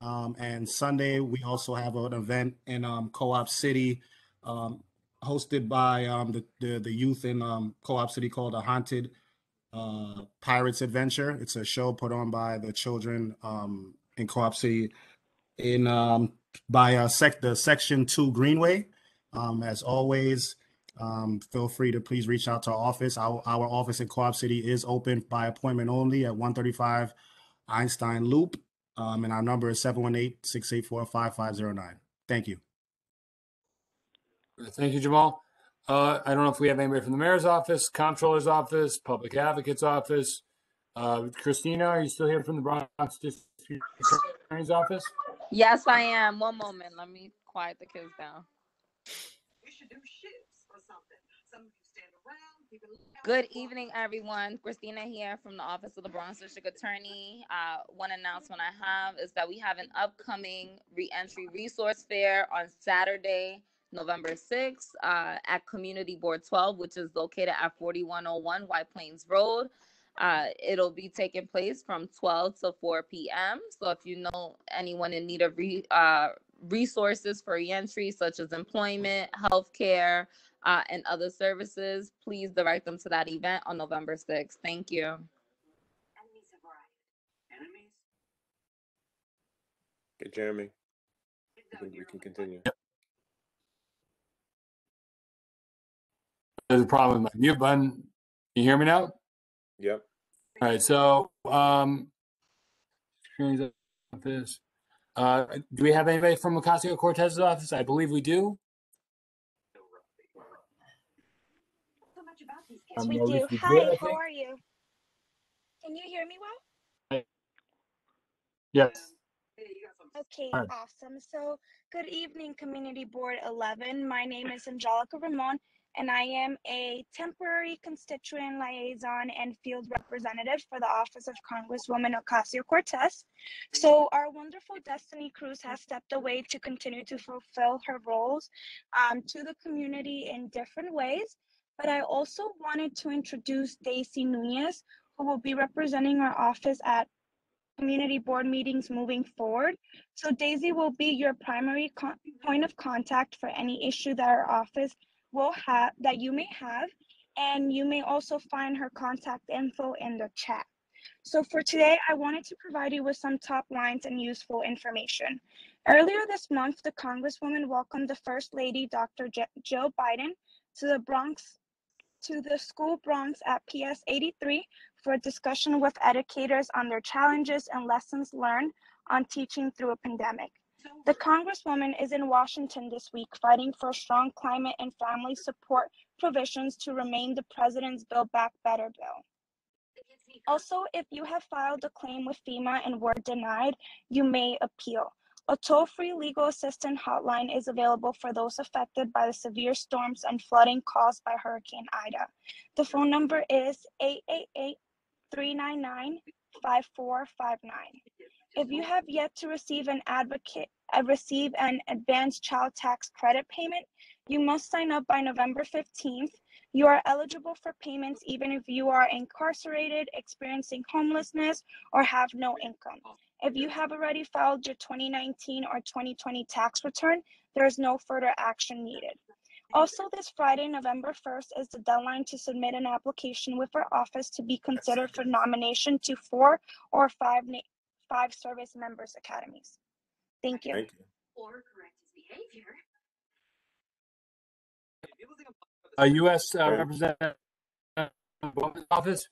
Um, and Sunday, we also have an event in um, Co-op City, um, hosted by um, the, the the youth in um, Co-op City called the Haunted uh, Pirates Adventure. It's a show put on by the children in Co-op City in um, by uh, sec- the Section Two Greenway. Um, as always, um, feel free to please reach out to our office. Our, our office in Co-op City is open by appointment only at 135 Einstein Loop. Um, and our number is 718-684-5509. Thank you. Thank you, Jamal. Uh, I don't know if we have anybody from the mayor's office, comptroller's office, public advocate's office. Uh, Christina, are you still here from the Bronx District Attorney's office? Yes, I am. One moment. Let me quiet the kids down. Good evening, everyone. Christina here from the Office of the Bronx District Attorney. Uh, one announcement I have is that we have an upcoming reentry resource fair on Saturday, November 6th uh, at Community Board 12, which is located at 4101 White Plains Road. Uh, it'll be taking place from 12 to 4 p.m. So if you know anyone in need of re, uh, resources for reentry, such as employment, healthcare, uh, and other services, please direct them to that event on November 6th. Thank you. Okay, Jeremy. We can, we can continue. There's a problem with my mute button. Can you hear me now? Yep. All right, so, um, screens office. Uh, do we have anybody from Ocasio Cortez's office? I believe we do. Yes, Um, we do. least Hi, did, I how think. are you? Can you hear me well? Yes. Okay, Hi. awesome. So, good evening, Community Board 11. My name is Angelica Ramon, and I am a temporary constituent liaison and field representative for the Office of Congresswoman Ocasio Cortez. So, our wonderful Destiny Cruz has stepped away to continue to fulfill her roles um, to the community in different ways. But I also wanted to introduce Daisy Nunez, who will be representing our office at community board meetings moving forward. So Daisy will be your primary point of contact for any issue that our office will have that you may have. And you may also find her contact info in the chat. So for today, I wanted to provide you with some top lines and useful information. Earlier this month, the Congresswoman welcomed the First Lady, Dr. J- Jill Biden, to the Bronx to the school Bronx at PS 83 for a discussion with educators on their challenges and lessons learned on teaching through a pandemic. The Congresswoman is in Washington this week fighting for strong climate and family support provisions to remain the president's Build Back Better bill. Also, if you have filed a claim with FEMA and were denied, you may appeal. A toll free legal assistance hotline is available for those affected by the severe storms and flooding caused by Hurricane Ida. The phone number is 888 399 5459. If you have yet to receive an advocate, uh, receive an advanced child tax credit payment, you must sign up by November 15th. You are eligible for payments even if you are incarcerated, experiencing homelessness, or have no income. If you have already filed your 2019 or 2020 tax return, there is no further action needed. Also, this Friday, November 1st, is the deadline to submit an application with our office to be considered for nomination to four or five, five service members academies. Thank you. Thank you. Or correct his behavior. A U.S. uh, representative office.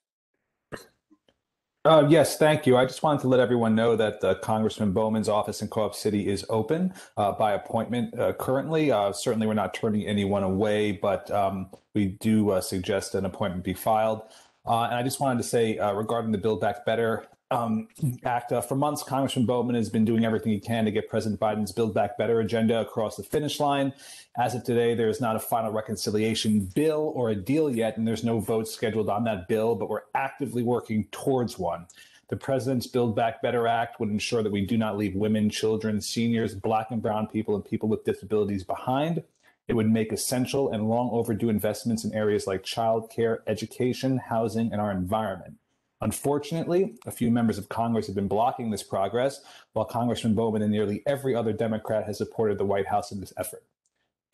Uh, yes, thank you. I just wanted to let everyone know that uh, Congressman Bowman's office in Co-op City is open uh, by appointment uh, currently. Uh, certainly, we're not turning anyone away, but um, we do uh, suggest an appointment be filed. Uh, and I just wanted to say uh, regarding the Build Back Better um, Act, uh, for months, Congressman Bowman has been doing everything he can to get President Biden's Build Back Better agenda across the finish line. As of today, there is not a final reconciliation bill or a deal yet, and there's no vote scheduled on that bill, but we're actively working towards one. The president's Build Back Better Act would ensure that we do not leave women, children, seniors, black and brown people, and people with disabilities behind. It would make essential and long overdue investments in areas like childcare, education, housing, and our environment. Unfortunately, a few members of Congress have been blocking this progress, while Congressman Bowman and nearly every other Democrat has supported the White House in this effort.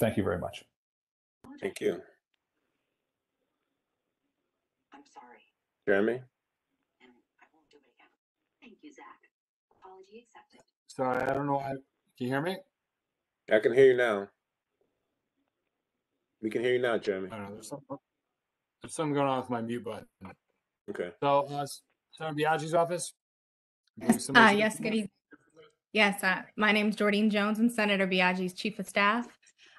Thank you very much. Thank you. I'm sorry. Jeremy? Thank you, Zach. Sorry, I don't know. why. Can you hear me? I can hear you now. We can hear you now, Jeremy. I don't know. There's something, there's something going on with my mute button. Okay. So, uh, Senator Biaggi's office. Uh, yes, good evening. Yes, uh, my name's Jordine Jones. I'm Senator Biaggi's Chief of Staff.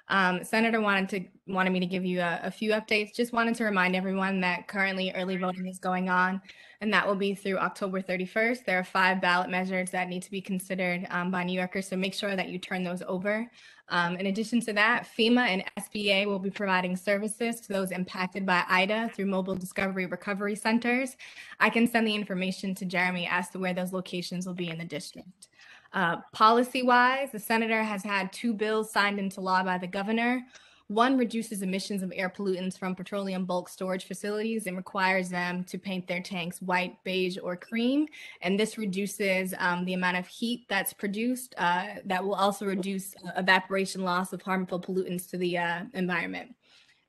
Um, Senator wanted to wanted me to give you a, a few updates. Just wanted to remind everyone that currently early voting is going on, and that will be through October 31st. There are five ballot measures that need to be considered um, by New Yorkers, so make sure that you turn those over. Um, in addition to that, FEMA and SBA will be providing services to those impacted by IDA through mobile discovery recovery centers. I can send the information to Jeremy as to where those locations will be in the district. Uh, policy wise, the senator has had two bills signed into law by the governor. One reduces emissions of air pollutants from petroleum bulk storage facilities and requires them to paint their tanks white, beige, or cream. And this reduces um, the amount of heat that's produced. Uh, that will also reduce uh, evaporation loss of harmful pollutants to the uh, environment.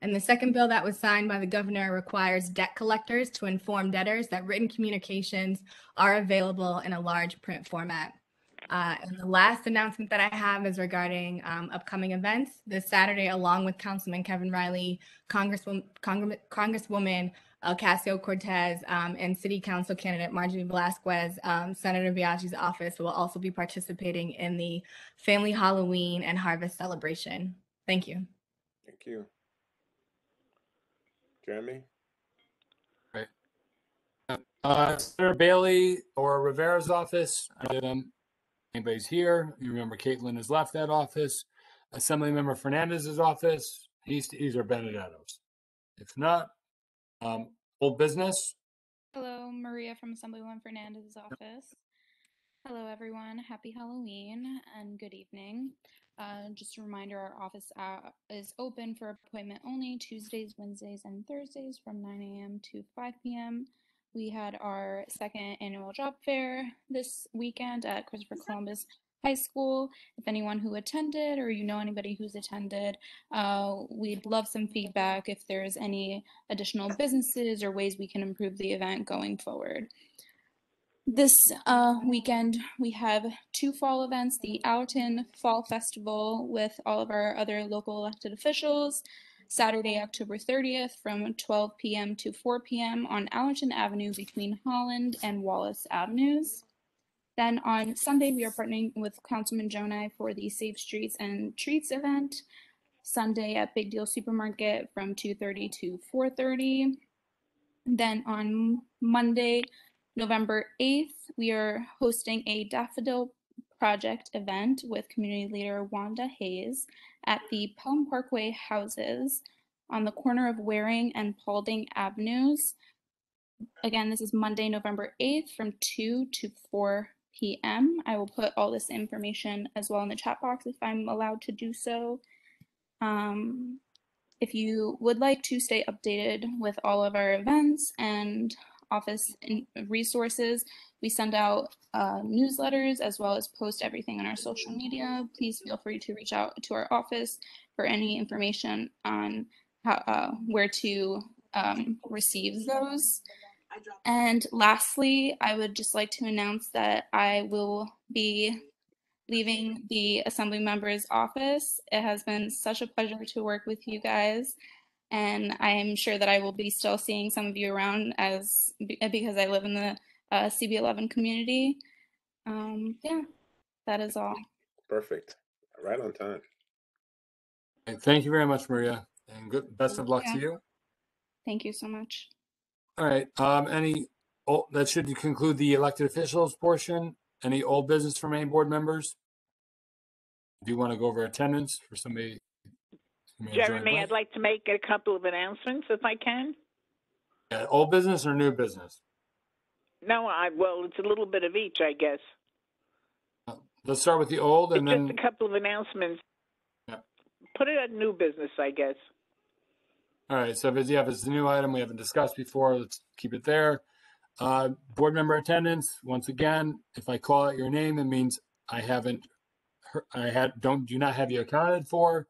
And the second bill that was signed by the governor requires debt collectors to inform debtors that written communications are available in a large print format. Uh, and the last announcement that I have is regarding um, upcoming events. This Saturday, along with Councilman Kevin Riley, Congresswoman, Congress, Congresswoman Ocasio Cortez, um, and City Council candidate Marjorie Velasquez, um, Senator Biaggi's office will also be participating in the Family Halloween and Harvest celebration. Thank you. Thank you. Jeremy? Right. Uh, Senator Bailey or Rivera's office. Um, anybody's here. You remember Caitlin has left that office. Assemblymember Fernandez's office. He's these are Benedetto's. If not, um, old business. Hello, Maria from Assemblywoman Fernandez's office. Hello, everyone. Happy Halloween and good evening. Uh, just a reminder, our office uh, is open for appointment only Tuesdays, Wednesdays, and Thursdays from 9 a.m. to 5 p.m. We had our second annual job fair this weekend at Christopher Columbus High School. If anyone who attended or you know anybody who's attended, uh, we'd love some feedback if there's any additional businesses or ways we can improve the event going forward. This uh, weekend, we have two fall events the Allerton Fall Festival with all of our other local elected officials. Saturday, October 30th from 12 p.m. to 4 p.m. on Allerton Avenue between Holland and Wallace Avenues. Then on Sunday, we are partnering with Councilman Gjonaj for the Safe Streets and Treats event. Sunday at Big Deal Supermarket from 2:30 to 4:30. Then on Monday, November 8th, we are hosting a Daffodil Project event with community leader Wanda Hayes at the Pelham Parkway houses on the corner of Waring and Paulding Avenues. Again, this is Monday, November 8th from 2 to 4 p.m. I will put all this information as well in the chat box if I'm allowed to do so. Um, if you would like to stay updated with all of our events and office in- resources, we send out uh, newsletters as well as post everything on our social media. Please feel free to reach out to our office for any information on how, uh, where to um, receive those. And lastly, I would just like to announce that I will be leaving the assembly member's office. It has been such a pleasure to work with you guys. And I am sure that I will be still seeing some of you around as because I live in the uh, CB11 community. Um, yeah, that is all. Perfect. Right on time. And thank you very much, Maria, and good best of luck to you. Thank you so much. All right. Um, any oh, that should conclude the elected officials portion. Any old business from any board members? Do you want to go over attendance for somebody? who may have joined Jeremy. I'd like to make a couple of announcements if I can. Yeah, old business or new business? No, I, well, it's a little bit of each, I guess. Let's start with the old and Just then, a couple of announcements. Yeah. Put it at new business, I guess. all right. So if it's, yeah, if it's a new item we haven't discussed before, let's keep it there. Uh, board member attendance, once again, if I call out your name, it means I haven't, I had, don't, do not have you accounted for,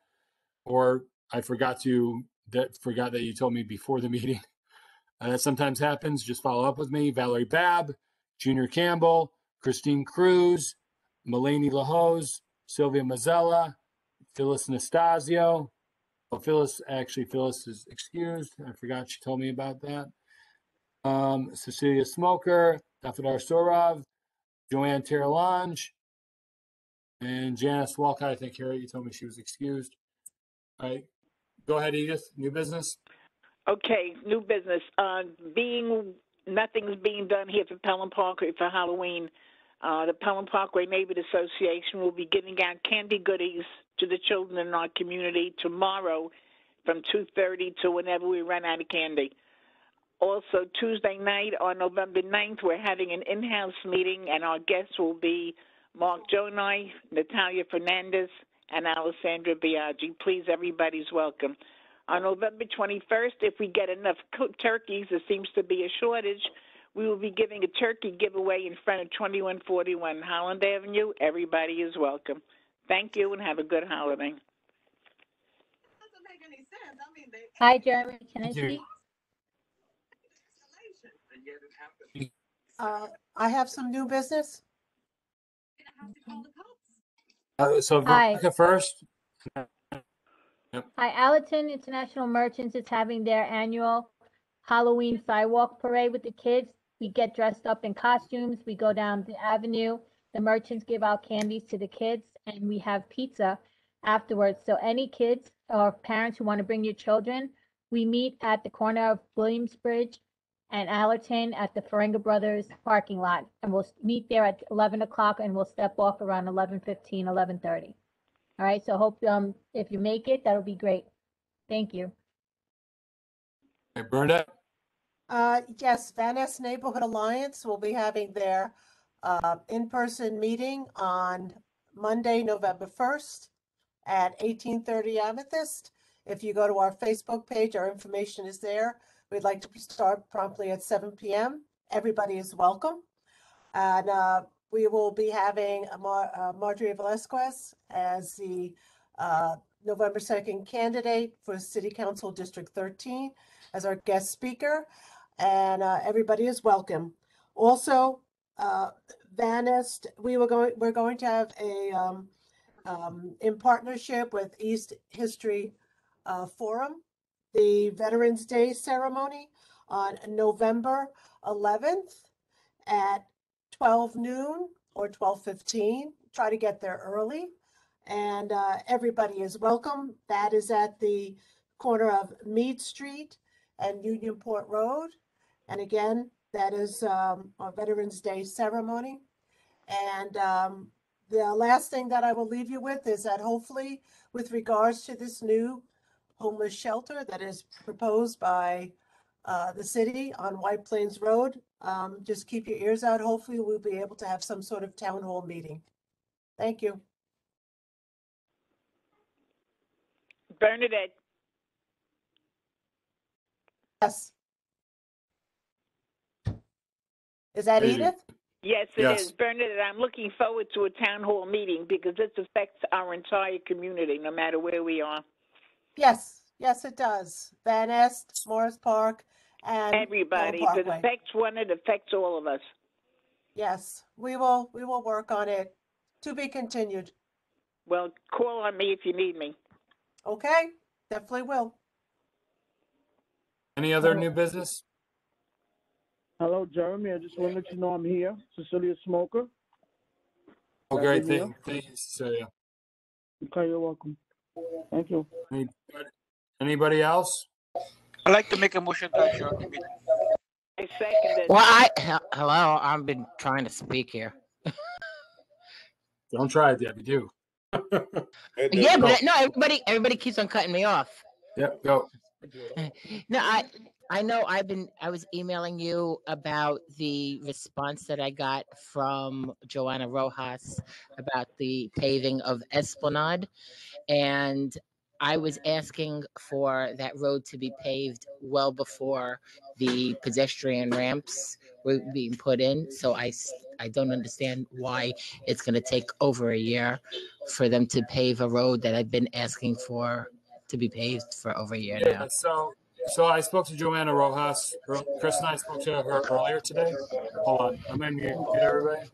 or I forgot to, that, forgot that you told me before the <laughs> meeting. Uh, that sometimes happens. Just follow up with me. Valerie Babb, Junior Campbell, Christine Cruz, Mulaney LaHose, Sylvia Mazzella, Phyllis Nastasio. Oh, Phyllis, actually, Phyllis is excused. I forgot she told me about that. Um, Cecilia Smoker, Dafadar Sorov, Joanne Terrelange, and Janice Walcott. I think Harry, you told me she was excused. All right. Go ahead, Edith. New business. Okay, new business. Uh, being nothing's being done here for Pelham Parkway for Halloween. Uh, the Pelham Parkway Neighborhood Association will be giving out candy goodies to the children in our community tomorrow from 2.30 to whenever we run out of candy. Also, Tuesday night on November 9th, we're having an in-house meeting, and our guests will be Mark Gjonaj, Natalia Fernandez, and Alessandra Biaggi. Please, everybody's welcome. On November 21st, if we get enough turkeys, there seems to be a shortage, we will be giving a turkey giveaway in front of 2141 Holland Avenue. Everybody is welcome. Thank you and have a good holiday. Hi, Jeremy. Can I Thank you. speak? Uh, I have some new business. Uh, so Hi. Veronica first. Hi, Allerton International Merchants is having their annual Halloween sidewalk parade with the kids. We get dressed up in costumes. We go down the avenue. The merchants give out candies to the kids, and we have pizza afterwards. So any kids or parents who want to bring your children, we meet at the corner of Williamsbridge and Allerton at the Ferenga Brothers parking lot, and we'll meet there at 11 o'clock, and we'll step off around 11:15, 11:30. All right, so hope, um, if you make it, that'll be great. Thank you. Hey, Bernadette. Uh, yes, Van Nest Neighborhood Alliance will be having their uh, in-person meeting on Monday, November 1st at 1830 Amethyst. If you go to our Facebook page, our information is there. We'd like to start promptly at 7 p.m. Everybody is welcome. And uh, we will be having Mar- uh, Marjorie Velasquez as the uh, November 2nd candidate for City Council District 13 as our guest speaker. And uh, everybody is welcome. Also, uh, Van we were going, we're going to have a, um, um, in partnership with East History uh, Forum, the Veterans Day ceremony on November 11th at 12 noon or 12:15. Try to get there early, and uh, everybody is welcome. That is at the corner of Mead Street and Unionport Road. And again, that is um, a Veterans Day ceremony. And um, the last thing that I will leave you with is that hopefully, with regards to this new homeless shelter that is proposed by uh, the city on White Plains Road, um, just keep your ears out. Hopefully, we'll be able to have some sort of town hall meeting. Thank you. Bernadette, Yes. Is that Hey. Edith? yes, it Yes. is. Bernadette, I'm looking forward to a town hall meeting because this affects our entire community, no matter where we are. Yes, yes, it does. Van Nest, Morris Park, and Pelham Everybody. If it Parkway. affects one, it affects all of us. Yes, we will, we will work on it. To be continued. Well, call on me if you need me. Okay, definitely will. Any other new business? Hello, Jeremy. I just want to let you know I'm here. Cecilia Smoker. Oh, Glad great. to. Thank, thank you, Cecilia. Okay, you're welcome. Thank you. Any- Anybody else? I'd like to make a motion to adjourn the meeting. I second it. Well, I he- hello. I've been trying to speak here. Don't try it, Debbie. Do. Yeah, but no, everybody, everybody keeps on cutting me off. Yep. Go. No, I, I know. I've been. I was emailing you about the response that I got from Joanna Rojas about the paving of Esplanade, and I was asking for that road to be paved well before the pedestrian ramps were being put in. So I, I don't understand why it's going to take over a year for them to pave a road that I've been asking for to be paved for over a year Yeah, now. so so I spoke to Joanna Rojas. Chris and I spoke to her earlier today. Hold on, I'm gonna mute everybody.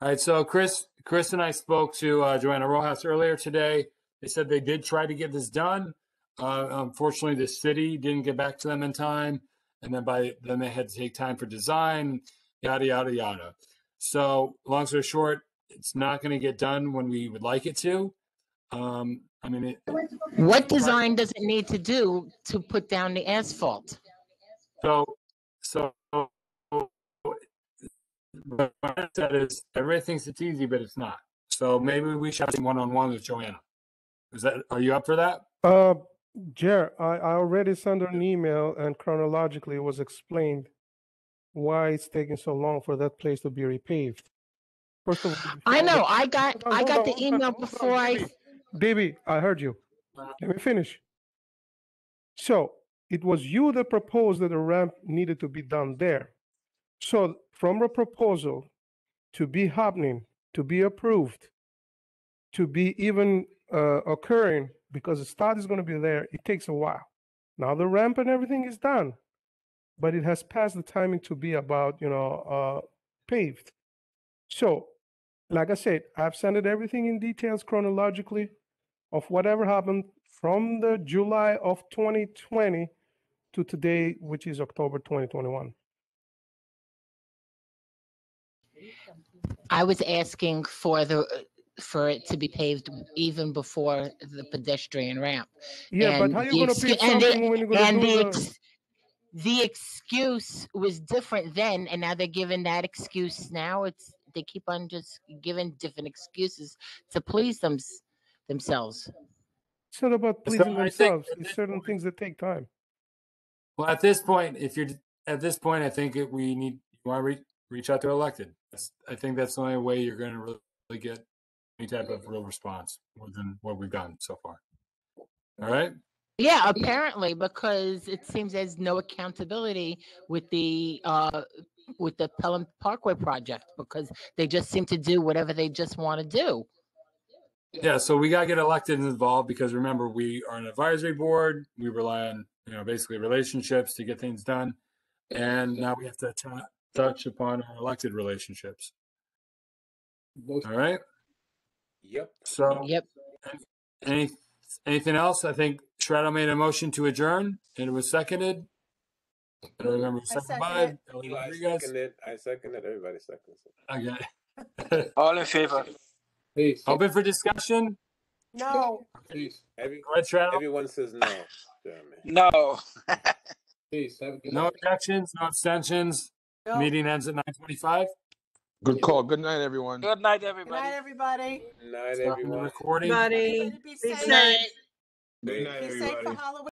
All right, so Chris, Chris and I spoke to uh, Joanna Rojas earlier today. They said they did try to get this done. Uh, unfortunately, the city didn't get back to them in time, and then by then they had to take time for design, yada yada yada. So, long story short, it's not going to get done when we would like it to. Um, I mean, it, What design does it need to do to put down the asphalt? So, so what I said is everybody thinks it's easy, but it's not. So maybe we should have one on one with Joanna. Is that are you up for that? Uh, Jer, I, I already sent her an email and chronologically it was explained why it's taking so long for that place to be repaved. First of all, I know, I got, I got on, the on, email on, before I, Debbie, I heard you. Let me finish. So it was you that proposed that a ramp needed to be done there. So from a proposal to be happening, to be approved, to be even uh, occurring, because the start is going to be there, it takes a while. Now the ramp and everything is done, but it has passed the timing to be about, you know, uh, paved. So, like I said, I've sent it everything in details chronologically of whatever happened from the July of 2020 to today, which is October 2021. I was asking for the, for it to be paved even before the pedestrian ramp. Yeah, but And how you the gonna excu- pave and the- when you're gonna and do the the- ex- The excuse was different then, and now they're giving that excuse now. It's, they keep on just giving different excuses to please them, themselves. It's not about pleasing I think themselves. It's certain things that take time. Well, at this point, if you're at this point, I think it, we need you want to re- reach out to elected. That's, I think that's the only way you're going to really get any type of real response more than what we've done so far. All right. Yeah, apparently, because it seems there's no accountability with the, uh, with the Pelham Parkway project, because they just seem to do whatever they just want to do. Yeah, so we got to get elected and involved because remember we are an advisory board. We rely on you know basically relationships to get things done, and now we have to ta- touch upon our elected relationships. All right. Yep. So yep. Any anything else? I think Shredo made a motion to adjourn, and it was seconded. I don't remember. who I seconded second by it. Ellie I Rodriguez. second it. I second it. Everybody seconds it. Okay. All in favor? Peace. Open for discussion. No. Peace. Every, Go ahead, Shredo. everyone says no. Jeremy. No. <laughs> Peace. Have a good No night. objections, no abstentions. No. Meeting ends at nine twenty-five. Good call. Good night, everyone. Good night, Good everybody. night, everybody. Night, Stopping the everyone. recording. Everybody be safe. Good Be safe for Halloween.